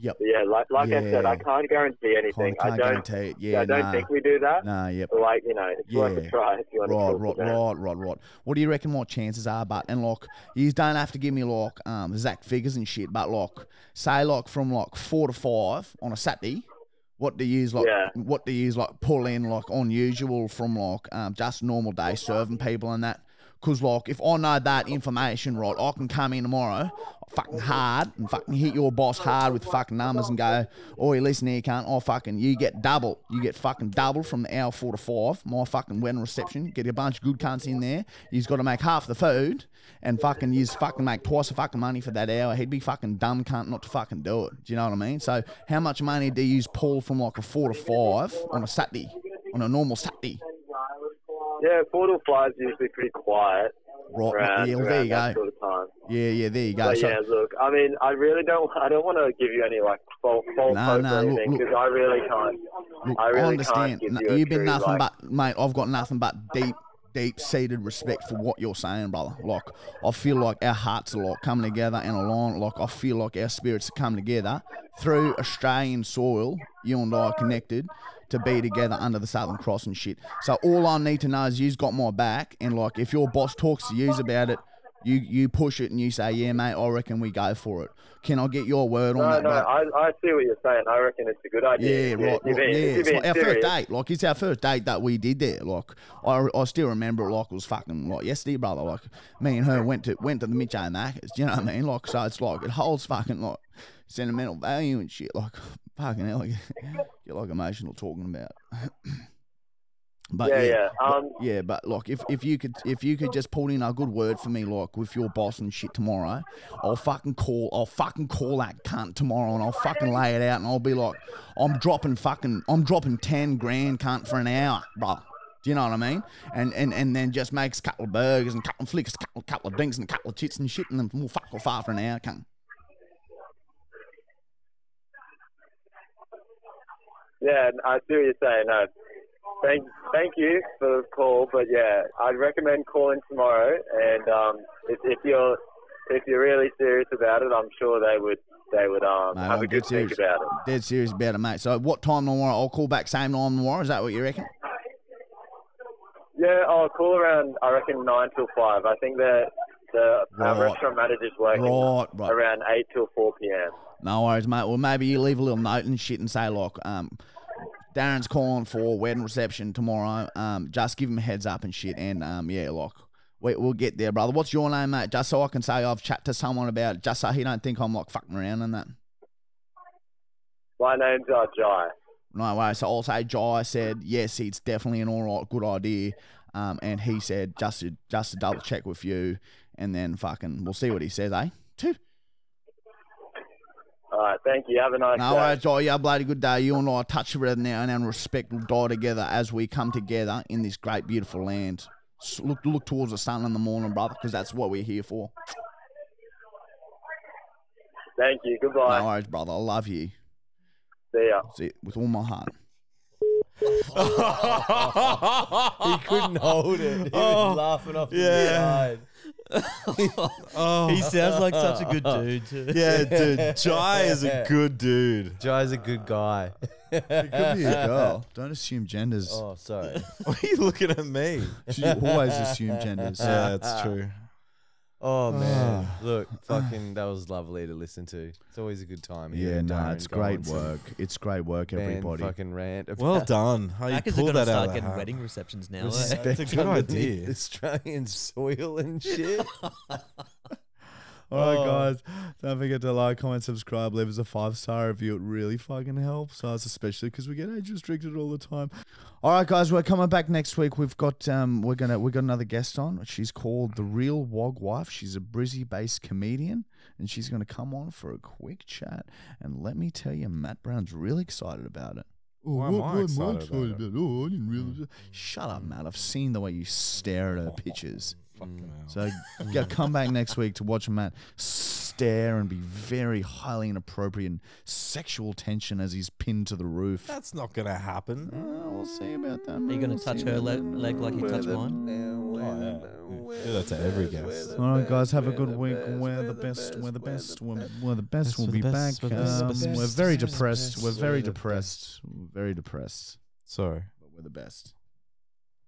Yep. Yeah, like like I said, I can't guarantee anything. Can't, I can't don't. guarantee it. Yeah, Yeah, I don't nah. think we do that. Nah, yep. But like you know, it's worth a try if you want to Right, talk right, right, right, right. What do you reckon my chances are? But and like, you don't have to give me like um exact figures and shit. But like, say like from like four to five on a Saturday. What do you use like? Yeah. What do you use like? Pull in like unusual from like um just normal day serving people and that. Cause like if I know that information right, I can come in tomorrow, fucking hard, and fucking hit your boss hard with fucking numbers and go, oh, you listen here, cunt. Oh, fucking, you get double. You get fucking double from the hour four to five. My fucking wedding reception. Get a bunch of good cunts in there. You've got to make half the food, and fucking use fucking make twice the fucking money for that hour. He'd be fucking dumb cunt not to fucking do it. Do you know what I mean? So how much money do you pull from like a four to five on a Saturday, on a normal Saturday? Yeah, four to five is usually pretty quiet. Right, Around, yeah, well, there you go. sort of time. Yeah, yeah, there you go. But So- yeah, look, I mean, I really don't, I don't want to give you any like false, false No, hope no, or anything because I really can't. Look, I I, really understand. can't give No, you. You've been nothing like- but, mate. I've got nothing but deep, deep seated respect for what you're saying, brother. Like, I feel like our hearts are like coming together and along. Like, I feel like our spirits are coming together through Australian soil. You and I are connected to be together under the Southern Cross and shit. So all I need to know is you've got my back, and like, if your boss talks to yous about it. You you push it and you say, yeah, mate, I reckon we go for it. Can I get your word on No, that? no, mate? I, I see what you're saying. I reckon it's a good idea. Yeah, If right. you're right, yeah, it's like our first date. Like it's our first date that we did there. Like I, I still remember it like it was fucking like yesterday, brother. Like me and her went to went to the Mitch Macca's. Do you know what I mean? Like so, it's like it holds fucking like sentimental value and shit. Like fucking hell, get like emotional talking about. But Yeah, yeah, yeah. Um, yeah, but like if, if you could if you could just pull in a good word for me, like with your boss and shit tomorrow, I'll fucking call I'll fucking call that cunt tomorrow and I'll fucking lay it out and I'll be like, I'm dropping fucking I'm dropping ten grand cunt for an hour, bro. Do you know what I mean? And and and then just makes a couple of burgers and a couple of flicks, a couple, couple of drinks and a couple of chits and shit and then we'll fuck off for an hour, cunt. yeah, I see what you're saying. No, thank, thank you for the call, but yeah, I'd recommend calling tomorrow. And um, if, if you're if you're really serious about it, I'm sure they would they would um Mate, have I'm a good think about it. Dead serious about it, mate. So what time tomorrow? I'll call back same time tomorrow. Is that what you reckon? Yeah, I'll call around. I reckon nine till five. I think the the Right. our restaurant manager's working Right, right. around eight till four p.m. No worries, mate. Well, maybe you leave a little note and shit and say, like um, Darren's calling for wedding reception tomorrow. Um, just give him a heads up and shit. And um, yeah, like we, we'll get there, brother. What's your name, mate? Just so I can say I've chat to someone about it. Just so he don't think I'm like fucking around and that. My name's uh, Jai. No way. So I'll say Jai said yes, it's definitely an all right, good idea. Um, and he said just to just to double check with you, and then fucking we'll see what he says, eh? Two. All right, thank you. Have a nice No day. worries, Jai. You have a bloody good day. You and I touch it now and respect will die together as we come together in this great, beautiful land. Look, look towards the sun in the morning, brother, because that's what we're here for. Thank you. Goodbye. No worries, brother. I love you. See ya. See, with all my heart. he couldn't hold it. He was oh, laughing off the yeah. side. Oh, He sounds like such a good dude too. yeah, dude. Jai is a good dude. Jai's a good guy. It could be a girl. Don't assume genders. Oh, sorry. Why are you looking at me? You always assume genders. Yeah, that's true. Oh man, look, fucking, that was lovely to listen to. It's always a good time. Yeah, hearing no, Darren it's go great on some work. It's great work, band everybody. Fucking rant. about Well done. How you Hackers are pulled gonna that out start of the getting hat. wedding receptions now. eh? respect That's a good underneath idea. Australian soil and shit. All right, Oh. guys. Don't forget to like, comment, subscribe, leave us a five star review. It really fucking helps us, especially because we get age restricted all the time. All right, guys. We're coming back next week. We've got um, we're gonna we got another guest on. She's called the Real Wog Wife. She's a Brizzy based comedian, and she's gonna come on for a quick chat. And let me tell you, Matt Brown's really excited about it. Oh, Why am I excited about it? Oh, I didn't realize. Shut up, Matt. I've seen the way you stare at her pictures. Fucking hell. So yeah, come back next week to watch Matt stare and be very highly inappropriate and sexual tension as he's pinned to the roof. That's not gonna happen. Uh, we'll see about that. Are you going to touch her leg, leg like you touched mine? Do that to every guest. All right, guys, have a good week. We're the best. We're the best. We're, we're the best. We'll we're be the back. best, we're the best, Um, we're the We're best, very depressed. We're very depressed. Very depressed. Sorry. But we're the best.